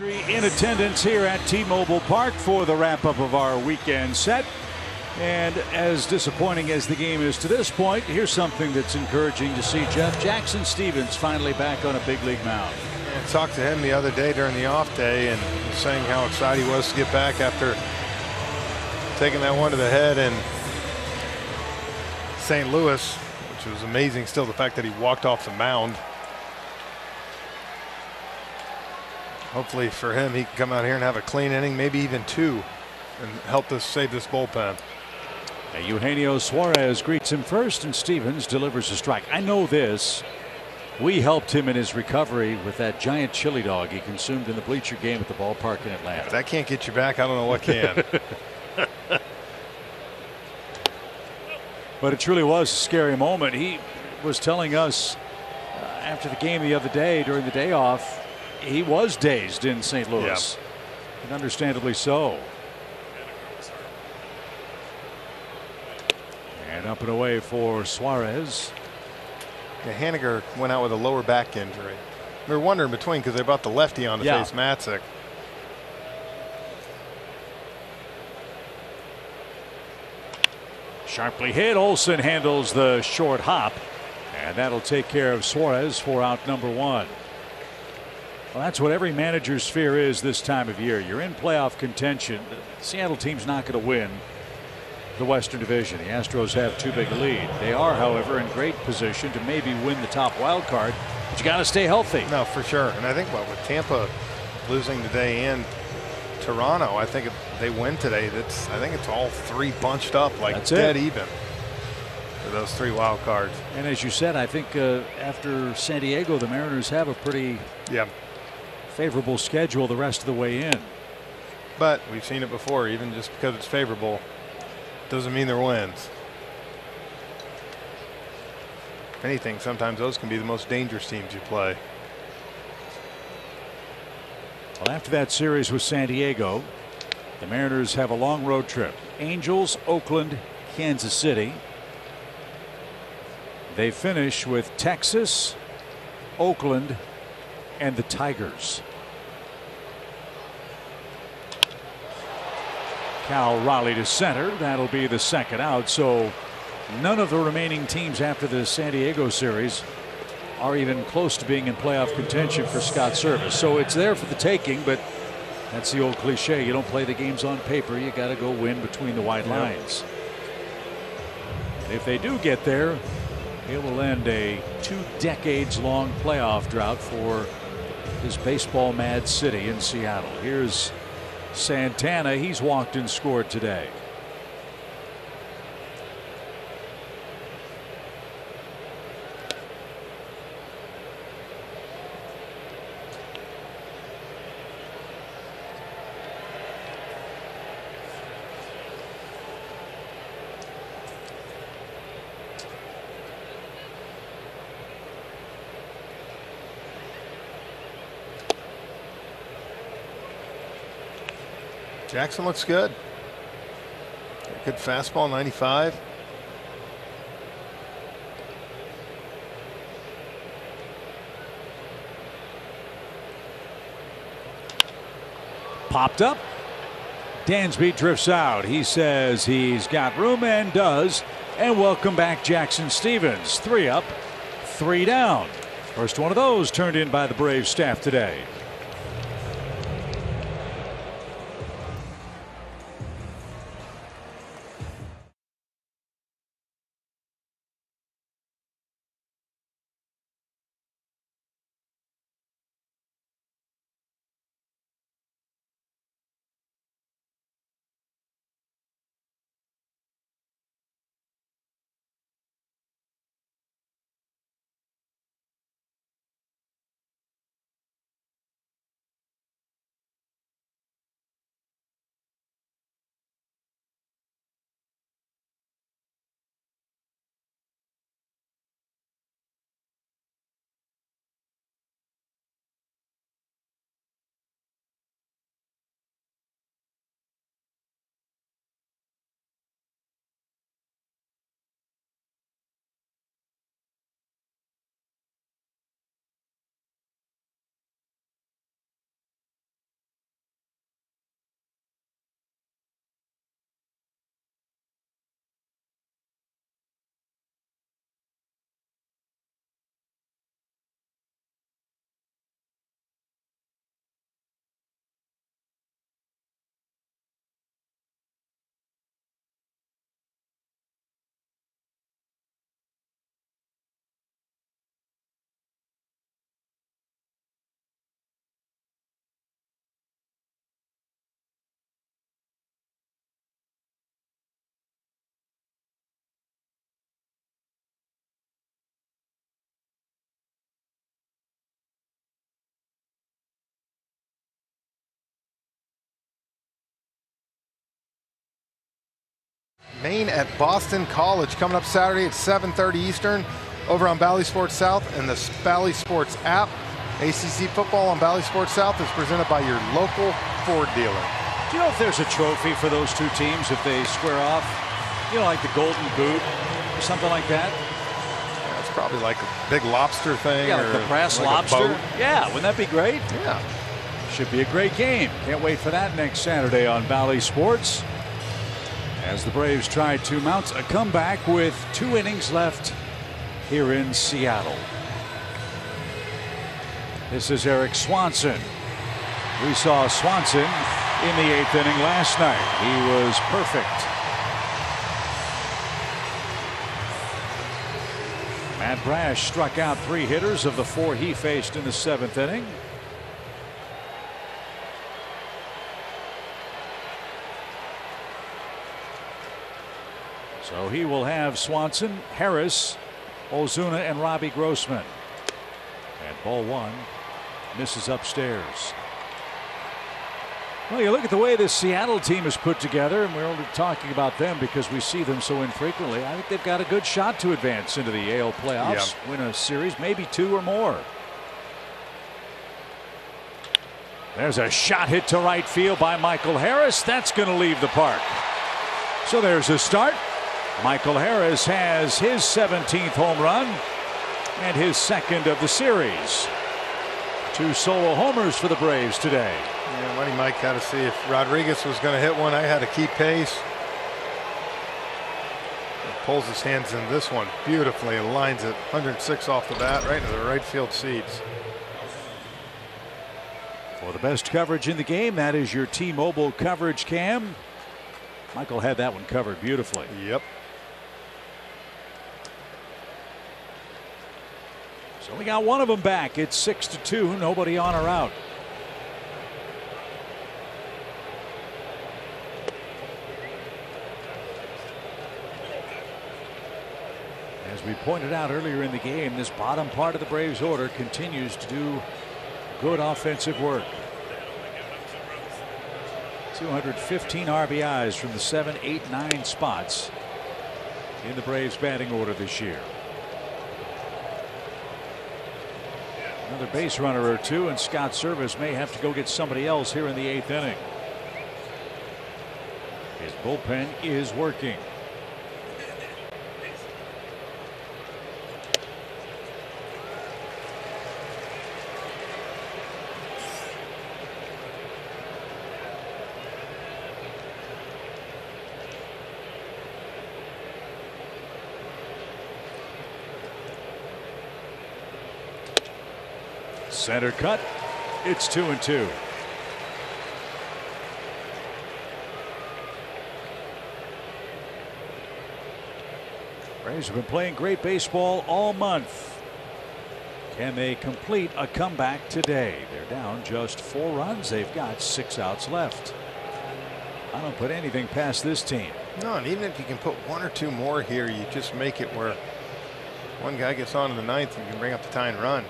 In attendance here at T-Mobile Park for the wrap-up of our weekend set. And as disappointing as the game is to this point, here's something that's encouraging to see, Jeff. Jackson Stephens finally back on a big league mound. I talked to him the other day during the off day and saying how excited he was to get back after taking that one to the head in St. Louis, which was amazing still the fact that he walked off the mound. Hopefully for him, he can come out here and have a clean inning, maybe even two, and help us save this bullpen. Eugenio Suarez greets him first, and Stephens delivers a strike. I know this. We helped him in his recovery with that giant chili dog he consumed in the bleacher game at the ballpark in Atlanta. If that can't get you back, I don't know what can. But it truly was a scary moment. He was telling us uh, after the game the other day during the day off, he was dazed in St. Louis. And understandably so. And up and away for Suarez. Yeah, Haniger went out with a lower back injury. We were wondering between because they brought the lefty on to Yeah. face Matzik. Sharply hit. Olson handles the short hop. And that'll take care of Suarez for out number one. Well, that's what every manager's fear is this time of year. You're in playoff contention. The Seattle team's not going to win the Western Division. The Astros have too big a lead. They are, however, in great position to maybe win the top wild card. But you got to stay healthy. No, for sure. And I think what with Tampa losing today and Toronto, I think if they win today, that's I think it's all three bunched up like That's it. dead even for those three wild cards. And as you said, I think uh, after San Diego, the Mariners have a pretty yeah. Favorable schedule the rest of the way in. But we've seen it before. Even just because it's favorable, doesn't mean they're wins. If anything, sometimes those can be the most dangerous teams you play. Well, after that series with San Diego, the Mariners have a long road trip. Angels, Oakland, Kansas City. They finish with Texas, Oakland, and the Tigers. Cal Raleigh to center. That'll be the second out. So none of the remaining teams after the San Diego series are even close to being in playoff contention for Scott Servais. So it's there for the taking, but that's the old cliche. You don't play the games on paper. You got to go win between the white lines. And if they do get there, it will end a two decades long playoff drought for this baseball mad city in Seattle. Here's Santana. He's walked and scored today. Jackson looks good. Good fastball, 95. Popped up. Dansby drifts out. He says he's got room and does. And welcome back, Jackson Stephens. Three up, three down. First one of those turned in by the Braves staff today. Maine at Boston College coming up Saturday at 7:30 Eastern over on Bally Sports South and the Bally Sports app. ACC football on Bally Sports South is presented by your local Ford dealer. Do you know if there's a trophy for those two teams if they square off? You know, like the Golden Boot or something like that? Yeah, it's probably like a big lobster thing. Yeah, or like the brass like lobster. Yeah, wouldn't that be great? Yeah. Should be a great game. Can't wait for that next Saturday on Bally Sports. As the Braves try to mount a comeback with two innings left here in Seattle. This is Erik Swanson. We saw Swanson in the eighth inning last night. He was perfect. Matt Brash struck out three hitters of the four he faced in the seventh inning. So he will have Swanson, Harris, Ozuna, and Robbie Grossman. And ball one. misses upstairs. Well, you look at the way this Seattle team is put together, and we're only talking about them because we see them so infrequently. I think they've got a good shot to advance into the AL playoffs, win a series, maybe two or more. There's a shot hit to right field by Michael Harris. That's going to leave the park. So there's a start. Michael Harris has his 17th home run and his second of the series. Two solo homers for the Braves today. Yeah, Money Mike had to see if Rodriguez was going to hit one. I had to keep pace. He pulls his hands in this one beautifully and lines it 106 off the bat right into the right field seats. For the best coverage in the game, that is your T-Mobile coverage cam. Michael had that one covered beautifully. Yep. So we got one of them back. It's six to two. Nobody on or out. As we pointed out earlier in the game, this bottom part of the Braves order continues to do good offensive work. 215 RBIs from the 7, 8, 9 spots in the Braves batting order this year. Another base runner or two, and Scott Servais may have to go get somebody else here in the eighth inning. His bullpen is working. Center cut. It's two and two. Braves have been playing great baseball all month. Can they complete a comeback today? They're down just four runs. They've got six outs left. I don't put anything past this team. No, and even if you can put one or two more here, you just make it where one guy gets on in the ninth and you can bring up the tying run.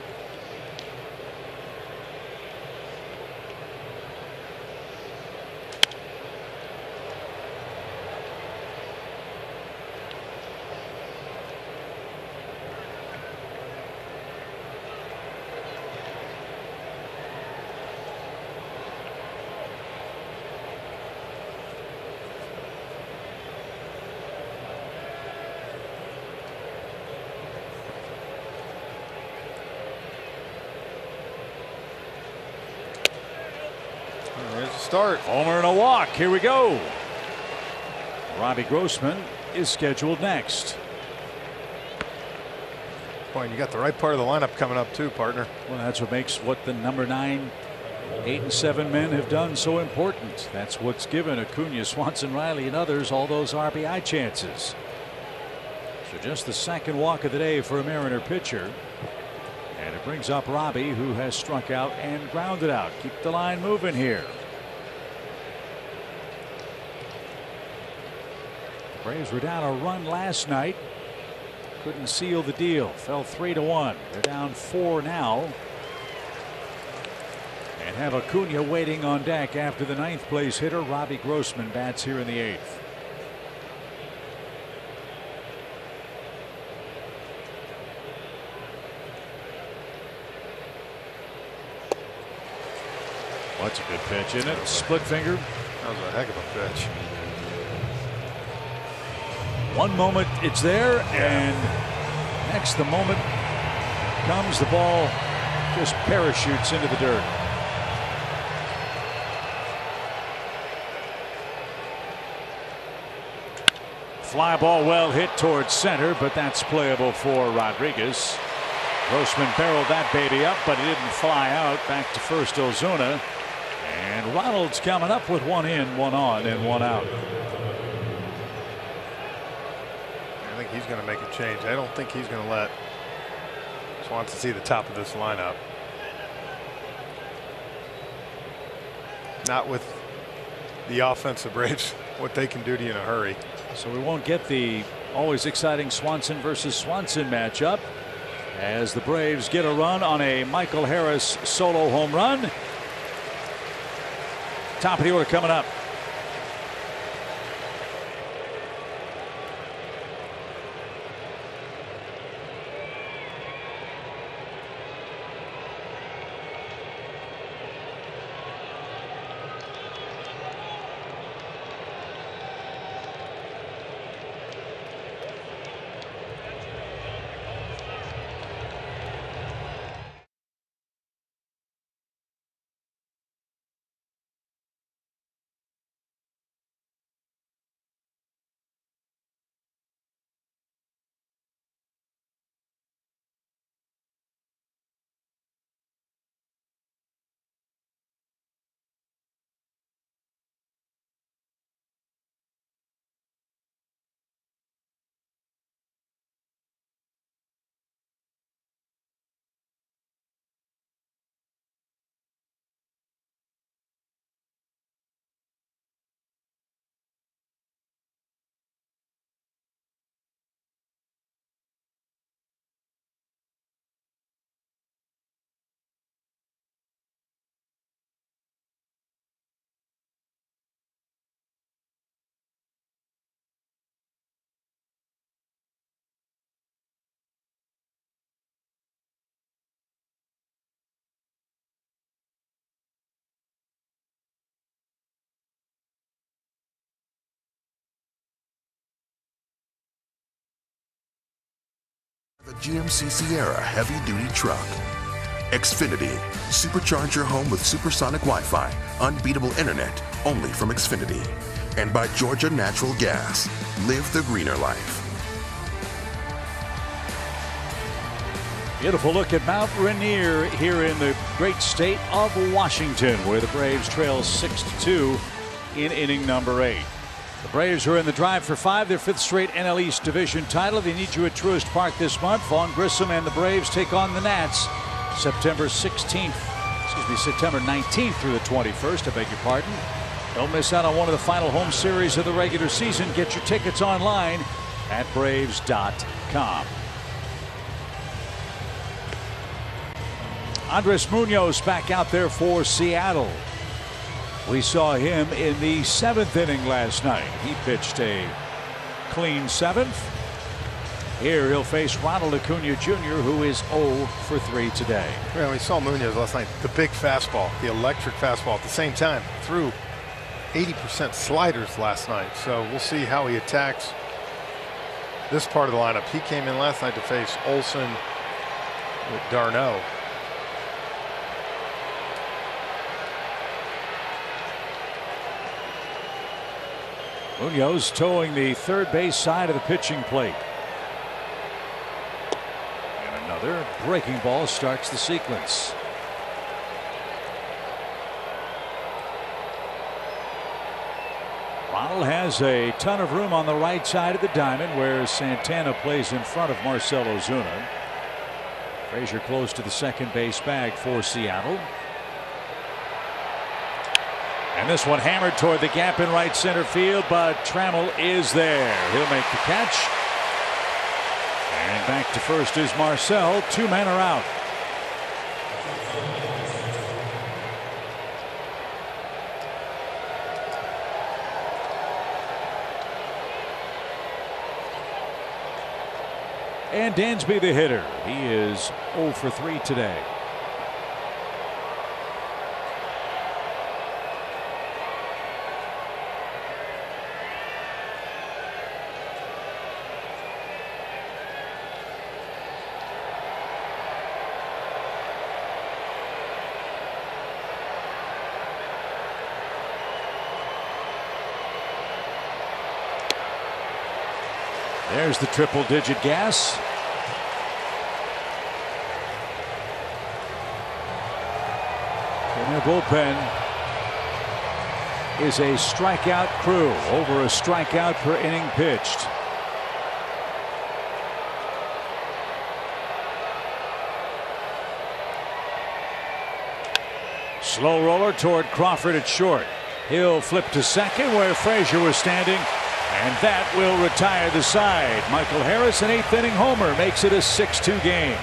Start. Homer and a walk. Here we go. Robbie Grossman is scheduled next. Boy, you got the right part of the lineup coming up too, partner. Well, that's what makes what the number nine, eight and seven men have done so important. That's what's given Acuna, Swanson, Riley, and others all those RBI chances. So just the second walk of the day for a Mariner pitcher. And it brings up Robbie, who has struck out and grounded out. Keep the line moving here. Braves were down a run last night. Couldn't seal the deal. Fell three to one. They're down four now. And have Acuna waiting on deck after the ninth place hitter Robbie Grossman bats here in the eighth. What's a good pitch, isn't it? Split finger. That was a heck of a pitch. One moment it's there, and next the moment comes the ball just parachutes into the dirt. Fly ball well hit towards center, but that's playable for Rodriguez. Grossman barreled that baby up, but he didn't fly out. Back to first Ozuna. And Ronald's coming up with one in, one on, and one out. I think he's going to make a change. I don't think he's going to let Swanson see the top of this lineup. Not with the offensive Braves, what they can do to you in a hurry. So we won't get the always exciting Swanson versus Swanson matchup. as the Braves get a run on a Michael Harris solo home run. Top of the order coming up. The GMC Sierra heavy duty truck. Xfinity. Supercharge your home with supersonic Wi Fi, unbeatable internet, only from Xfinity. And by Georgia Natural Gas. Live the greener life. Beautiful look at Mount Rainier here in the great state of Washington, where the Braves trail 6 2 in inning number eight. The Braves are in the drive for five, their fifth straight NL East division title. They need you at Truist Park this month. Vaughn Grissom and the Braves take on the Nats September 16th, excuse me, September 19th through the 21st. I beg your pardon. Don't miss out on one of the final home series of the regular season. Get your tickets online at Braves.com. Andres Munoz back out there for Seattle. We saw him in the seventh inning last night. He pitched a clean seventh. Here he'll face Ronald Acuna Jr., who is 0 for 3 today. Well, we saw Munoz last night. The big fastball, the electric fastball at the same time. Threw 80% sliders last night. So we'll see how he attacks this part of the lineup. He came in last night to face Olson with d'Arnaud. Munoz toeing the third base side of the pitching plate. And another breaking ball starts the sequence. Ronald has a ton of room on the right side of the diamond where Santana plays in front of Marcell Ozuna. Frazier close to the second base bag for Seattle. And this one hammered toward the gap in right center field, but Trammell is there. He'll make the catch. And back to first is Marcell. Two men are out. And Dansby the hitter. He is 0 for 3 today. There's the triple digit gas. In the bullpen is a strikeout crew over a strikeout per inning pitched. Slow roller toward Crawford at short. He'll flip to second where Frazier was standing. And that will retire the side. Michael Harris, an eighth inning homer, makes it a 6 2 game.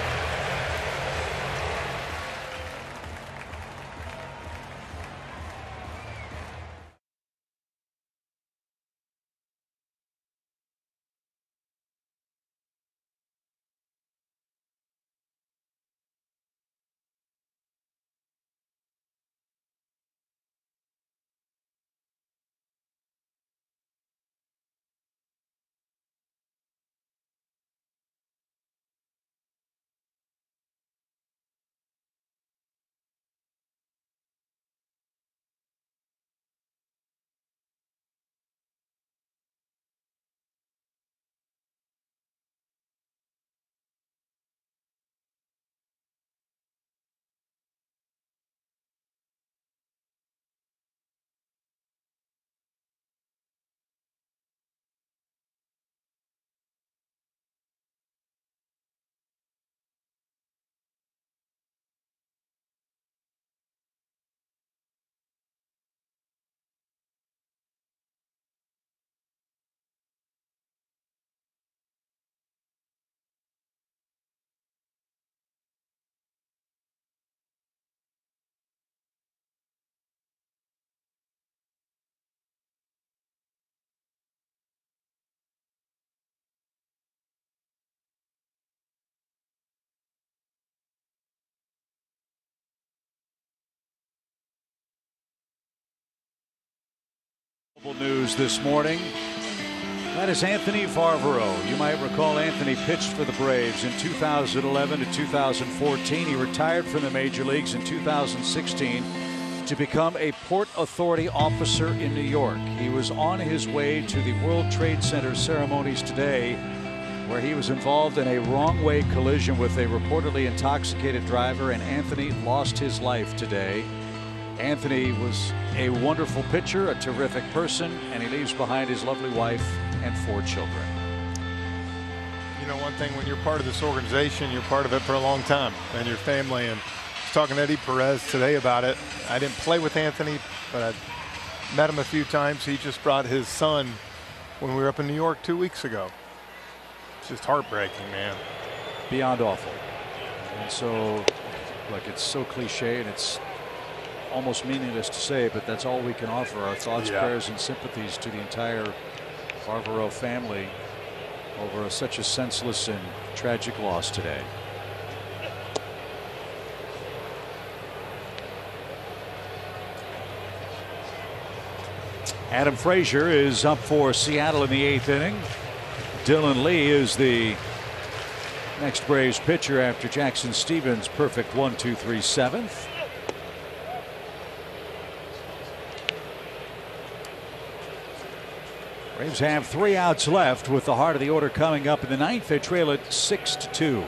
News this morning. That is Anthony Varvaro. You might recall Anthony pitched for the Braves in 2011 to 2014. He retired from the major leagues in 2016 to become a Port Authority officer in New York. He was on his way to the World Trade Center ceremonies today, where he was involved in a wrong way collision with a reportedly intoxicated driver, and Anthony lost his life today. Anthony was a wonderful pitcher, a terrific person, and he leaves behind his lovely wife and four children. You know, one thing when you're part of this organization, you're part of it for a long time, and your family. And I was talking to Eddie Perez today about it. I didn't play with Anthony, but I met him a few times. He just brought his son when we were up in New York two weeks ago. It's just heartbreaking, man. Beyond awful. And so, like, it's so cliche and it's almost meaningless to say, but that's all we can offer. Our thoughts, Yeah. prayers, and sympathies to the entire Varvaro family over such a senseless and tragic loss today. Adam Frazier is up for Seattle in the eighth inning. Dylan Lee is the next Braves pitcher after Jackson Stephens' perfect one, two, three, seventh. Braves have three outs left with the heart of the order coming up in the ninth. They trail it six to two.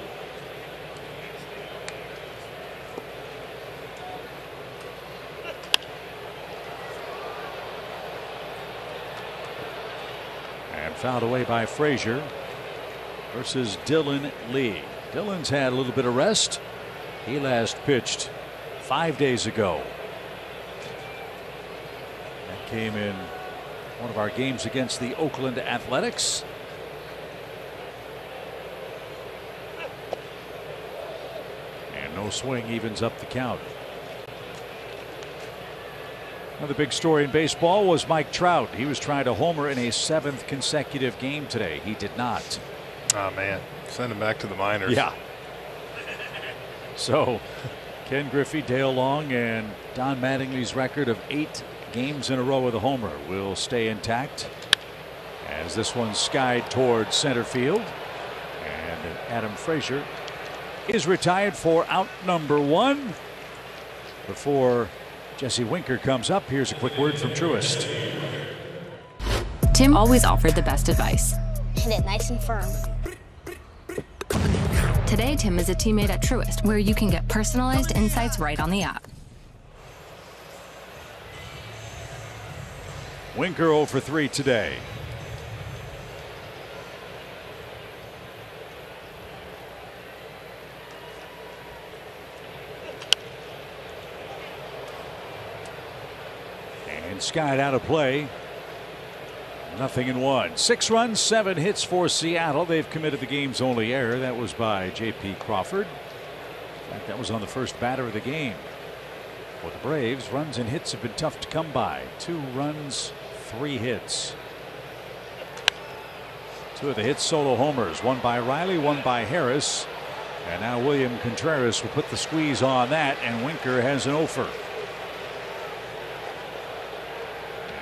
And fouled away by Frazier versus Dylan Lee. Dylan's had a little bit of rest. He last pitched five days ago. That came in one of our games against the Oakland Athletics. And no swing evens up the count. Another big story in baseball was Mike Trout. He was trying to homer in a seventh consecutive game today. He did not. Oh, man. Send him back to the minors. Yeah. So Ken Griffey, Dale Long, and Don Mattingly's record of eight games in a row with a homer will stay intact as this one skied towards center field. And Adam Frazier is retired for out number one. Before Jesse Winker comes up, here's a quick word from Truist. Tim always offered the best advice. Hit it nice and firm. Today, Tim is a teammate at Truist, where you can get personalized insights right on the app. Winker 0 for 3 today. And skied out of play. Nothing in one. Six runs, seven hits for Seattle. They've committed the game's only error. That was by J.P. Crawford. Fact, that was on the first batter of the game. For the Braves, runs and hits have been tough to come by. Two runs, three hits. Two of the hits solo homers, one by Riley, one by Harris. And now William Contreras will put the squeeze on that, and Winker has an offer.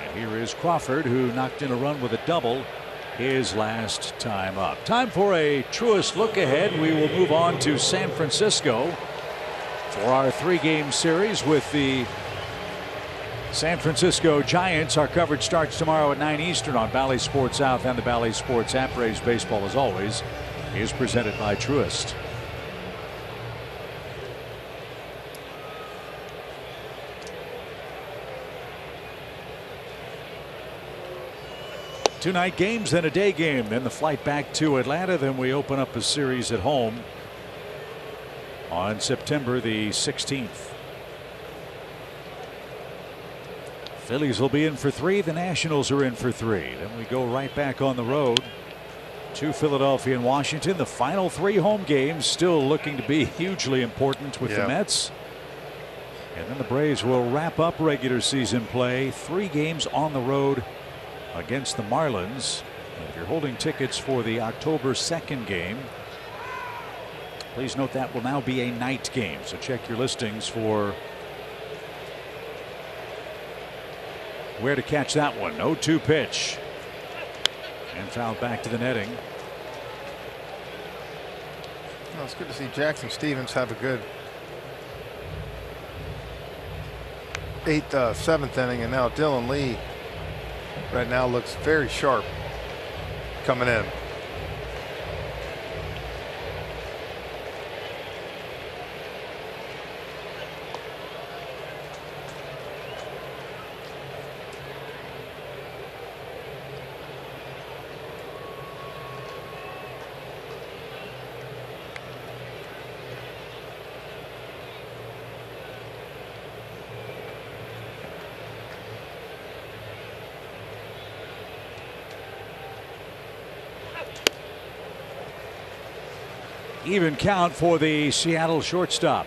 And here is Crawford, who knocked in a run with a double his last time up. Time for a Truist look ahead. We will move on to San Francisco for our three game series with the San Francisco Giants. Our coverage starts tomorrow at 9 Eastern on Bally Sports South and the Bally Sports app. Braves Baseball, as always, is presented by Truist. Two night games, then a day game, then the flight back to Atlanta. Then we open up a series at home on September the 16th. Phillies will be in for three. The Nationals are in for three. Then we go right back on the road to Philadelphia and Washington. The final three home games still looking to be hugely important with Yeah. the Mets. And then the Braves will wrap up regular season play. Three games on the road against the Marlins. And if you're holding tickets for the October 2nd game, please note that will now be a night game. So check your listings for where to catch that one. 0 2 pitch. And fouled back to the netting. Well, it's good to see Jackson Stephens have a good eighth, uh, seventh inning, and now Dylan Lee right now looks very sharp coming in. Even count for the Seattle shortstop.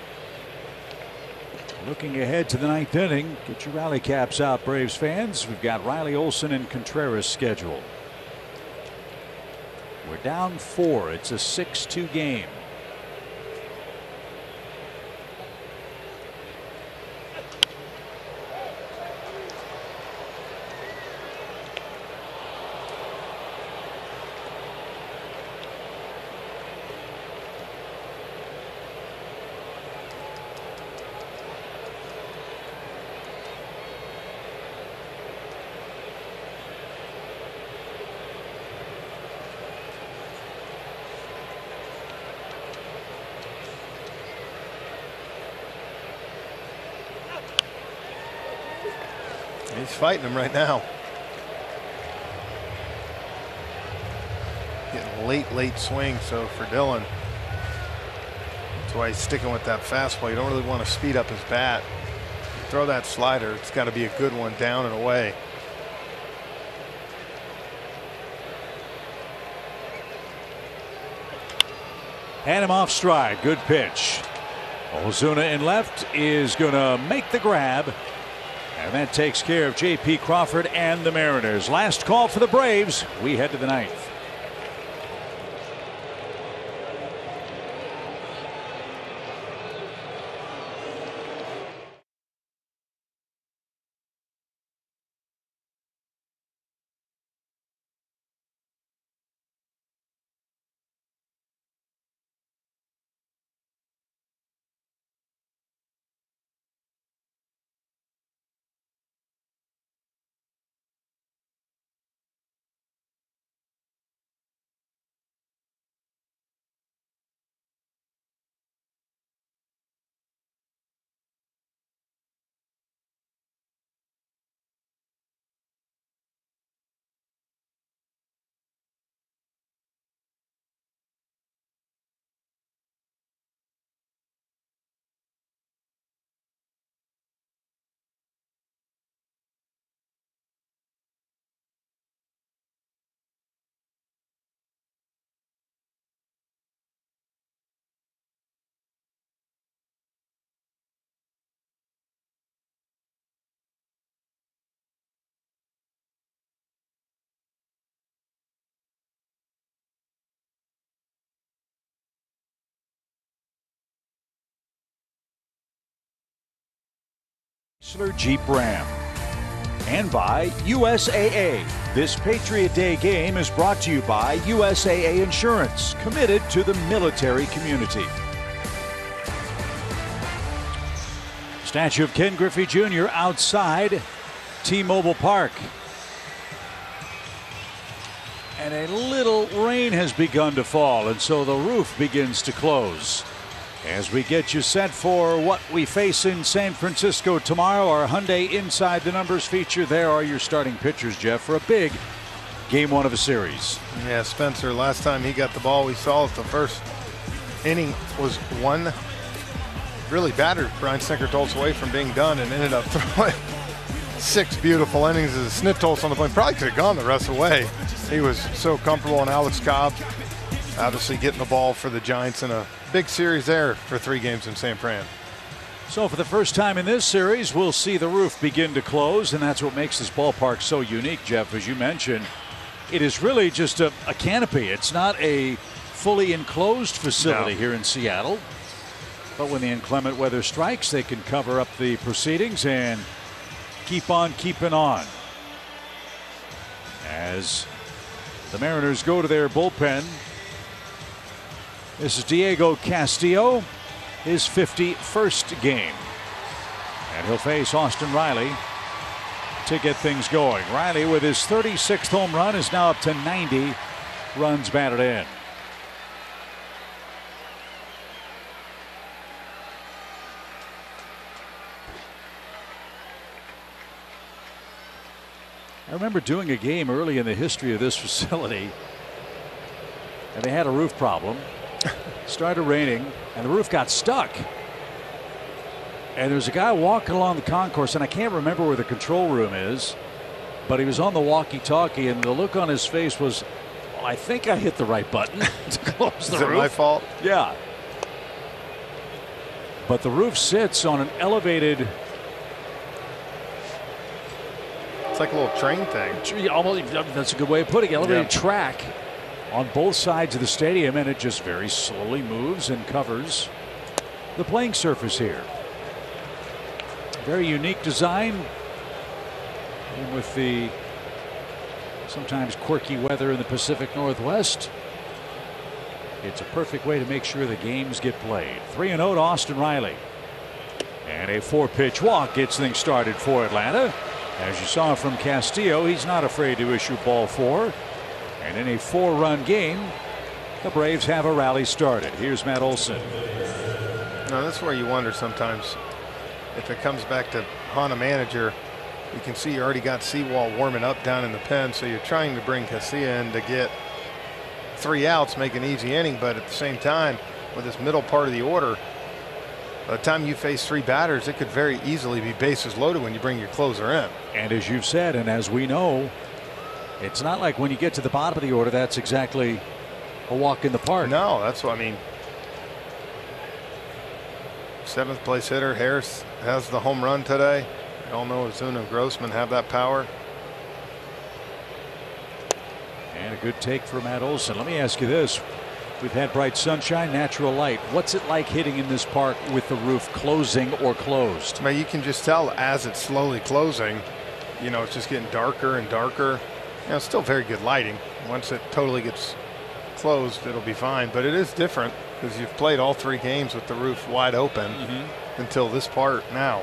Looking ahead to the ninth inning, get your rally caps out, Braves fans. We've got Riley Olson and Contreras scheduled. We're down four. It's a 6 2 game. He's fighting him right now. Getting late, late swing. So for Dylan, that's why he's sticking with that fastball. You don't really want to speed up his bat. Throw that slider. It's got to be a good one down and away. Had him off stride. Good pitch. Ozuna in left is going to make the grab. And that takes care of J.P. Crawford and the Mariners. Last call for the Braves. We head to the ninth. Chrysler Jeep Ram. And by USAA. This Patriot Day game is brought to you by USAA Insurance, committed to the military community. Statue of Ken Griffey Jr. outside T-Mobile Park. And a little rain has begun to fall, and so the roof begins to close. As we get you set for what we face in San Francisco tomorrow, our Hyundai Inside the Numbers feature. There are your starting pitchers, Jeff, for a big game one of a series. Yeah, Spencer, last time he got the ball, we saw it the first inning was one really battered Brian Snitker Toltz away from being done and ended up throwing six beautiful innings as Snit on the plane. Probably could have gone the rest of the way. He was so comfortable, and Alex Cobb obviously getting the ball for the Giants in a big series there for three games in San Fran. So, for the first time in this series, we'll see the roof begin to close, and that's what makes this ballpark so unique, Jeff. As you mentioned, it is really just a, a canopy. It's not a fully enclosed facility No. here in Seattle. But when the inclement weather strikes, they can cover up the proceedings and keep on keeping on. as the Mariners go to their bullpen. This is Diego Castillo, his 51st game. And he'll face Austin Riley to get things going. Riley, with his 36th home run, is now up to 90 runs batted in. I remember doing a game early in the history of this facility, and they had a roof problem. Started raining, and the roof got stuck. And there's a guy walking along the concourse, and I can't remember where the control room is, but he was on the walkie talkie, and the look on his face was, well, I think I hit the right button to close the Is roof. it my fault? Yeah. But the roof sits on an elevated. It's like a little train thing. Almost, that's a good way of putting it. Elevated Yeah. track on both sides of the stadium, and it just very slowly moves and covers the playing surface here. Very unique design. And with the sometimes quirky weather in the Pacific Northwest, it's a perfect way to make sure the games get played. 3 0 to Austin Riley. And a four pitch walk gets things started for Atlanta. As you saw from Castillo, he's not afraid to issue ball four. And in a four run game, the Braves have a rally started. Here's Matt Olson. Now, that's where you wonder sometimes if it comes back to Hana manager. You can see you already got Sewald warming up down in the pen, so you're trying to bring Castillo in to get three outs, make an easy inning. But at the same time, with this middle part of the order, by the time you face three batters, it could very easily be bases loaded when you bring your closer in. And as you've said, and as we know, it's not like when you get to the bottom of the order, that's exactly a walk in the park. No, that's what I mean. Seventh place hitter Harris has the home run today. We all know Ozuna and Grossman have that power. And a good take for Matt Olson. Let me ask you this. We've had bright sunshine, natural light. What's it like hitting in this park with the roof closing or closed? Well, you can just tell as it's slowly closing, you know, it's just getting darker and darker. You know, it's still very good lighting. Once it totally gets closed, it'll be fine. But it is different because you've played all three games with the roof wide open mm-hmm. until this part now.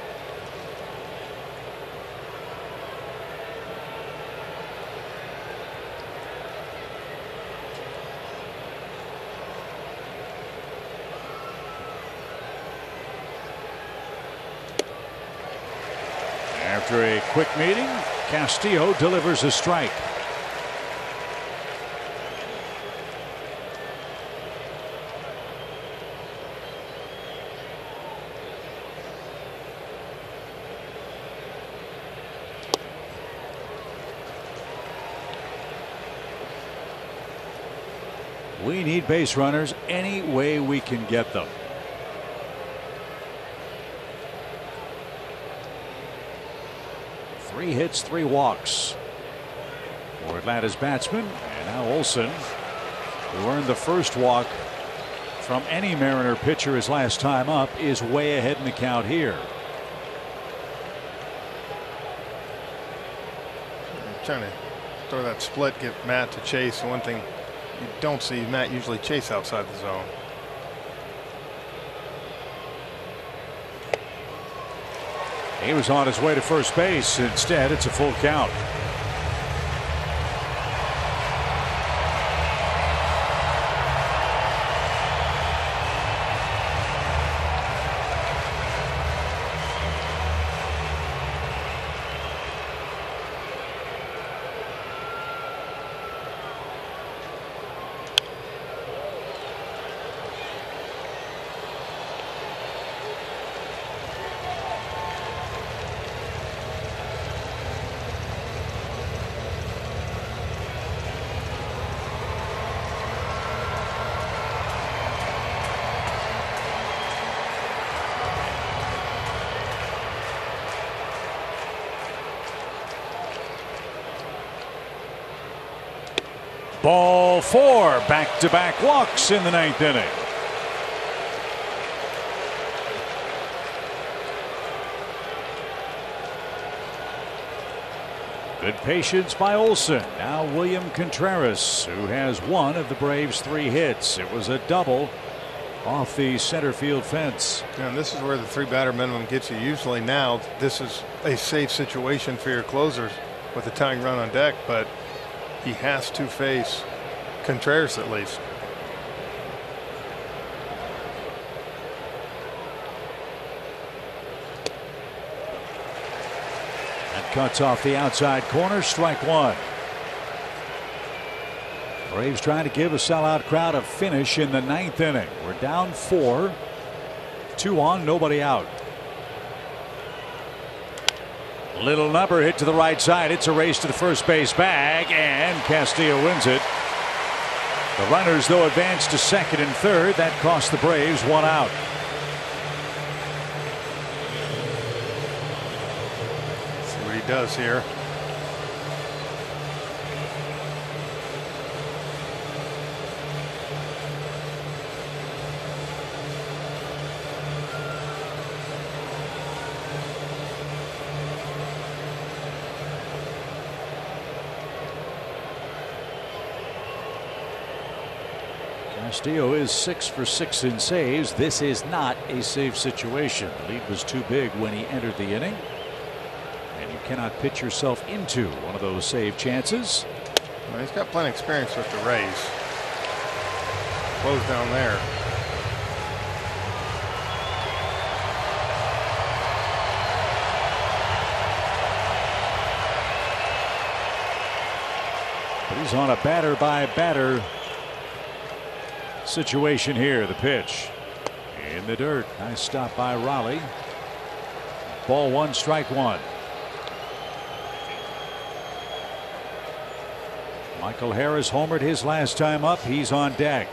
After a quick meeting, Castillo delivers a strike. We need base runners any way we can get them. Three hits, three walks for Atlanta's batsman. And now Olson, who earned the first walk from any Mariner pitcher his last time up, is way ahead in the count here. I'm trying to throw that split, get Matt to chase. One thing you don't see Matt usually chase outside the zone. He was on his way to first base. Instead, it's a full count. Four, back to back walks in the ninth inning. Good patience by Olson. Now William Contreras, who has one of the Braves' three hits. It was a double off the center field fence. And this is where the three batter minimum gets you. Usually now this is a safe situation for your closers with a tying run on deck, but he has to face Contreras at least. That cuts off the outside corner, strike one. Braves trying to give a sellout crowd a finish in the ninth inning. We're down four. Two on, nobody out. Little number hit to the right side. It's a race to the first base bag, and Castillo wins it. The runners, though, advance to second and third. That cost the Braves one out. See what he does here. Castillo is six for six in saves. This is not a save situation. The lead was too big when he entered the inning. And you cannot pitch yourself into one of those save chances. Well, he's got plenty of experience with the Rays. Close down there. But he's on a batter by batter situation here. The pitch in the dirt. Nice stop by Raleigh. Ball one, strike one. Michael Harris homered his last time up. He's on deck.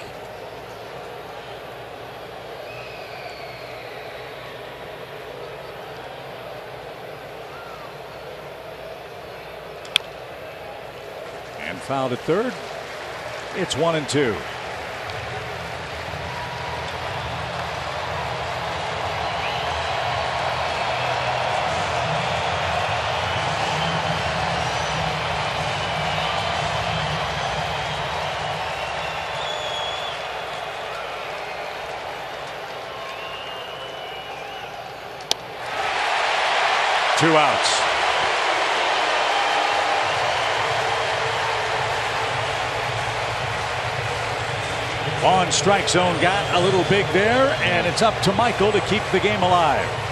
And fouled at third. It's one and two. Two outs. Strike zone got a little big there, and it's up to Michael to keep the game alive.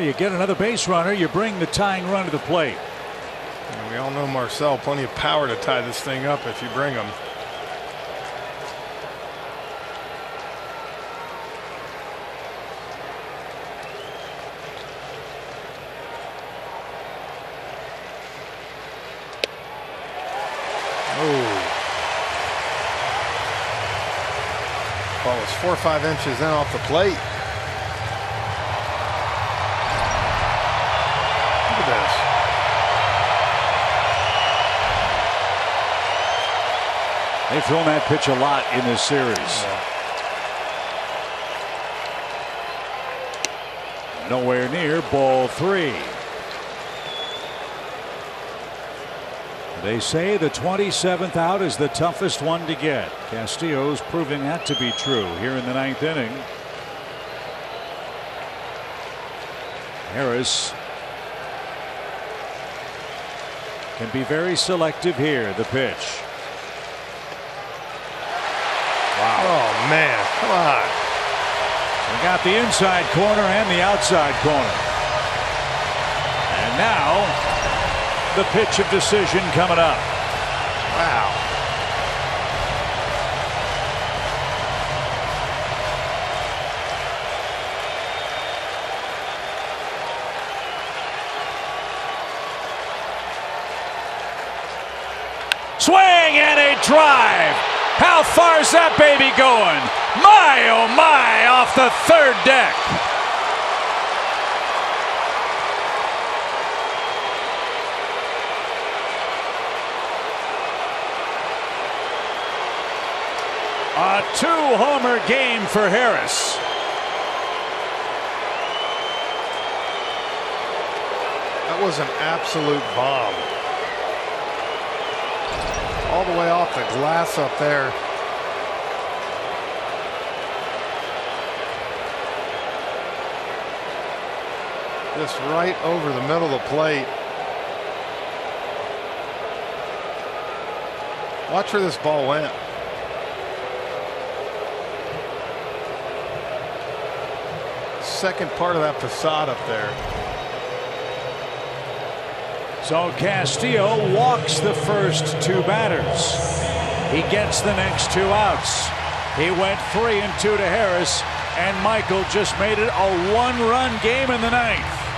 You get another base runner, you bring the tying run to the plate. And we all know Marcell, plenty of power to tie this thing up if you bring him. Oh. Four or five inches in off the plate. Look at this. They've thrown that pitch a lot in this series. Nowhere near ball three. They say the 27th out is the toughest one to get. Castillo's proving that to be true here in the ninth inning. Harris can be very selective here. The pitch. Wow. Oh, man. Come on. We got the inside corner and the outside corner. And now the pitch of decision coming up. Wow. Swing and a drive. How far is that baby going? My, oh my, off the third deck. A two-homer game for Harris. That was an absolute bomb. All the way off the glass up there. Just right over the middle of the plate. Watch where this ball went. Second part of that facade up there. So Castillo walks the first two batters. He gets the next two outs. He went three and two to Harris, and Michael just made it a one-run game in the ninth.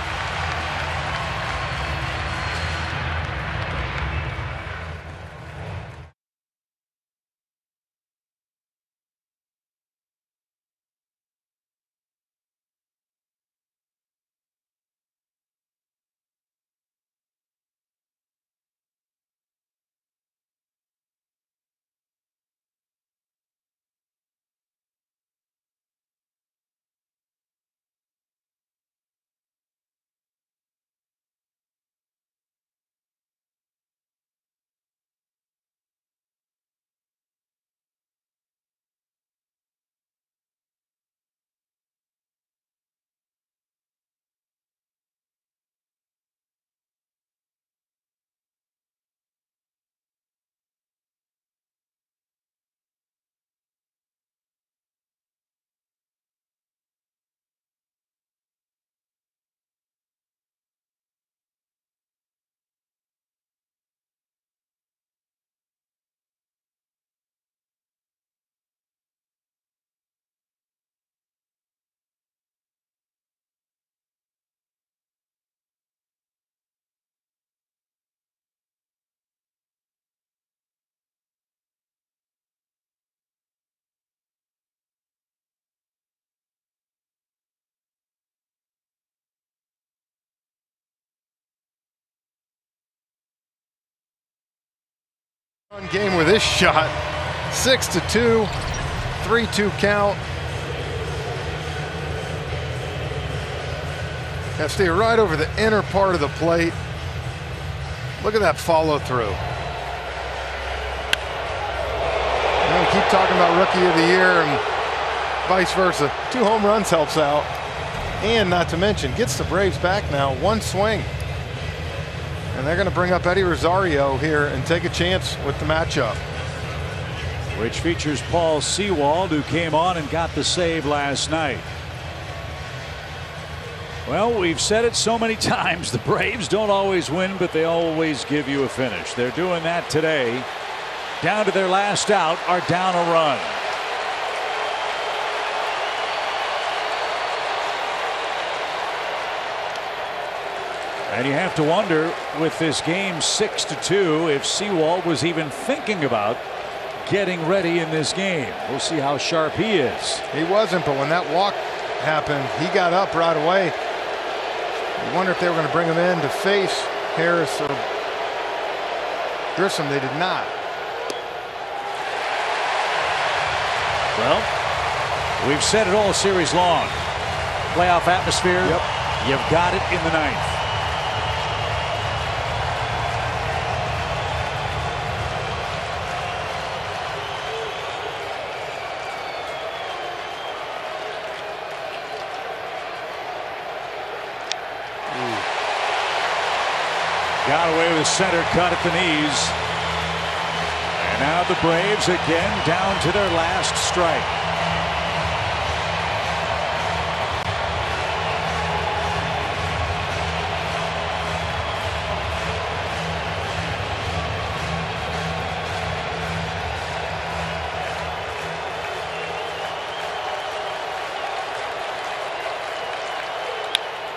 Game with this shot. Six to two, three two count. Castillo right over the inner part of the plate. Look at that follow through. we keep talking about rookie of the year and vice versa. Two home runs helps out. And not to mention, gets the Braves back now, one swing. And they're going to bring up Eddie Rosario here and take a chance with the matchup. Which features Paul Sewald, who came on and got the save last night. Well, we've said it so many times. The Braves don't always win, but they always give you a finish. They're doing that today. Down to their last out, are down a run. And you have to wonder with this game six to two if Sewald was even thinking about getting ready in this game. We'll see how sharp he is. He wasn't, but when that walk happened, he got up right away. You wonder if they were going to bring him in to face Harris or Grissom. They did not. Well, we've said it all series long. Playoff atmosphere. Yep. You've got it in the ninth. Got away with center cut at the knees. And now the Braves again down to their last strike.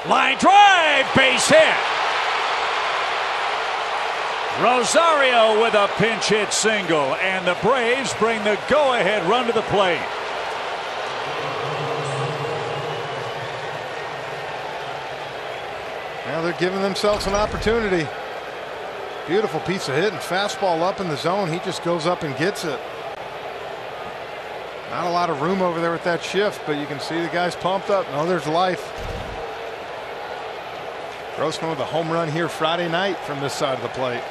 Line drive, base hit. Rosario with a pinch hit single, and the Braves bring the go ahead run to the plate. Now they're giving themselves an opportunity. Beautiful piece of hitting. Fastball up in the zone. He just goes up and gets it. Not a lot of room over there with that shift, but you can see the guy's pumped up. No, there's life. Grossman with a home run here Friday night from this side of the plate.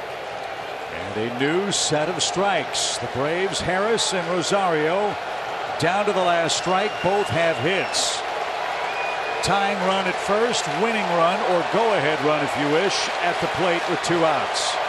And a new set of strikes. The Braves, Harris and Rosario, down to the last strike. Both have hits. Tying run at first, winning run, or go ahead run, if you wish, at the plate with two outs.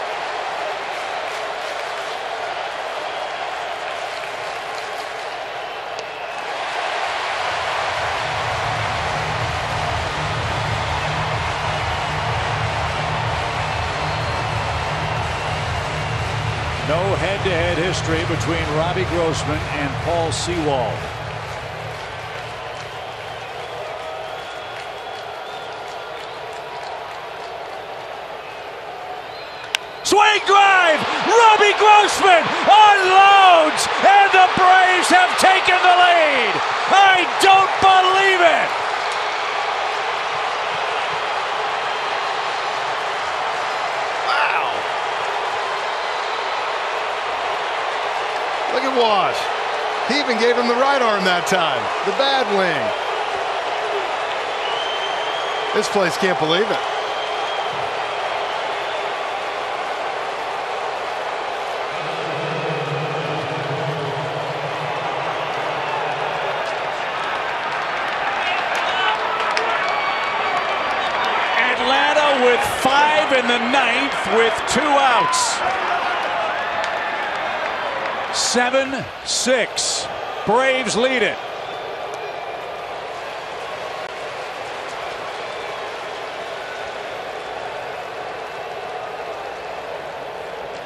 Head-to-head history between Robbie Grossman and Paul Sewald. Swing drive! Robbie Grossman unloads, and the Braves have taken the lead. I don't believe it. Wow. Look at Wash. He even gave him the right arm that time. The bad wing. This place can't believe it. Atlanta with five in the ninth with two outs. 7 6. Braves lead it.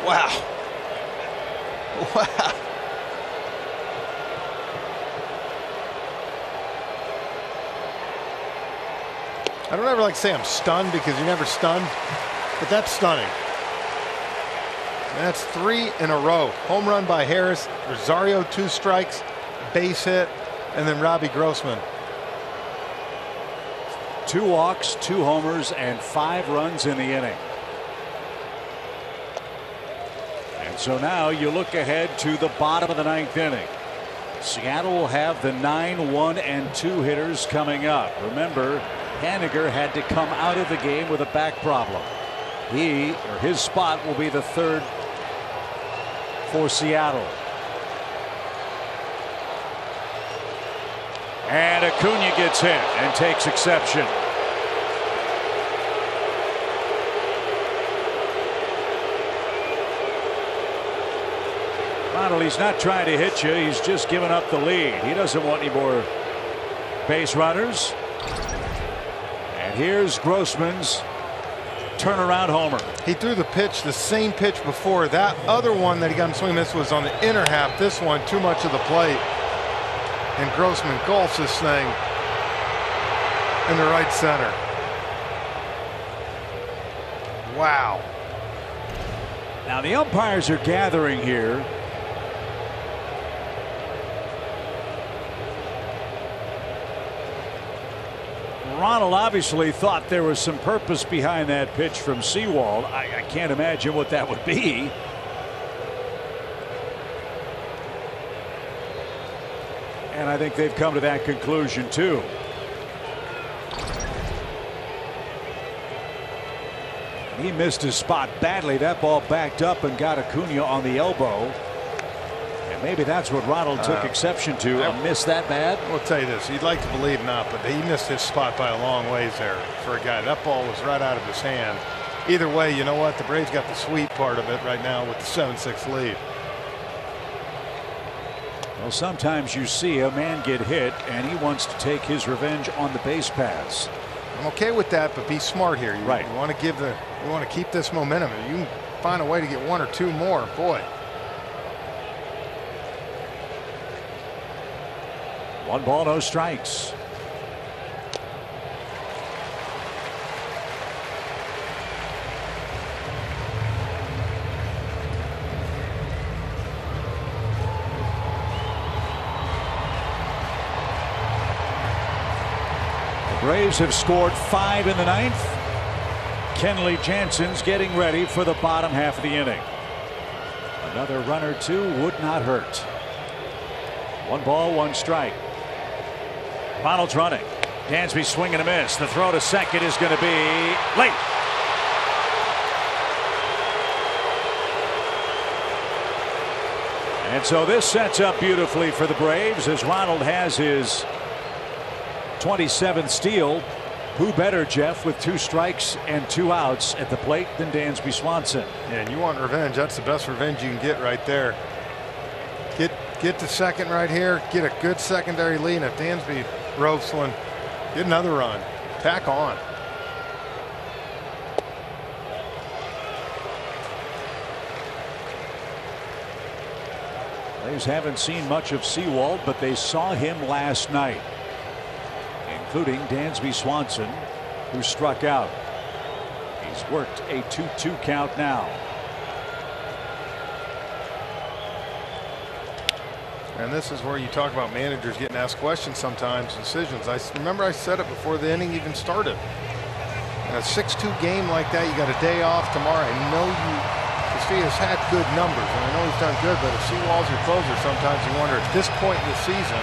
Wow. Wow. I don't ever like to say I'm stunned because you're never stunned, but that's stunning. That's three in a row. Home run by Harris, Rosario two strikes, base hit, and then Robbie Grossman. Two walks, two homers, and five runs in the inning. And so now you look ahead to the bottom of the ninth inning. Seattle will have the 9 1 and 2 hitters coming up. Remember, Haniger had to come out of the game with a back problem. He or his spot will be the third for Seattle. And Acuna gets hit and takes exception. Ronald, he's not trying to hit you. He's just giving up the lead. He doesn't want any more base runners. And here's Grossman's turnaround homer. He threw the pitch, the same pitch before. That other one that he got in swing miss was on the inner half. This one, too much of the plate. And Grossman golfs this thing in the right center. Wow. Now the umpires are gathering here. Ronald obviously thought there was some purpose behind that pitch from Sewald. I, I can't imagine what that would be. And I think they've come to that conclusion too. He missed his spot badly. That ball backed up and got Acuna on the elbow. Maybe that's what Ronald took Uh, exception to. A miss that bad? We'll tell you this. You'd like to believe not, but he missed his spot by a long ways there for a guy. That ball was right out of his hand. Either way, you know what? The Braves got the sweet part of it right now with the 7-6 lead. Well, sometimes you see a man get hit and he wants to take his revenge on the base paths. I'm okay with that, but be smart here. You, Right. you want to give the you want to keep this momentum. You can find a way to get one or two more, boy. One ball, no strikes. Braves have scored five in the ninth. Kenley Jansen's getting ready for the bottom half of the inning. Another run or two would not hurt. One ball, one strike. Ronald's running. Dansby swinging a miss. The throw to second is going to be late. And so this sets up beautifully for the Braves as Ronald has his 27th steal. Who better, Jeff, with two strikes and two outs at the plate than Dansby Swanson? Yeah, and you want revenge. That's the best revenge you can get right there. Get get to second right here. Get a good secondary lead. If Dansby ropes one, get another run. Tack on. Braves haven't seen much of Sewald, but they saw him last night, including Dansby Swanson, who struck out. He's worked a 2-2 count now. And this is where you talk about managers getting asked questions sometimes, decisions. I remember I said it before the inning even started. In a 6-2 game like that, you got a day off tomorrow. I know you, has had good numbers, and I know he's done good, but if Sewald's your closer, sometimes you wonder at this point in the season.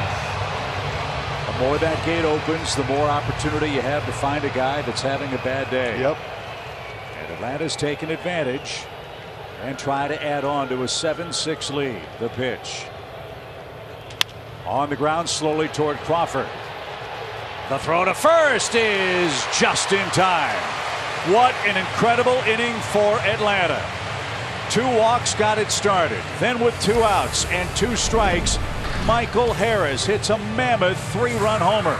The more that gate opens, the more opportunity you have to find a guy that's having a bad day. Yep. And Atlanta's taken advantage and try to add on to a 7-6 lead. The pitch. On the ground slowly toward Crawford. The throw to first is just in time. What an incredible inning for Atlanta. Two walks got it started. Then with two outs and two strikes, Michael Harris hits a mammoth three-run homer.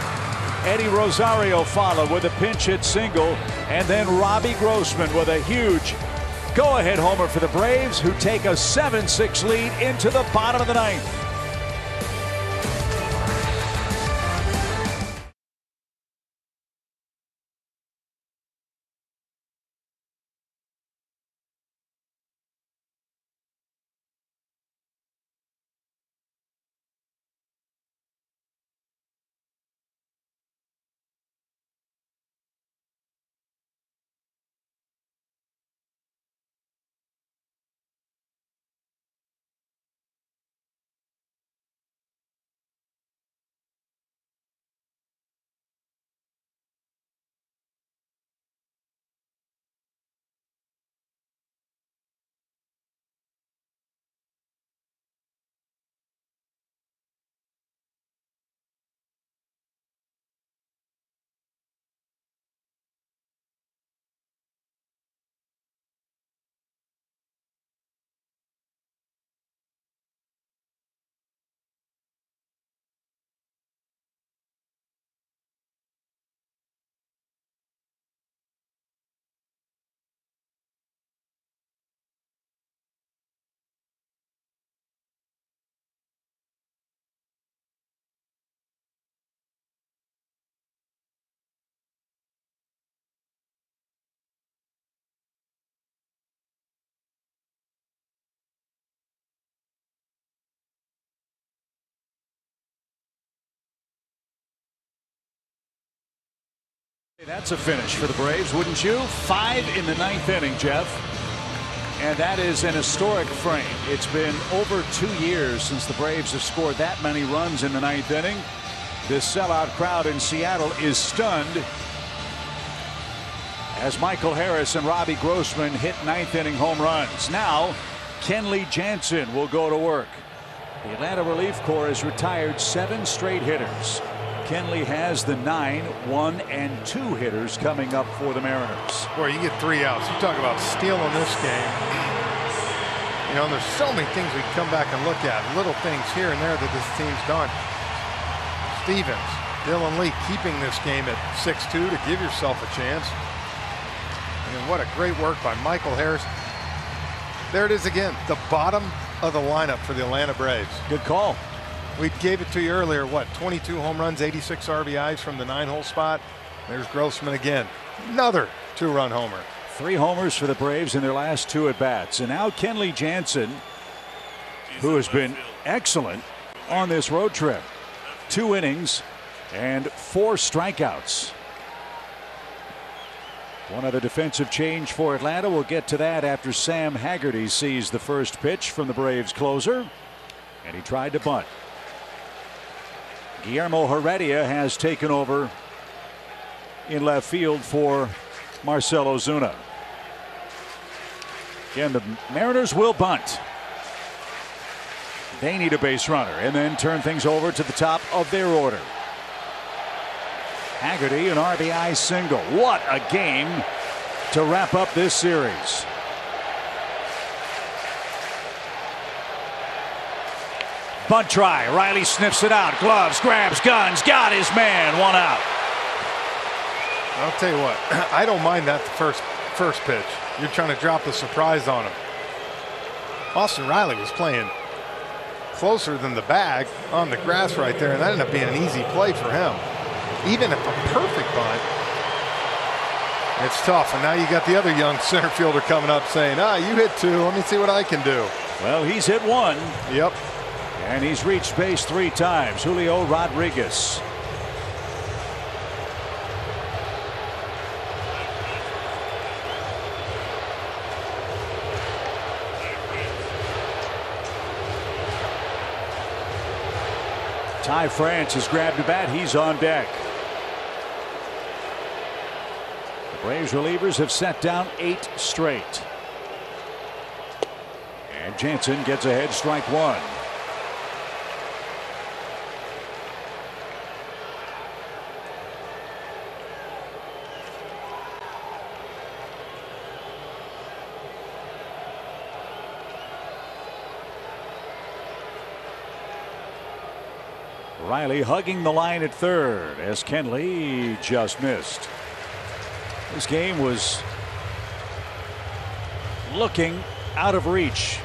Eddie Rosario followed with a pinch hit single, and then Robbie Grossman with a huge go-ahead homer for the Braves, who take a 7-6 lead into the bottom of the ninth. That's a finish for the Braves, wouldn't you? Five in the ninth inning, Jeff. And that is an historic frame. It's been over two years since the Braves have scored that many runs in the ninth inning. This sellout crowd in Seattle is stunned as Michael Harris and Robbie Grossman hit ninth inning home runs. Now, Kenley Jansen will go to work. The Atlanta Relief Corps has retired seven straight hitters. Kenley has the nine, one, and two hitters coming up for the Mariners. Boy, you get three outs. You talk about stealing this game. You know, there's so many things we come back and look at, little things here and there that this team's done. Stephens, Dylan Lee keeping this game at 6-2 to give yourself a chance. And what a great work by Michael Harris. There it is again, the bottom of the lineup for the Atlanta Braves. Good call. We gave it to you earlier. What, 22 home runs, 86 RBIs from the nine-hole spot. There's Grossman again. Another two-run homer. Three homers for the Braves in their last two at-bats. And now Kenley Jansen, who has been excellent on this road trip. Two innings and four strikeouts. One other defensive change for Atlanta. We'll get to that after Sam Haggerty sees the first pitch from the Braves closer. And he tried to bunt. Guillermo Heredia has taken over in left field for Marcell Ozuna. Again, the Mariners will bunt. They need a base runner and then turn things over to the top of their order. Haggerty, an RBI single. What a game to wrap up this series. Bunt try. Riley sniffs it out. Gloves, grabs, guns, got his man. One out. I'll tell you what, I don't mind that the first first pitch. You're trying to drop the surprise on him. Austin Riley was playing closer than the bag on the grass right there, and that ended up being an easy play for him. Even if a perfect bunt, it's tough. And now you got the other young center fielder coming up saying, ah, you hit two. Let me see what I can do. Well, he's hit one. Yep. And he's reached base three times. Julio Rodriguez. Ty France has grabbed a bat. He's on deck. The Braves relievers have set down eight straight. And Jansen gets ahead strike one. Riley hugging the line at third as Kenley just missed. This game was looking out of reach.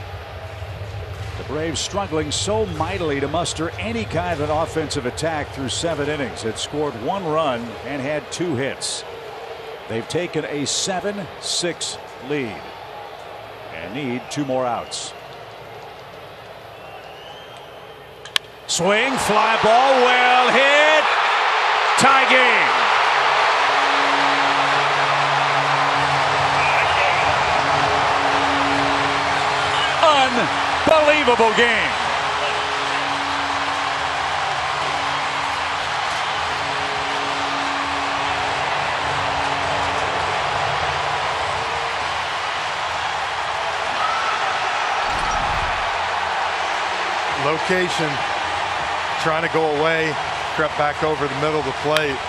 The Braves struggling so mightily to muster any kind of an offensive attack through seven innings. Had scored one run and had two hits. They've taken a 7 6 lead and need two more outs. Swing, fly ball, well hit. Tie game. Unbelievable game. Location trying to go away, crept back over the middle of the plate.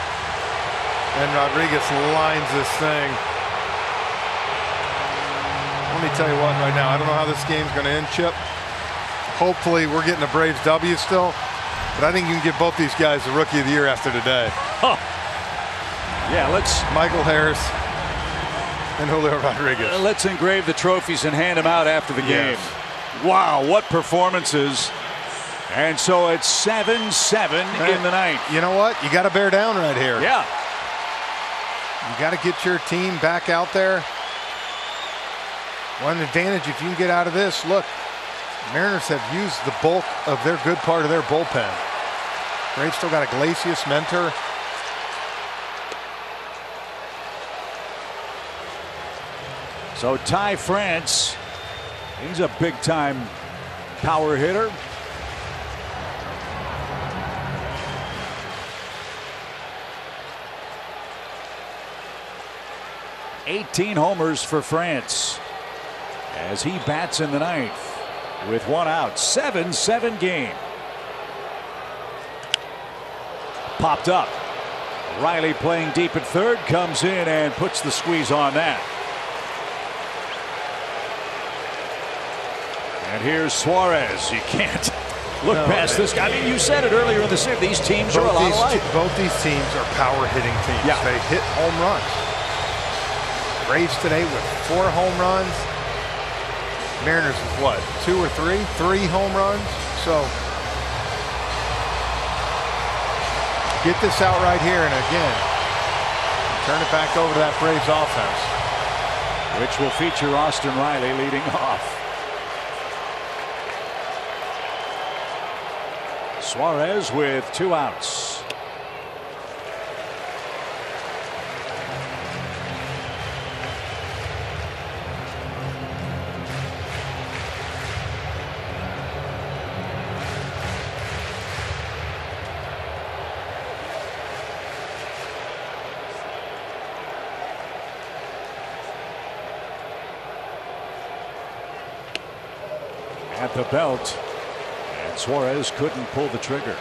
And Rodriguez lines this thing. Let me tell you what right now, I don't know how this game's going to end, Chip. Hopefully we're getting a Braves W still, but I think you can give both these guys the Rookie of the Year after today. Huh. Yeah, let's... Michael Harris and Julio Rodriguez. Uh, let's engrave the trophies and hand them out after the game. Wow, what performances and so it's 7 7 in the ninth. You know what? You got to bear down right here. Yeah. You got to get your team back out there. One advantage if you can get out of this. Look, Mariners have used the bulk of their good part of their bullpen. Braves still got Iglesias, Minter. So Ty France, he's a big time power hitter. 18 homers for France as he bats in the ninth with one out 7 7 game. Popped up. Riley playing deep at third comes in and puts the squeeze on that. And here's Suarez. You can't look no, past this guy. I mean, you said it earlier in the series. These teams are a lot alike. Both these teams are power hitting teams. Yeah. They hit home runs. Braves today with four home runs. Mariners with what? Two or three? Three home runs. So get this out right here and again turn it back over to that Braves offense. Which will feature Austin Riley leading off. Suarez with two outs. Belt. And Suarez couldn't pull the trigger.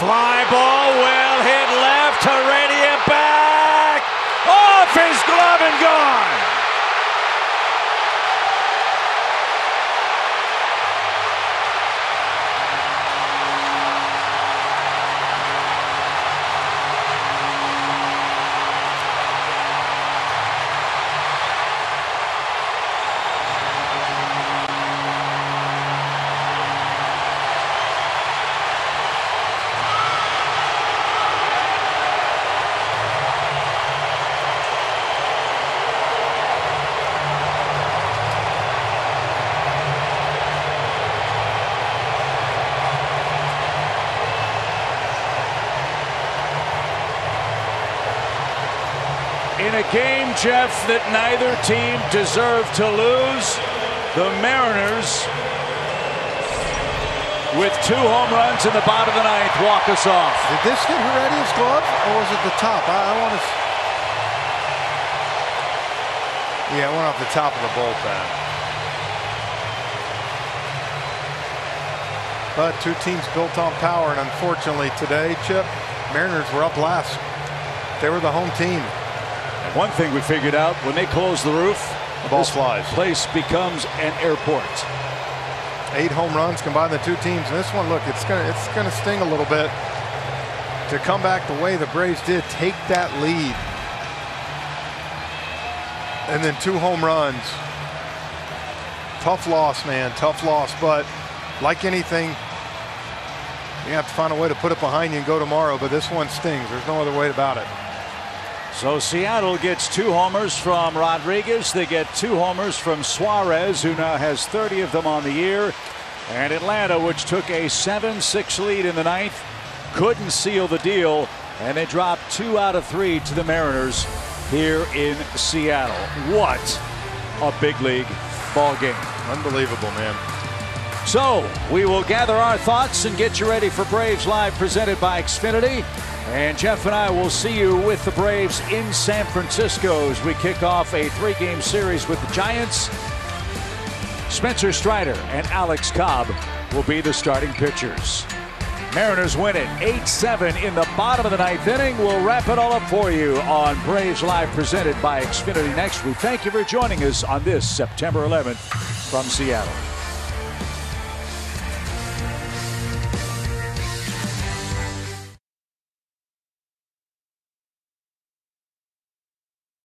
Fly ball, well hit left. Heredia back. Off his glove and gone. In a game, Jeff, that neither team deserved to lose, the Mariners, with two home runs in the bottom of the ninth, walk us off. Did this hit Heredia's glove, or was it the top? I, I want to. Yeah, it went off the top of the bullpen. But two teams built on power, and unfortunately today, Chip, Mariners were up last. They were the home team. And one thing we figured out when they close the roof, the ball this flies. place becomes an airport. Eight home runs combined the two teams. And this one, look, it's gonna it's gonna sting a little bit to come back the way the Braves did, take that lead, and then two home runs. Tough loss, man. Tough loss. But like anything, you have to find a way to put it behind you and go tomorrow. But this one stings. There's no other way about it. So Seattle gets two homers from Rodriguez. They get two homers from Suarez, who now has 30 of them on the year. And Atlanta, which took a 7-6 lead in the ninth, couldn't seal the deal. And they dropped two out of three to the Mariners here in Seattle. What a big league ball game. Unbelievable, man. So we will gather our thoughts and get you ready for Braves Live presented by Xfinity. And Jeff and I will see you with the Braves in San Francisco as we kick off a three game series with the Giants. Spencer Strider and Alex Cobb will be the starting pitchers. Mariners win it 8 7 in the bottom of the ninth inning. We'll wrap it all up for you on Braves Live presented by Xfinity next. We thank you for joining us on this September 11th from Seattle.